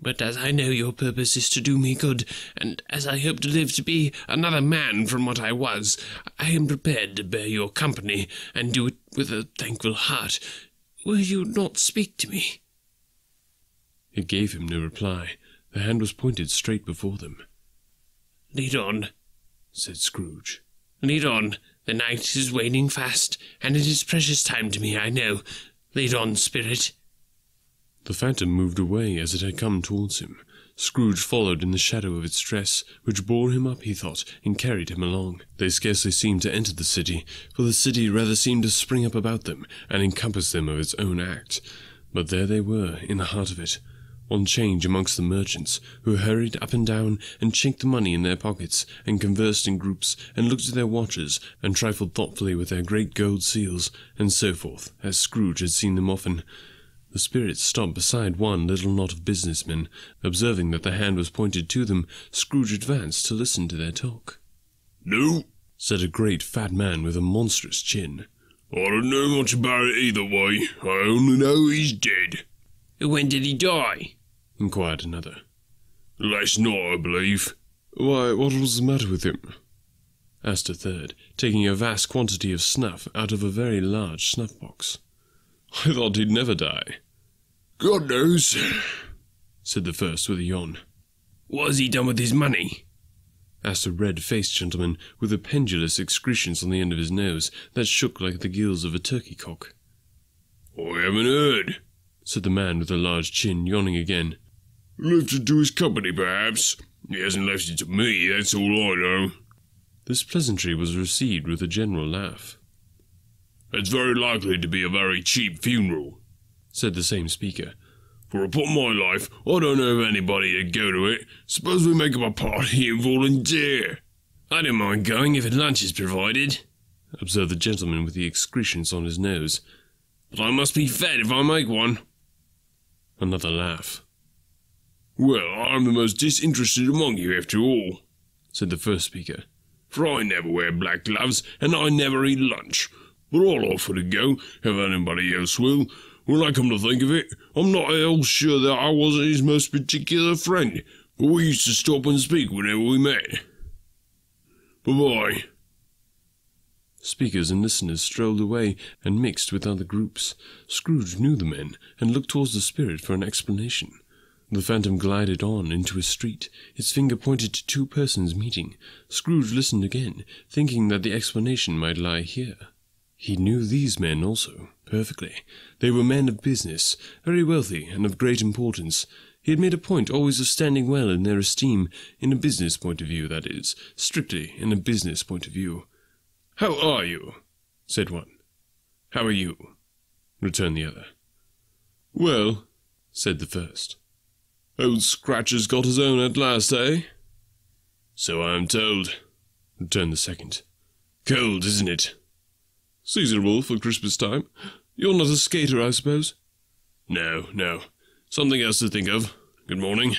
but as I know your purpose is to do me good, and as I hope to live to be another man from what I was, I am prepared to bear your company, and do it with a thankful heart. Will you not speak to me? It gave him no reply. The hand was pointed straight before them. Lead on, said Scrooge. Lead on. The night is waning fast, and it is precious time to me, I know. Lead on, spirit. The phantom moved away as it had come towards him. Scrooge followed in the shadow of its dress, which bore him up, he thought, and carried him along. They scarcely seemed to enter the city, for the city rather seemed to spring up about them and encompass them of its own act. But there they were, in the heart of it, on change amongst the merchants, who hurried up and down and chinked the money in their pockets, and conversed in groups, and looked at their watches, and trifled thoughtfully with their great gold seals, and so forth, as Scrooge had seen them often. The spirits stopped beside one little knot of businessmen. Observing that the hand was pointed to them, Scrooge advanced to listen to their talk. No, said a great fat man with a monstrous chin. I don't know much about it either way. I only know he's dead. When did he die? inquired another. Last night, I believe. Why, what was the matter with him? asked a third, taking a vast quantity of snuff out of a very large snuff box. I thought he'd never die, God knows. said the first with a yawn. What has he done with his money? asked a red-faced gentleman with a pendulous excretions on the end of his nose that shook like the gills of a turkey cock. I haven't heard. said the man with the large chin, yawning again. Left it to his company, perhaps. He hasn't left it to me, that's all I know. This pleasantry was received with a general laugh. It's very likely to be a very cheap funeral. said the same speaker. For upon my life, I don't know of anybody that'd go to it. Suppose we make up a party and volunteer. I don't mind going if lunch is provided, observed the gentleman with the excretions on his nose. but I must be fed if I make one. Another laugh, Well, I'm the most disinterested among you after all. said the first speaker. For I never wear black gloves, and I never eat lunch. But I'll offer to go, if anybody else will. When I come to think of it, I'm not at all sure that I wasn't his most particular friend, but we used to stop and speak whenever we met. Bye-bye. Speakers and listeners strolled away and mixed with other groups. Scrooge knew the men and looked towards the spirit for an explanation. The phantom glided on into a street. Its finger pointed to two persons meeting. Scrooge listened again, thinking that the explanation might lie here. He knew these men also, perfectly. They were men of business, very wealthy and of great importance. He had made a point always of standing well in their esteem, in a business point of view, that is, strictly in a business point of view. How are you? said one. How are you? returned the other. Well, said the first. Old Scratch has got his own at last, eh? So I am told, returned the second. Cold, isn't it? Seasonable for Christmas time. You're not a skater, I suppose? No, no. Something else to think of. Good morning.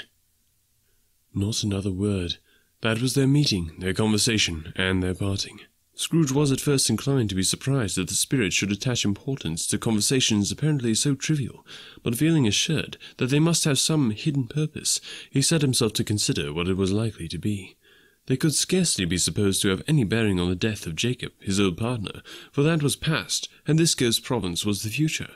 Not another word. That was their meeting, their conversation, and their parting. Scrooge was at first inclined to be surprised that the spirit should attach importance to conversations apparently so trivial, but feeling assured that they must have some hidden purpose, he set himself to consider what it was likely to be. They could scarcely be supposed to have any bearing on the death of Jacob, his old partner, for that was past, and this ghost province was the future.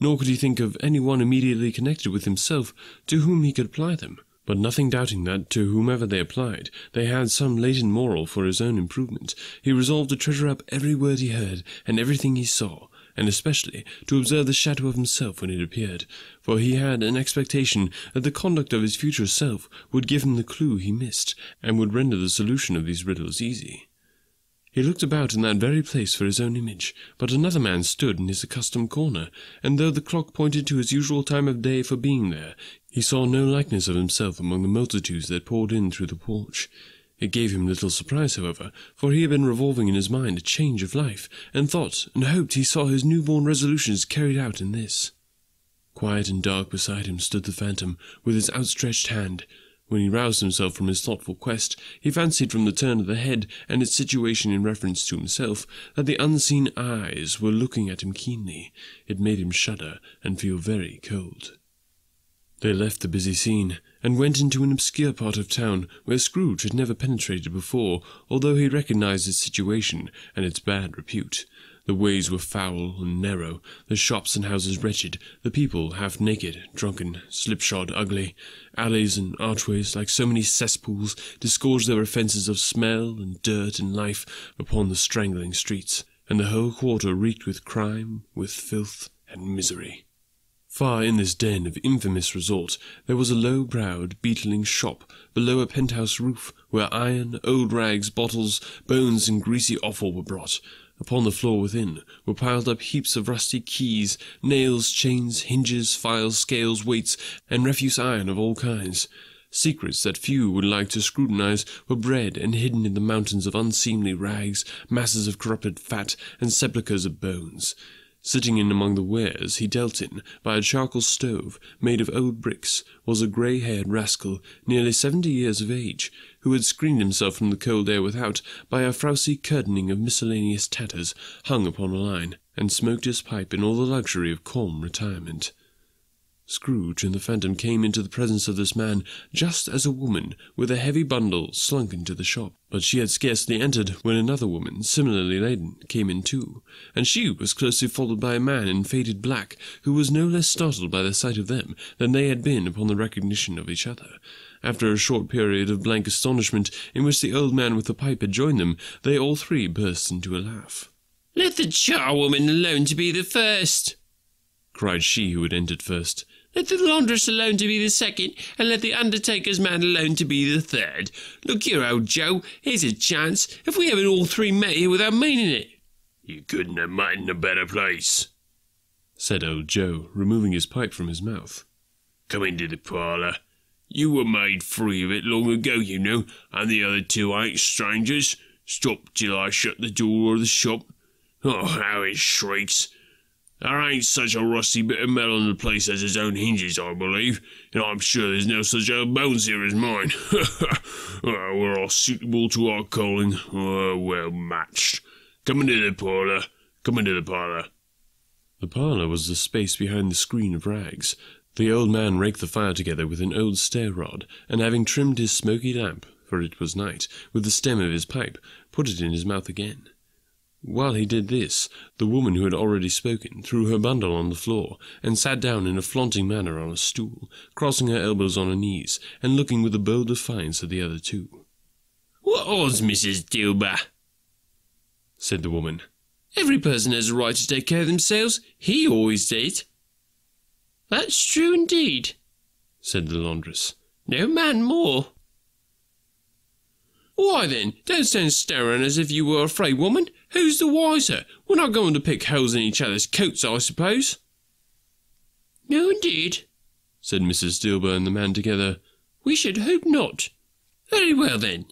Nor could he think of any one immediately connected with himself to whom he could apply them. But nothing doubting that, to whomever they applied, they had some latent moral for his own improvement, he resolved to treasure up every word he heard and everything he saw, and especially to observe the shadow of himself when it appeared, for he had an expectation that the conduct of his future self would give him the clue he missed, and would render the solution of these riddles easy. He looked about in that very place for his own image, but another man stood in his accustomed corner, and though the clock pointed to his usual time of day for being there, he saw no likeness of himself among the multitudes that poured in through the porch. It gave him little surprise, however, for he had been revolving in his mind a change of life, and thought and hoped he saw his newborn resolutions carried out in this. Quiet and dark beside him stood the phantom, with his outstretched hand. When he roused himself from his thoughtful quest, he fancied from the turn of the head and its situation in reference to himself that the unseen eyes were looking at him keenly. It made him shudder and feel very cold. They left the busy scene, and went into an obscure part of town where Scrooge had never penetrated before, although he recognized its situation and its bad repute. The ways were foul and narrow, the shops and houses wretched, the people half naked, drunken, slipshod, ugly. Alleys and archways, like so many cesspools, disgorged their offences of smell and dirt and life upon the strangling streets, and the whole quarter reeked with crime, with filth, and misery. Far in this den of infamous resort there was a low-browed, beetling shop below a penthouse roof, where iron, old rags, bottles, bones, and greasy offal were brought. Upon the floor within were piled up heaps of rusty keys, nails, chains, hinges, files, scales, weights, and refuse iron of all kinds. Secrets that few would like to scrutinize were bred and hidden in the mountains of unseemly rags, masses of corrupted fat, and sepulchres of bones. Sitting in among the wares he dealt in, by a charcoal stove made of old bricks, was a grey-haired rascal, nearly seventy years of age, who had screened himself from the cold air without by a frowsy curtaining of miscellaneous tatters hung upon a line, and smoked his pipe in all the luxury of calm retirement. Scrooge and the phantom came into the presence of this man just as a woman with a heavy bundle slunk into the shop. But she had scarcely entered when another woman, similarly laden, came in too, and she was closely followed by a man in faded black, who was no less startled by the sight of them than they had been upon the recognition of each other. After a short period of blank astonishment, in which the old man with the pipe had joined them, they all three burst into a laugh. Let the charwoman alone to be the first, cried she who had entered first. Let the laundress alone to be the second, and let the undertaker's man alone to be the third. Look here, old Joe, here's a chance. If we haven't all three met here without meaning it. You couldn't have met in a better place, said old Joe, removing his pipe from his mouth. Come into the parlour. You were made free of it long ago, you know, and the other two ain't strangers. Stop till I shut the door of the shop. Oh, how it shrieks! There ain't such a rusty bit of metal in the place as its own hinges, I believe, and I'm sure there's no such old bones here as mine. Uh, we're all suitable to our calling, oh, well matched. Come into the parlour, come into the parlour. The parlour was the space behind the screen of rags. The old man raked the fire together with an old stair rod, and having trimmed his smoky lamp, for it was night, with the stem of his pipe, put it in his mouth again. While he did this, the woman who had already spoken threw her bundle on the floor, and sat down in a flaunting manner on a stool, crossing her elbows on her knees, and looking with a bold defiance at the other two. What odds, Mrs. Dilber? said the woman. Every person has a right to take care of themselves. He always did. That's true indeed, said the laundress. No man more. Why then, don't stand staring as if you were afraid, woman. Who's the wiser? We're not going to pick holes in each other's coats, I suppose. No, indeed, said Mrs. Dilber and the man together. We should hope not. Very well, then,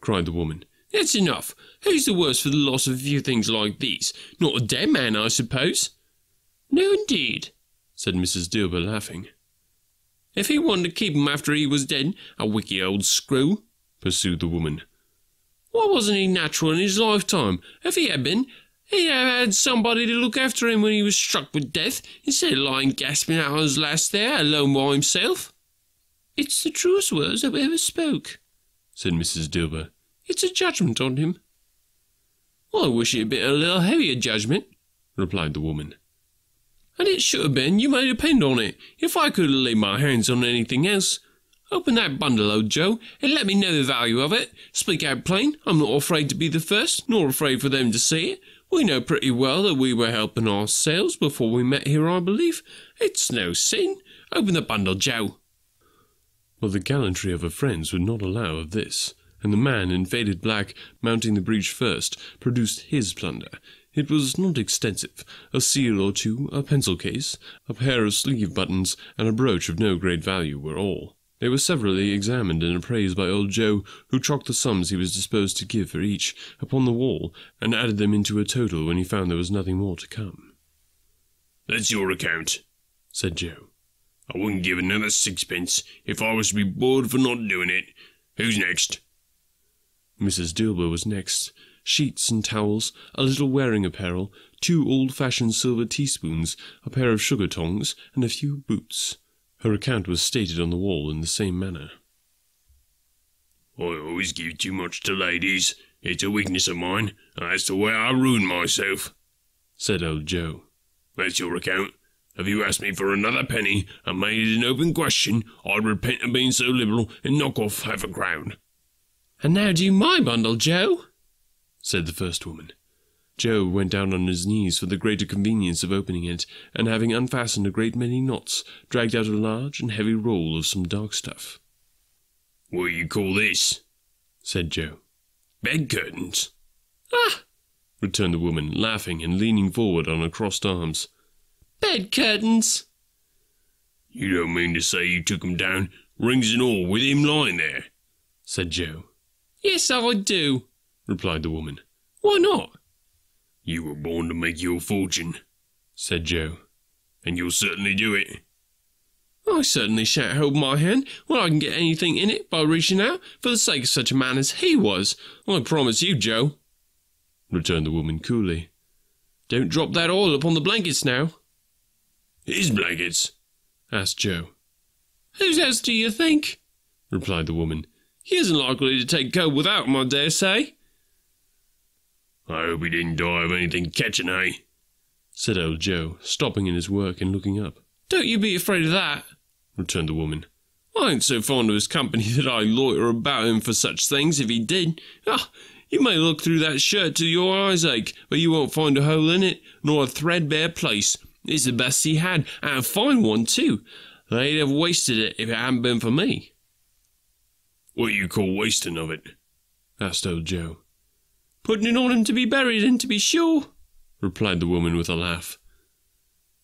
cried the woman. That's enough. Who's the worse for the loss of a few things like these? Not a dead man, I suppose. No, indeed, said Mrs. Dilber, laughing. If he wanted to keep him after he was dead, a wicked old screw, pursued the woman. Why wasn't he natural in his lifetime? If he had been, he'd have had somebody to look after him when he was struck with death, instead of lying gasping out his last there, alone by himself. It's the truest words I ever spoke, said Mrs. Dilber. It's a judgment on him. I wish it had been a little heavier judgment, replied the woman. And it should have been, you may depend on it. If I could have laid my hands on anything else, Open that bundle, old Joe, and let me know the value of it. Speak out plain. I'm not afraid to be the first, nor afraid for them to see it. We know pretty well that we were helping ourselves before we met here, I believe. It's no sin. Open the bundle, Joe. Well, the gallantry of her friends would not allow of this, and the man in faded black, mounting the breach first, produced his plunder. It was not extensive. A seal or two, a pencil case, a pair of sleeve buttons, and a brooch of no great value were all. They were severally examined and appraised by old Joe, who chalked the sums he was disposed to give for each upon the wall, and added them into a total when he found there was nothing more to come. That's your account, said Joe. I wouldn't give another sixpence if I was to be bored for not doing it. Who's next? Mrs. Dilber was next. Sheets and towels, a little wearing apparel, two old-fashioned silver teaspoons, a pair of sugar tongs, and a few boots. Her account was stated on the wall in the same manner. I always give too much to ladies. It's a weakness of mine, and that's the way I ruin myself, said old Joe. That's your account. If you asked me for another penny and made it an open question, I'd repent of being so liberal and knock off half a crown. And now do you my bundle, Joe? said the first woman. Joe went down on his knees for the greater convenience of opening it, and having unfastened a great many knots, dragged out a large and heavy roll of some dark stuff. What do you call this? said Joe. Bed curtains. Ah! returned the woman, laughing and leaning forward on her crossed arms. Bed curtains. You don't mean to say you took 'em down, rings and all, with him lying there? said Joe. Yes, I do, replied the woman. Why not? You were born to make your fortune, said Joe, and you'll certainly do it. I certainly shan't hold my hand when I can get anything in it by reaching out for the sake of such a man as he was. I promise you, Joe, returned the woman coolly. Don't drop that oil upon the blankets now. His blankets? asked Joe. Whose house do you think? replied the woman. He isn't likely to take cold without him, I dare say. I hope he didn't die of anything catching, eh? said old Joe, stopping in his work and looking up. Don't you be afraid of that, returned the woman. I ain't so fond of his company that I'd loiter about him for such things if he did. Ah, you may look through that shirt till your eyes ache, but you won't find a hole in it, nor a threadbare place. It's the best he had, and a fine one too. They'd have wasted it if it hadn't been for me. What you call wasting of it? asked old Joe. Putting it on him to be buried in, to be sure, replied the woman with a laugh.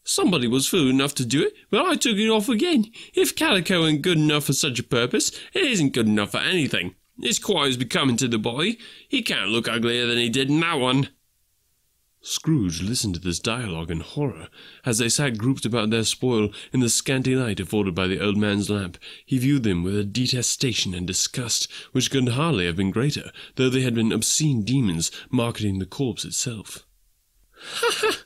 Somebody was fool enough to do it, but I took it off again. If calico ain't good enough for such a purpose, it isn't good enough for anything. It's quite as becoming to the boy. He can't look uglier than he did in that one. Scrooge listened to this dialogue in horror. As they sat grouped about their spoil in the scanty light afforded by the old man's lamp, he viewed them with a detestation and disgust which could hardly have been greater, though they had been obscene demons marketing the corpse itself. Ha ha!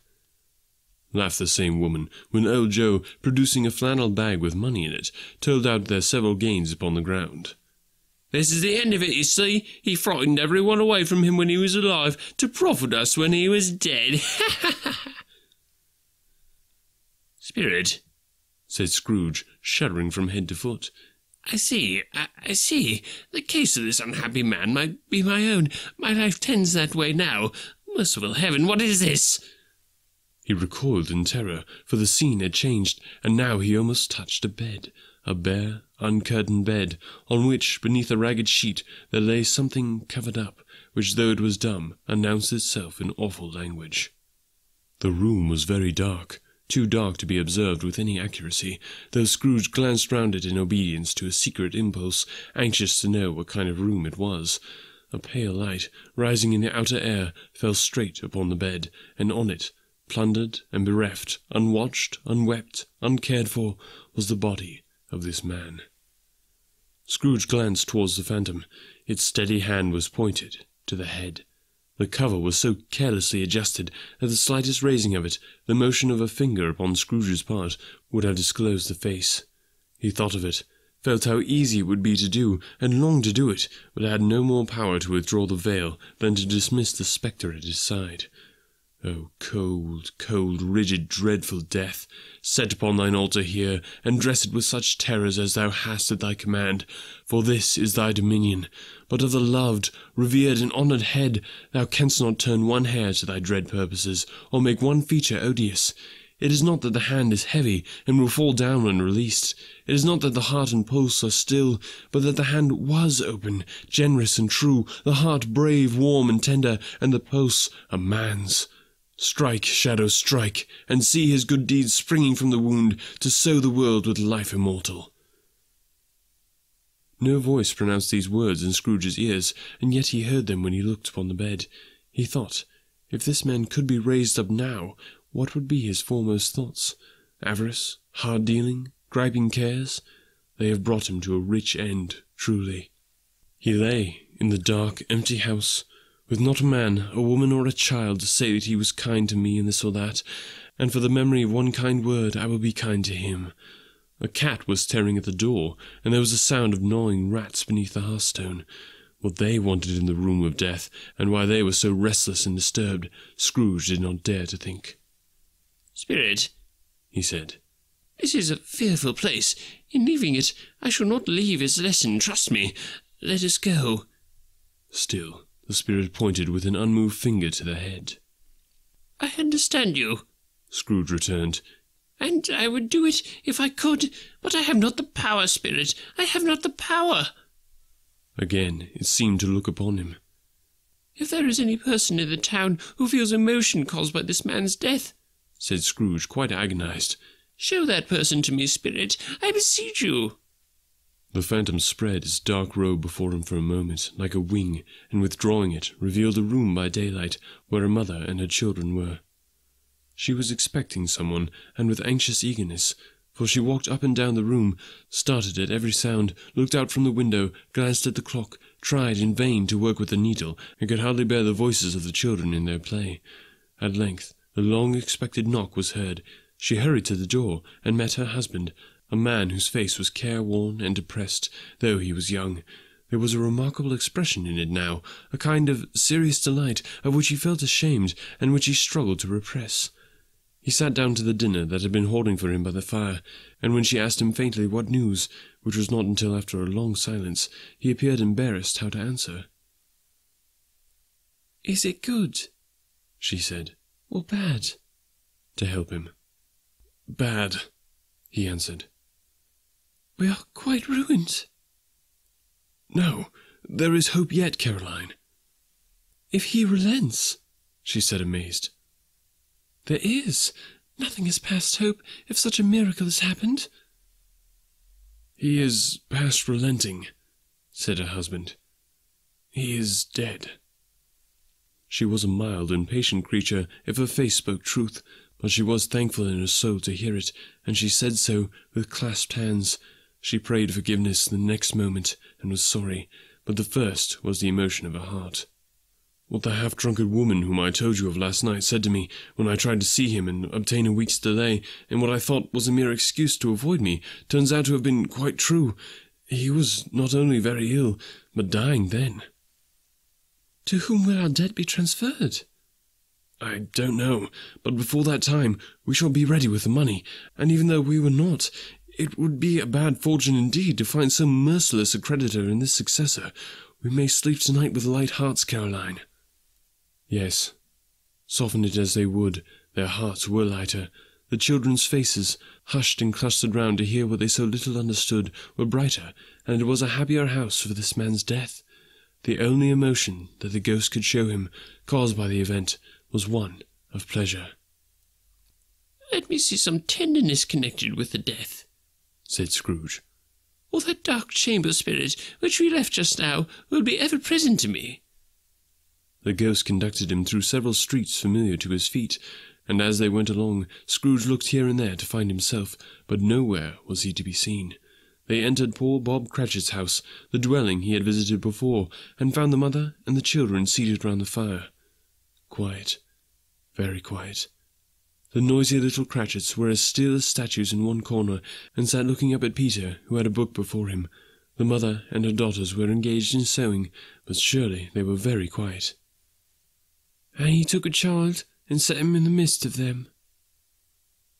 laughed the same woman, when old Joe, producing a flannel bag with money in it, told out their several gains upon the ground. This is the end of it, you see. He frightened everyone away from him when he was alive, to profit us when he was dead. Spirit, said Scrooge, shuddering from head to foot. I see, I, I, see. The case of this unhappy man might be my own. My life tends that way now. Merciful heaven, what is this? He recoiled in terror, for the scene had changed, and now he almost touched a bed, a bare, uncurtained bed, on which, beneath a ragged sheet, there lay something covered up, which, though it was dumb, announced itself in awful language. The room was very dark, too dark to be observed with any accuracy, though Scrooge glanced round it in obedience to a secret impulse, anxious to know what kind of room it was. A pale light, rising in the outer air, fell straight upon the bed, and on it, plundered and bereft, unwatched, unwept, uncared for, was the body of this man. Scrooge glanced towards the phantom. Its steady hand was pointed to the head. The cover was so carelessly adjusted that the slightest raising of it, the motion of a finger upon Scrooge's part, would have disclosed the face. He thought of it, felt how easy it would be to do, and longed to do it, but had no more power to withdraw the veil than to dismiss the spectre at his side. O cold, cold, rigid, dreadful death, set upon thine altar here, and dress it with such terrors as thou hast at thy command, for this is thy dominion. But of the loved, revered, and honoured head thou canst not turn one hair to thy dread purposes, or make one feature odious. It is not that the hand is heavy, and will fall down when released. It is not that the heart and pulse are still, but that the hand was open, generous and true, the heart brave, warm, and tender, and the pulse a man's. Strike, shadow, strike, and see his good deeds springing from the wound to sow the world with life immortal. No voice pronounced these words in Scrooge's ears, and yet he heard them when he looked upon the bed. He thought, if this man could be raised up now, what would be his foremost thoughts? Avarice, hard dealing, griping cares? They have brought him to a rich end, truly. He lay in the dark, empty house, with not a man, a woman, or a child to say that he was kind to me in this or that, and for the memory of one kind word I will be kind to him. A cat was tearing at the door, and there was a sound of gnawing rats beneath the hearthstone. What they wanted in the room of death, and why they were so restless and disturbed, Scrooge did not dare to think. Spirit, he said, this is a fearful place. In leaving it, I shall not leave its lesson, trust me. Let us go. Still, the spirit pointed with an unmoved finger to the head. I understand you, Scrooge returned. And I would do it if I could, but I have not the power, Spirit. I have not the power. Again it seemed to look upon him. If there is any person in the town who feels emotion caused by this man's death, said Scrooge, quite agonized, show that person to me, Spirit. I beseech you. The phantom spread its dark robe before him for a moment, like a wing, and withdrawing it, revealed a room by daylight, where a mother and her children were. She was expecting someone, and with anxious eagerness, for she walked up and down the room, started at every sound, looked out from the window, glanced at the clock, tried in vain to work with the needle, and could hardly bear the voices of the children in their play. At length, the long expected knock was heard, She hurried to the door and met her husband, a man whose face was careworn and depressed, though he was young. There was a remarkable expression in it now, a kind of serious delight, of which he felt ashamed, and which he struggled to repress. He sat down to the dinner that had been holding for him by the fire, and when she asked him faintly what news, which was not until after a long silence, he appeared embarrassed how to answer. Is it good? she said, or bad? To help him. Bad, he answered. We are quite ruined. No, there is hope yet, Caroline. If he relents, she said, amazed. There is. Nothing is past hope if such a miracle has happened. He is past relenting, said her husband. He is dead. She was a mild and patient creature if her face spoke truth, but she was thankful in her soul to hear it, and she said so with clasped hands. She prayed forgiveness the next moment and was sorry, but the first was the emotion of her heart. What the half drunken woman whom I told you of last night said to me when I tried to see him and obtain a week's delay, and what I thought was a mere excuse to avoid me, turns out to have been quite true. He was not only very ill, but dying then. To whom will our debt be transferred? I don't know, but before that time we shall be ready with the money, and even though we were not, it would be a bad fortune indeed to find so merciless a creditor in this successor. We may sleep tonight with light hearts, Caroline. Yes, soften it as they would, their hearts were lighter. The children's faces, hushed and clustered round to hear what they so little understood, were brighter, and it was a happier house for this man's death. The only emotion that the ghost could show him, caused by the event, was one of pleasure. Let me see some tenderness connected with the death, said Scrooge. Or that dark chamber spirit which we left just now will be ever present to me. The ghost conducted him through several streets familiar to his feet, and as they went along, Scrooge looked here and there to find himself, but nowhere was he to be seen. They entered poor Bob Cratchit's house, the dwelling he had visited before, and found the mother and the children seated round the fire. Quiet, very quiet. The noisy little Cratchits were as still as statues in one corner, and sat looking up at Peter, who had a book before him. The mother and her daughters were engaged in sewing, but surely they were very quiet. And he took a child and set him in the midst of them.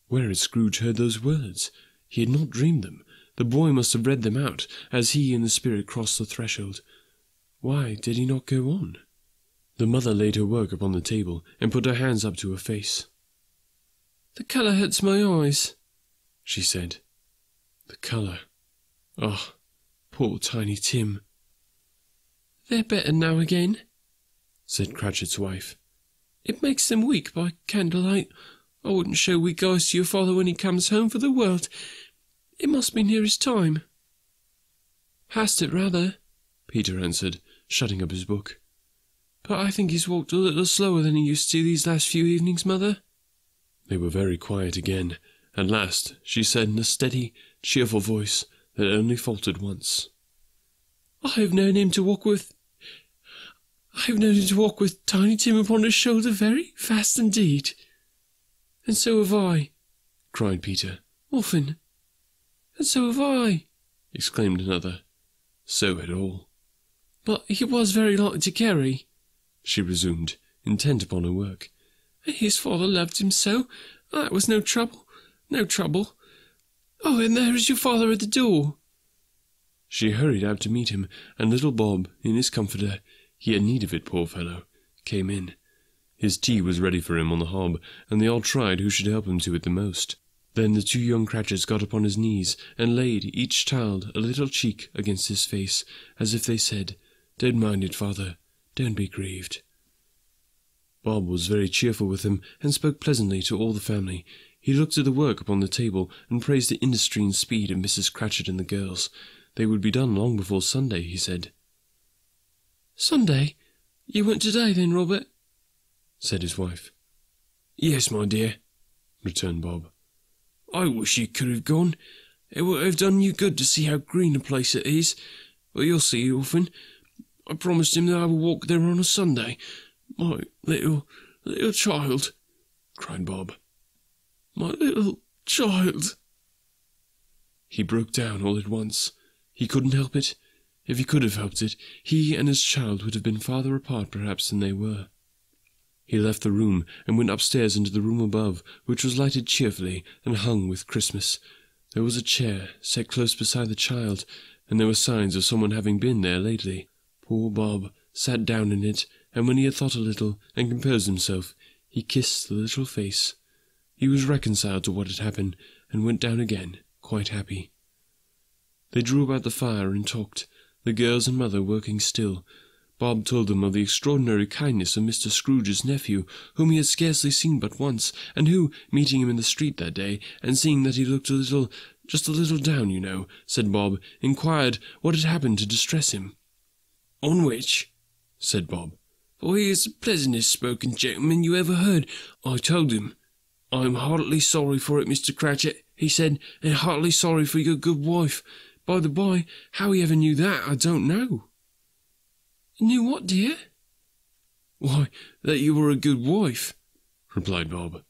Where had Scrooge heard those words? He had not dreamed them. The boy must have read them out as he and the spirit crossed the threshold. Why did he not go on? The mother laid her work upon the table and put her hands up to her face. The colour hurts my eyes, she said. The colour. Oh, poor Tiny Tim. They're better now again, said Cratchit's wife. It makes them weak by candlelight. I wouldn't show weak eyes to your father when he comes home for the world. It must be near his time. Past it, rather, Peter answered, shutting up his book. But I think he's walked a little slower than he used to these last few evenings, mother. They were very quiet again. At last she said in a steady, cheerful voice that only faltered once. I have known him to walk with I have known him to walk with Tiny Tim upon his shoulder very fast indeed. And so have I, cried Peter. Often. And so have I, exclaimed another. So had all. But he was very light to carry, she resumed, intent upon her work. His father loved him so. That was no trouble. No trouble. Oh, and there is your father at the door. She hurried out to meet him, and little Bob, in his comforter, he had need of it, poor fellow, came in. His tea was ready for him on the hob, and they all tried who should help him to it the most. Then the two young Cratchits got upon his knees, and laid each child a little cheek against his face, as if they said, Don't mind it, father, don't be grieved. Bob was very cheerful with them, and spoke pleasantly to all the family. He looked at the work upon the table, and praised the industry and speed of Mrs. Cratchit and the girls. They would be done long before Sunday, he said. Sunday? You went today, then, Robert? said his wife. Yes, my dear, returned Bob. I wish you could have gone. It would have done you good to see how green a place it is. But you'll see, orphan. I promised him that I would walk there on a Sunday. My little, little child, cried Bob. My little child. He broke down all at once. He couldn't help it. If he could have helped it, he and his child would have been farther apart perhaps than they were. He left the room and went upstairs into the room above, which was lighted cheerfully and hung with Christmas. There was a chair set close beside the child, and there were signs of someone having been there lately. Poor Bob sat down in it, and when he had thought a little and composed himself, he kissed the little face. He was reconciled to what had happened, and went down again, quite happy. They drew about the fire and talked, the girls and mother working still. Bob told them of the extraordinary kindness of Mr. Scrooge's nephew, whom he had scarcely seen but once, and who, meeting him in the street that day, and seeing that he looked a little, just a little down, you know, said Bob, inquired what had happened to distress him. On which, said Bob, for he is the pleasantest spoken gentleman you ever heard, I told him, I am heartily sorry for it, Mr. Cratchit, he said, and heartily sorry for your good wife. By the by, how he ever knew that, I don't know. Knew what, dear? Why, that you were a good wife, replied Bob.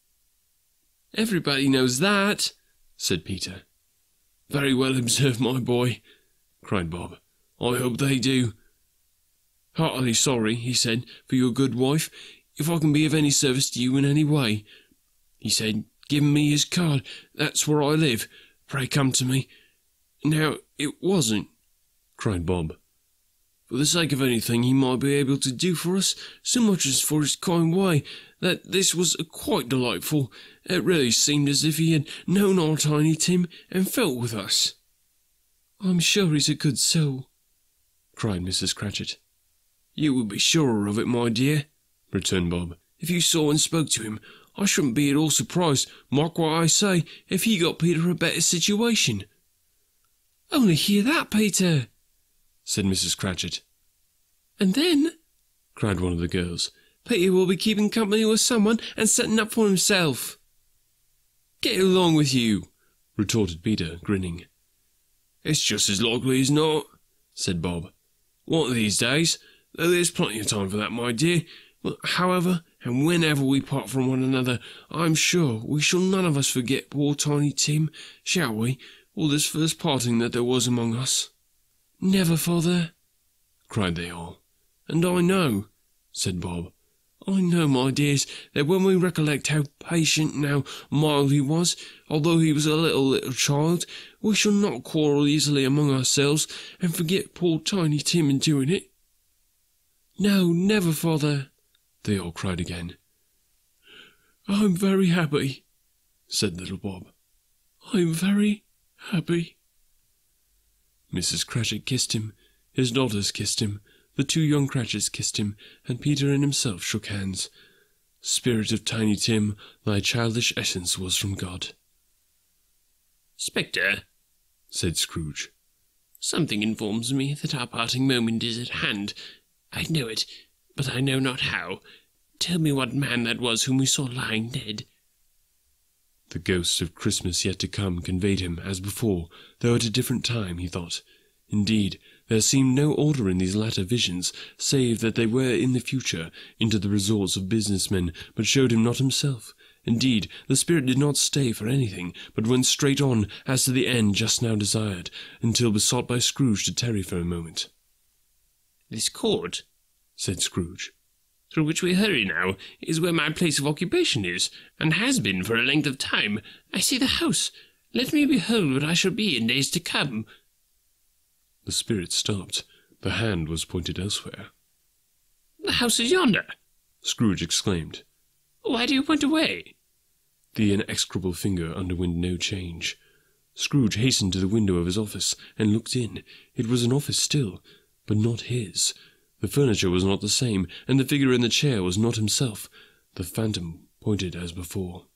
Everybody knows that, said Peter. Very well observed, my boy, cried Bob. I hope they do. Heartily sorry, he said, for your good wife. If I can be of any service to you in any way, he said, giving me his card. That's where I live. Pray come to me. Now, it wasn't, cried Bob. For the sake of anything he might be able to do for us, so much as for his kind way, that this was quite delightful. It really seemed as if he had known our Tiny Tim and felt with us. I'm sure he's a good soul, cried Mrs. Cratchit. You would be surer of it, my dear, returned Bob. If you saw and spoke to him, I shouldn't be at all surprised, mark what I say, if he got Peter a better situation. Only hear that, Peter, said Mrs. Cratchit. And then, cried one of the girls, Peter will be keeping company with someone and setting up for himself. Get along with you, retorted Peter, grinning. It's just as likely as not, said Bob. One of these days, though there's plenty of time for that, my dear. But however and whenever we part from one another, I'm sure we shall none of us forget poor Tiny Tim, shall we, or this first parting that there was among us? Never, father, cried they all. And I know, said Bob, I know, my dears, that when we recollect how patient and how mild he was, although he was a little, little child, we shall not quarrel easily among ourselves and forget poor Tiny Tim in doing it. No, never, father, they all cried again. I'm very happy, said little Bob. I'm very happy. Mrs. Cratchit kissed him, his daughters kissed him, the two young Cratchits kissed him, and Peter and himself shook hands. Spirit of Tiny Tim, thy childish essence was from God. Spectre, said Scrooge, something informs me that our parting moment is at hand. I know it, but I know not how. Tell me what man that was whom we saw lying dead. The ghost of Christmas yet to come conveyed him, as before, though at a different time, he thought. Indeed, there seemed no order in these latter visions, save that they were in the future, into the resorts of business men, but showed him not himself. Indeed, the spirit did not stay for anything, but went straight on as to the end just now desired, until besought by Scrooge to tarry for a moment. This court, said Scrooge, through which we hurry now, is where my place of occupation is, and has been for a length of time. I see the house. Let me behold what I shall be in days to come. The spirit stopped. The hand was pointed elsewhere. The house is yonder, Scrooge exclaimed. Why do you point away? The inexorable finger underwent no change. Scrooge hastened to the window of his office and looked in. It was an office still, but not his. The furniture was not the same, and the figure in the chair was not himself. The phantom pointed as before.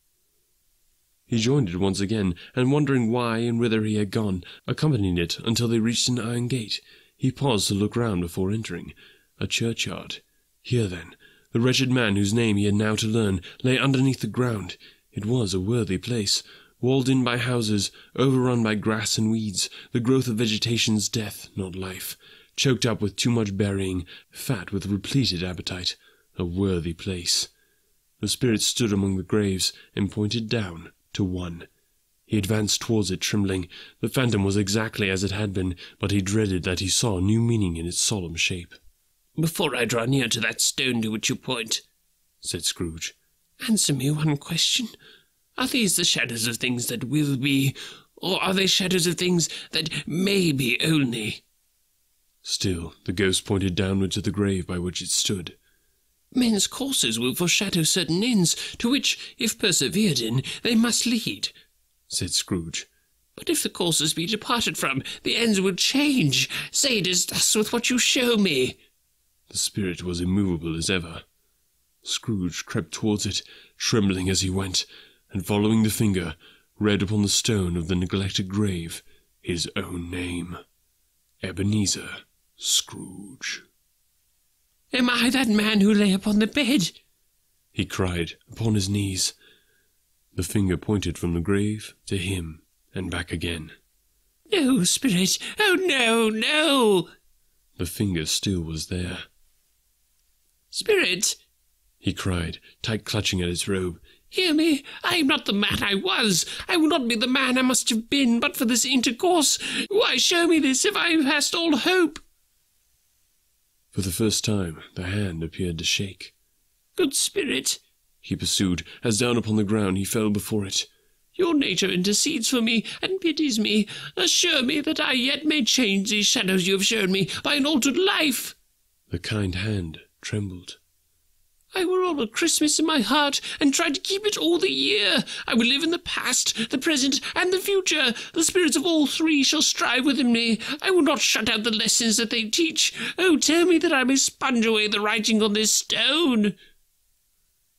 He joined it once again, and wondering why and whither he had gone, accompanied it until they reached an iron gate. He paused to look round before entering. A churchyard. Here, then, the wretched man whose name he had now to learn lay underneath the ground. It was a worthy place, walled in by houses, overrun by grass and weeds, the growth of vegetation's death, not life, choked up with too much burying, fat with repleted appetite. A worthy place. The spirit stood among the graves and pointed down to one. He advanced towards it, trembling. The phantom was exactly as it had been, but he dreaded that he saw new meaning in its solemn shape. Before I draw near to that stone to which you point, said Scrooge, answer me one question. Are these the shadows of things that will be, or are they shadows of things that may be only? Still, the ghost pointed downward to the grave by which it stood. Men's courses will foreshadow certain ends, to which, if persevered in, they must lead, said Scrooge. But if the courses be departed from, the ends will change. Say it is thus with what you show me. The spirit was immovable as ever. Scrooge crept towards it, trembling as he went, and following the finger, read upon the stone of the neglected grave his own name Ebenezer Scrooge. Am I that man who lay upon the bed? he cried, upon his knees. The finger pointed from the grave to him and back again. No, spirit! Oh, no, no! The finger still was there. Spirit! he cried, tight clutching at his robe. Hear me! I am not the man I was. I will not be the man I must have been but for this intercourse. Why show me this if I have past all hope? For the first time the hand appeared to shake. Good spirit, he pursued, as down upon the ground he fell before it. Your nature intercedes for me and pities me. Assure me that I yet may change these shadows you have shown me by an altered life. The kind hand trembled. I will roll a Christmas in my heart and try to keep it all the year. I will live in the past, the present, and the future. The spirits of all three shall strive within me. I will not shut out the lessons that they teach. Oh, tell me that I may sponge away the writing on this stone.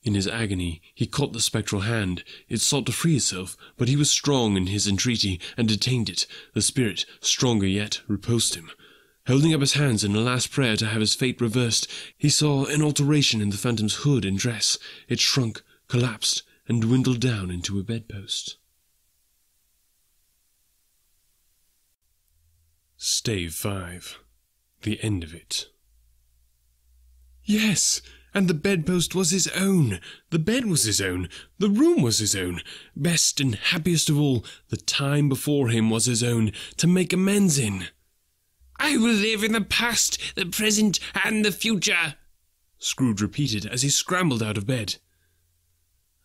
In his agony, he caught the spectral hand. It sought to free itself, but he was strong in his entreaty, and detained it. The spirit, stronger yet, repulsed him. Holding up his hands in a last prayer to have his fate reversed, he saw an alteration in the phantom's hood and dress. It shrunk, collapsed, and dwindled down into a bedpost. Stave 5. The end of it. Yes, and the bedpost was his own. The bed was his own. The room was his own. Best and happiest of all, the time before him was his own, to make amends in. I will live in the past, the present, and the future, Scrooge repeated as he scrambled out of bed.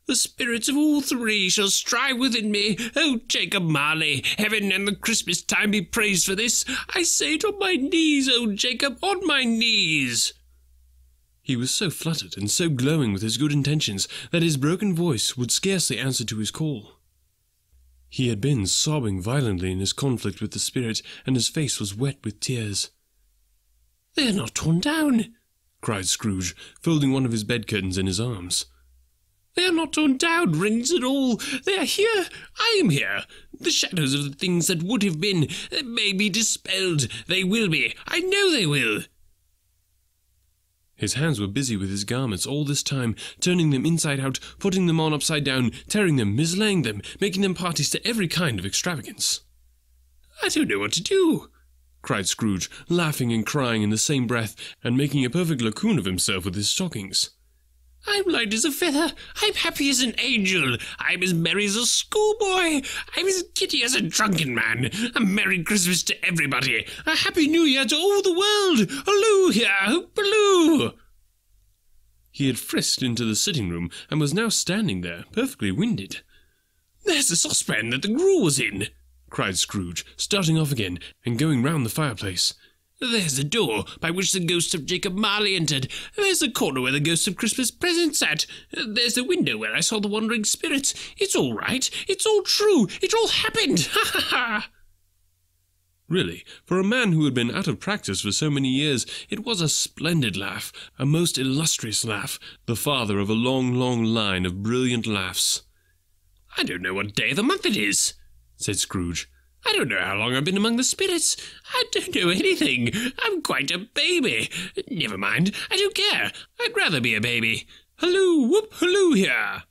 The spirits of all three shall strive within me. Oh, Jacob Marley, heaven and the Christmas time be praised for this. I say it on my knees, oh Jacob, on my knees. He was so fluttered and so glowing with his good intentions that his broken voice would scarcely answer to his call. He had been sobbing violently in his conflict with the spirit, and his face was wet with tears. They are not torn down, cried Scrooge, folding one of his bed curtains in his arms. They are not torn down, rings and all. They are here. I am here. The shadows of the things that would have been may be dispelled. They will be. I know they will. His hands were busy with his garments all this time, turning them inside out, putting them on upside down, tearing them, mislaying them, making them parties to every kind of extravagance. I don't know what to do, cried Scrooge, laughing and crying in the same breath, and making a perfect Laocoön of himself with his stockings. I'm light as a feather. I'm happy as an angel. I'm as merry as a schoolboy. I'm as giddy as a drunken man. A Merry Christmas to everybody. A Happy New Year to all the world. Halloo here! He had frisked into the sitting room and was now standing there, perfectly winded. There's the saucepan that the gruel was in, cried Scrooge, starting off again and going round the fireplace. There's the door by which the ghost of Jacob Marley entered. There's the corner where the ghost of Christmas present sat. There's the window where I saw the wandering spirits. It's all right. It's all true. It all happened. Ha ha ha! Really, for a man who had been out of practice for so many years, it was a splendid laugh, a most illustrious laugh, the father of a long, long line of brilliant laughs. I don't know what day of the month it is, said Scrooge. I don't know how long I've been among the spirits. I don't know anything. I'm quite a baby. Never mind. I don't care. I'd rather be a baby. Halloo, whoop, halloo here.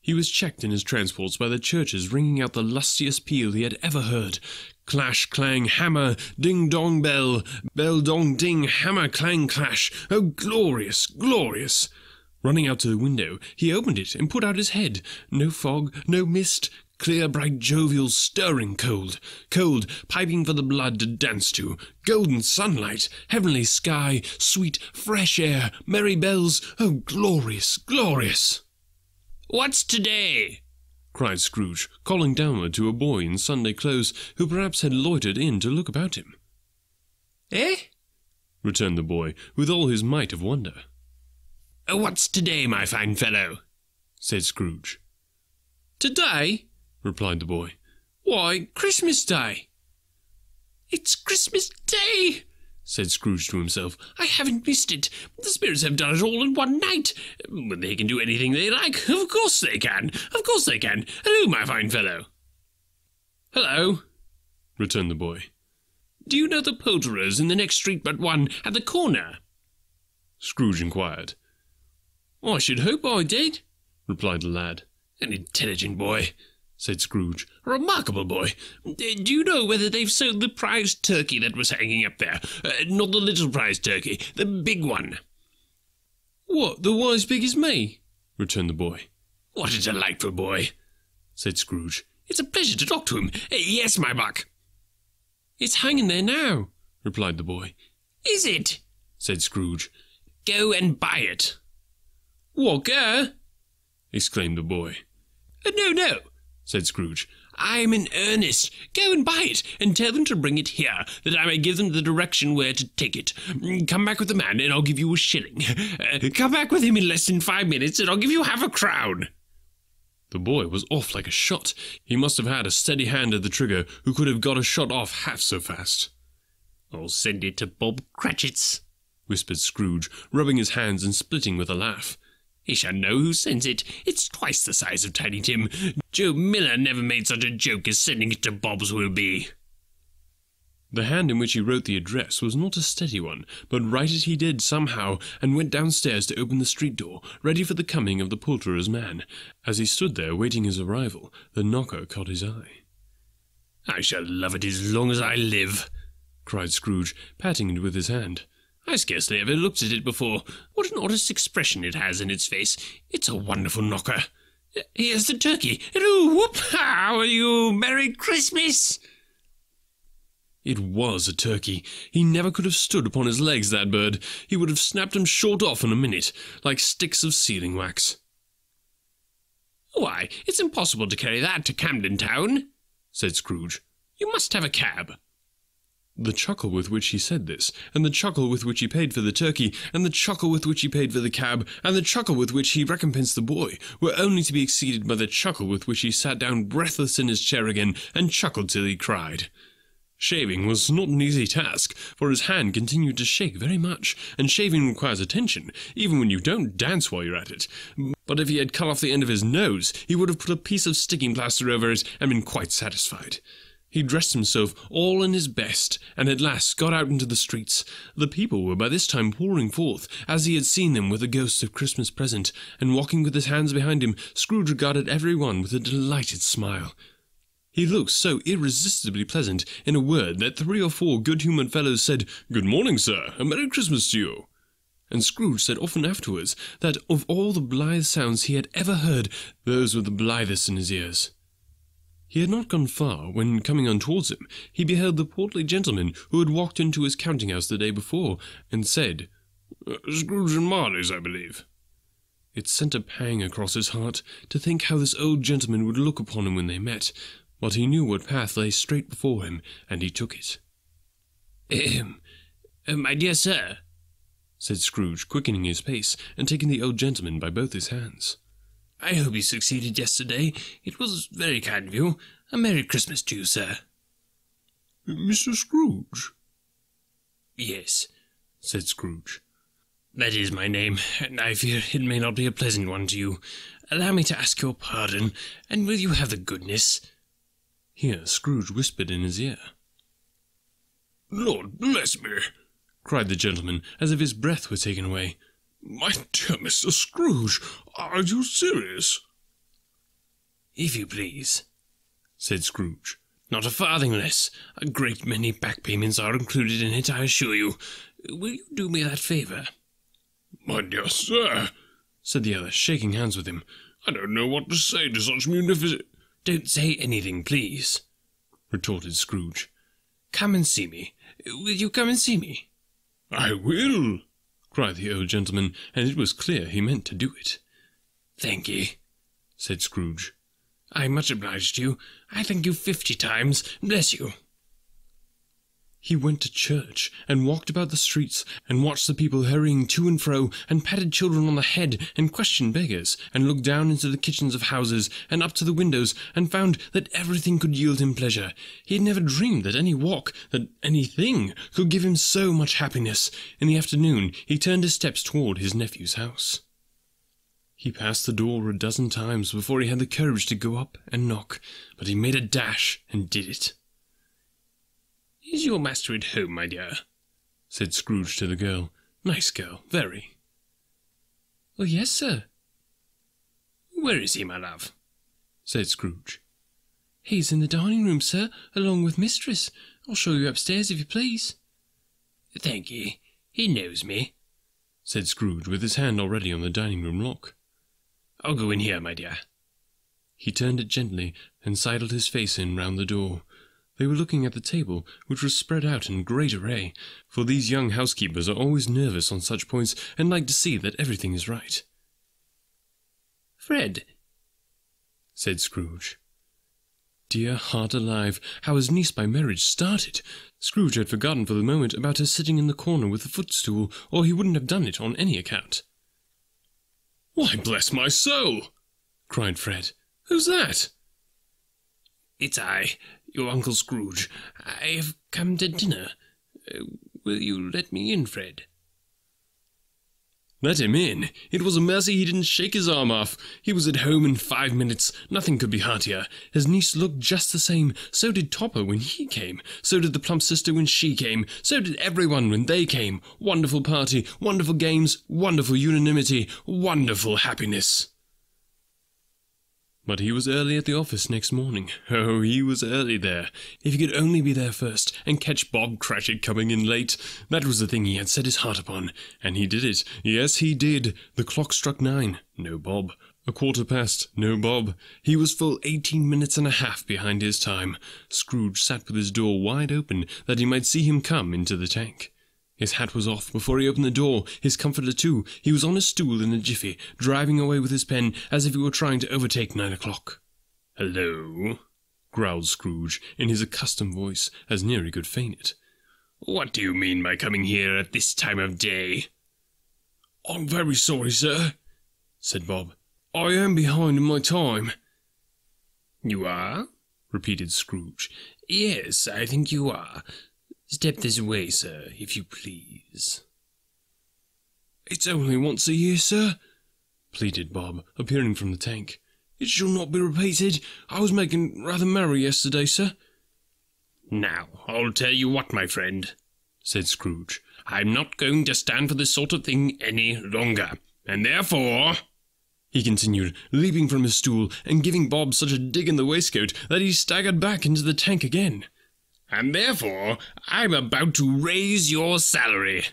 He was checked in his transports by the churches ringing out the lustiest peal he had ever heard. Clash, clang, hammer, ding dong bell, bell dong ding, hammer, clang, clash. Oh, glorious, glorious! Running out to the window, he opened it and put out his head. No fog, no mist, clear, bright, jovial, stirring cold. Cold, piping for the blood to dance to. Golden sunlight, heavenly sky, sweet, fresh air, merry bells. Oh, glorious, glorious! What's today? cried Scrooge, calling downward to a boy in Sunday clothes who perhaps had loitered in to look about him. Eh? returned the boy, with all his might of wonder. What's today, my fine fellow? said Scrooge. Today? Replied the boy. Why, Christmas Day. It's Christmas Day! said Scrooge to himself. I haven't missed it. The spirits have done it all in one night. But they can do anything they like. Of course they can. Of course they can. Hello, my fine fellow. Hello. returned the boy. Do you know the poulterers in the next street but one at the corner? Scrooge inquired. I should hope I did. replied the lad. An intelligent boy, said Scrooge. remarkable boy. Do you know whether they've sold the prize turkey that was hanging up there? Uh, not the little prize turkey, the big one. What, the one as big as me? returned the boy. What a delightful boy. said Scrooge. It's a pleasure to talk to him. Uh, yes, my buck. It's hanging there now. replied the boy. Is it? said Scrooge. Go and buy it. What, exclaimed the boy. Uh, no, no, said Scrooge. I'm in earnest. Go and buy it, and tell them to bring it here, that I may give them the direction where to take it. Mm, Come back with the man, and I'll give you a shilling. Uh, come back with him in less than five minutes, and I'll give you half a crown. The boy was off like a shot. He must have had a steady hand at the trigger who could have got a shot off half so fast. I'll send it to Bob Cratchit's. whispered Scrooge, rubbing his hands and splitting with a laugh. He shall know who sends it. It's twice the size of Tiny Tim. Joe Miller never made such a joke as sending it to Bob's will be. The hand in which he wrote the address was not a steady one, but write it he did somehow, and went downstairs to open the street door, ready for the coming of the poulterer's man. As he stood there waiting his arrival, the knocker caught his eye. I shall love it as long as I live. cried Scrooge, patting it with his hand. I scarcely ever looked at it before. What an honest expression it has in its face. It's a wonderful knocker. Here's the turkey. Hello, whoop! How are you? Merry Christmas! It was a turkey. He never could have stood upon his legs, that bird. He would have snapped them short off in a minute, like sticks of sealing wax. Why, it's impossible to carry that to Camden Town, said Scrooge. You must have a cab. The chuckle with which he said this, and the chuckle with which he paid for the turkey, and the chuckle with which he paid for the cab, and the chuckle with which he recompensed the boy, were only to be exceeded by the chuckle with which he sat down breathless in his chair again, and chuckled till he cried. Shaving was not an easy task, for his hand continued to shake very much, and shaving requires attention, even when you don't dance while you're at it. But if he had cut off the end of his nose, he would have put a piece of sticking plaster over it and been quite satisfied. He dressed himself all in his best, and at last got out into the streets. The people were by this time pouring forth, as he had seen them with the ghosts of Christmas present, and walking with his hands behind him, Scrooge regarded every one with a delighted smile. He looked so irresistibly pleasant, in a word, that three or four good-humoured fellows said, Good morning, sir, and Merry Christmas to you. And Scrooge said often afterwards that of all the blithe sounds he had ever heard, those were the blithest in his ears. He had not gone far when, coming on towards him, he beheld the portly gentleman who had walked into his counting-house the day before, and said, "Uh, Scrooge and Marley's, I believe. It sent a pang across his heart to think how this old gentleman would look upon him when they met, but he knew what path lay straight before him, and he took it. Ahem. Uh, my dear sir, said Scrooge, quickening his pace, and taking the old gentleman by both his hands. I hope you succeeded yesterday. It was very kind of you. A Merry Christmas to you, sir. Mr. Scrooge? Yes, said Scrooge. that is my name, and I fear it may not be a pleasant one to you. Allow me to ask your pardon, and will you have the goodness? Here Scrooge whispered in his ear. Lord bless me! cried the gentleman, as if his breath were taken away. My dear Mr. Scrooge, are you serious? If you please. said Scrooge. Not a farthing less. A great many back payments are included in it, I assure you. Will you do me that favour? My dear sir, said the other, shaking hands with him. I don't know what to say to such munificent. Don't say anything, please, retorted Scrooge. Come and see me. Will you come and see me? I will, cried the old gentleman, and it was clear he meant to do it. Thank ye, said Scrooge. I'm much obliged to you. I thank you fifty times. Bless you. He went to church, and walked about the streets, and watched the people hurrying to and fro, and patted children on the head, and questioned beggars, and looked down into the kitchens of houses, and up to the windows, and found that everything could yield him pleasure. He had never dreamed that any walk, that anything, could give him so much happiness. In the afternoon he turned his steps toward his nephew's house. He passed the door a dozen times before he had the courage to go up and knock, but he made a dash and did it. Is your master at home, my dear? said Scrooge to the girl. Nice girl, very. Oh, yes, sir. Where is he, my love? said Scrooge. He's in the dining room, sir, along with mistress. I'll show you upstairs, if you please. Thank ye. He knows me, said Scrooge, with his hand already on the dining room lock. I'll go in here, my dear. He turned it gently and sidled his face in round the door. They were looking at the table, which was spread out in great array, for these young housekeepers are always nervous on such points and like to see that everything is right. Fred, said Scrooge. Dear heart alive, how his niece by marriage started! Scrooge had forgotten for the moment about her sitting in the corner with the footstool, or he wouldn't have done it on any account. Why, bless my soul! cried Fred. Who's that? It's I, your Uncle Scrooge. I have come to dinner. Uh, will you let me in, Fred? Let him in. It was a mercy he didn't shake his arm off. He was at home in five minutes. Nothing could be heartier. His niece looked just the same. So did Topper when he came. So did the plump sister when she came. So did everyone when they came. Wonderful party, wonderful games, wonderful unanimity, wonderful happiness. But he was early at the office next morning. Oh, he was early there. If he could only be there first, and catch Bob Cratchit coming in late. That was the thing he had set his heart upon. And he did it. Yes, he did. The clock struck nine. No Bob. A quarter past. No Bob. He was full eighteen minutes and a half behind his time. Scrooge sat with his door wide open, that he might see him come into the tank. His hat was off before he opened the door, his comforter too. He was on a stool in a jiffy, driving away with his pen as if he were trying to overtake nine o'clock. Hello, growled Scrooge, in his accustomed voice, as near he could feign it. What do you mean by coming here at this time of day? I'm very sorry, sir, said Bob. I am behind in my time. You are? repeated Scrooge. Yes, I think you are. Step this way, sir, if you please. It's only once a year, sir, pleaded Bob, appearing from the tank. It shall not be repeated. I was making rather merry yesterday, sir. Now, I'll tell you what, my friend, said Scrooge. I'm not going to stand for this sort of thing any longer, and therefore he continued, leaping from his stool and giving Bob such a dig in the waistcoat that he staggered back into the tank again and therefore I'm about to raise your salary.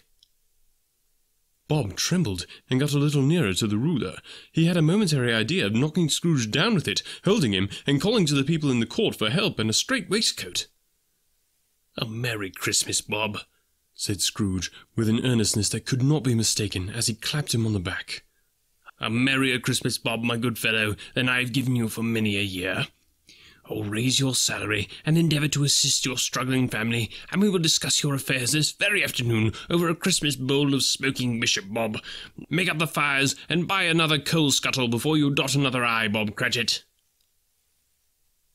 Bob trembled and got a little nearer to the ruler. He had a momentary idea of knocking Scrooge down with it, holding him, and calling to the people in the court for help and a straight waistcoat. A Merry Christmas, Bob, said Scrooge, with an earnestness that could not be mistaken, as he clapped him on the back. A merrier Christmas, Bob, my good fellow, than I've given you for many a year or raise your salary and endeavour to assist your struggling family, and we will discuss your affairs this very afternoon over a Christmas bowl of smoking Bishop Bob. Make up the fires and buy another coal scuttle before you dot another i, Bob Cratchit.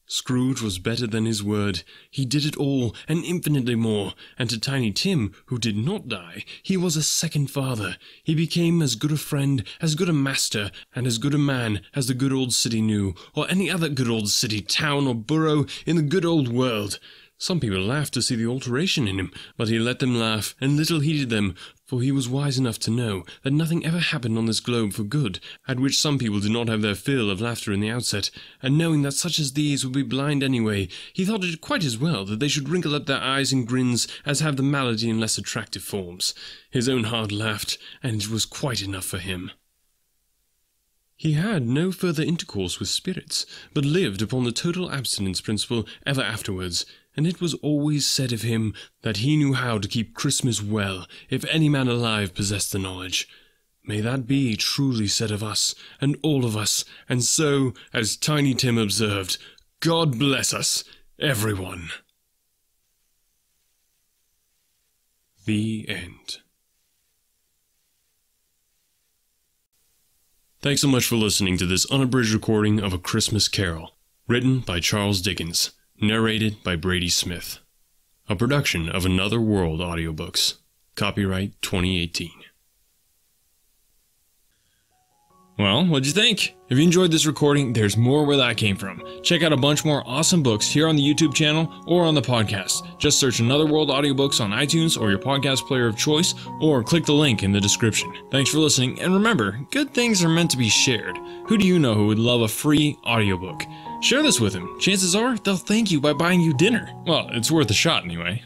Scrooge was better than his word. He did it all, and infinitely more. And to Tiny Tim, who did not die, he was a second father. He became as good a friend, as good a master, and as good a man as the good old city knew, or any other good old city, town, or borough in the good old world. Some people laughed to see the alteration in him, but he let them laugh, and little heeded them, for he was wise enough to know that nothing ever happened on this globe for good, at which some people did not have their fill of laughter in the outset, and knowing that such as these would be blind anyway, he thought it quite as well that they should wrinkle up their eyes in grins as have the malady in less attractive forms. His own heart laughed, and it was quite enough for him. He had no further intercourse with spirits, but lived upon the total abstinence principle ever afterwards, and it was always said of him that he knew how to keep Christmas well, if any man alive possessed the knowledge. May that be truly said of us, and all of us, and so, as Tiny Tim observed, God bless us, everyone. The end. Thanks so much for listening to this unabridged recording of A Christmas Carol, written by Charles Dickens, narrated by Brady Smith. A production of Another World Audiobooks. Copyright 2018. Well, what'd you think? If you enjoyed this recording, there's more where that came from. Check out a bunch more awesome books here on the YouTube channel or on the podcast. Just search Another World Audiobooks on iTunes or your podcast player of choice, or click the link in the description. Thanks for listening, and remember, good things are meant to be shared. Who do you know who would love a free audiobook? Share this with them. Chances are they'll thank you by buying you dinner. Well, it's worth a shot anyway.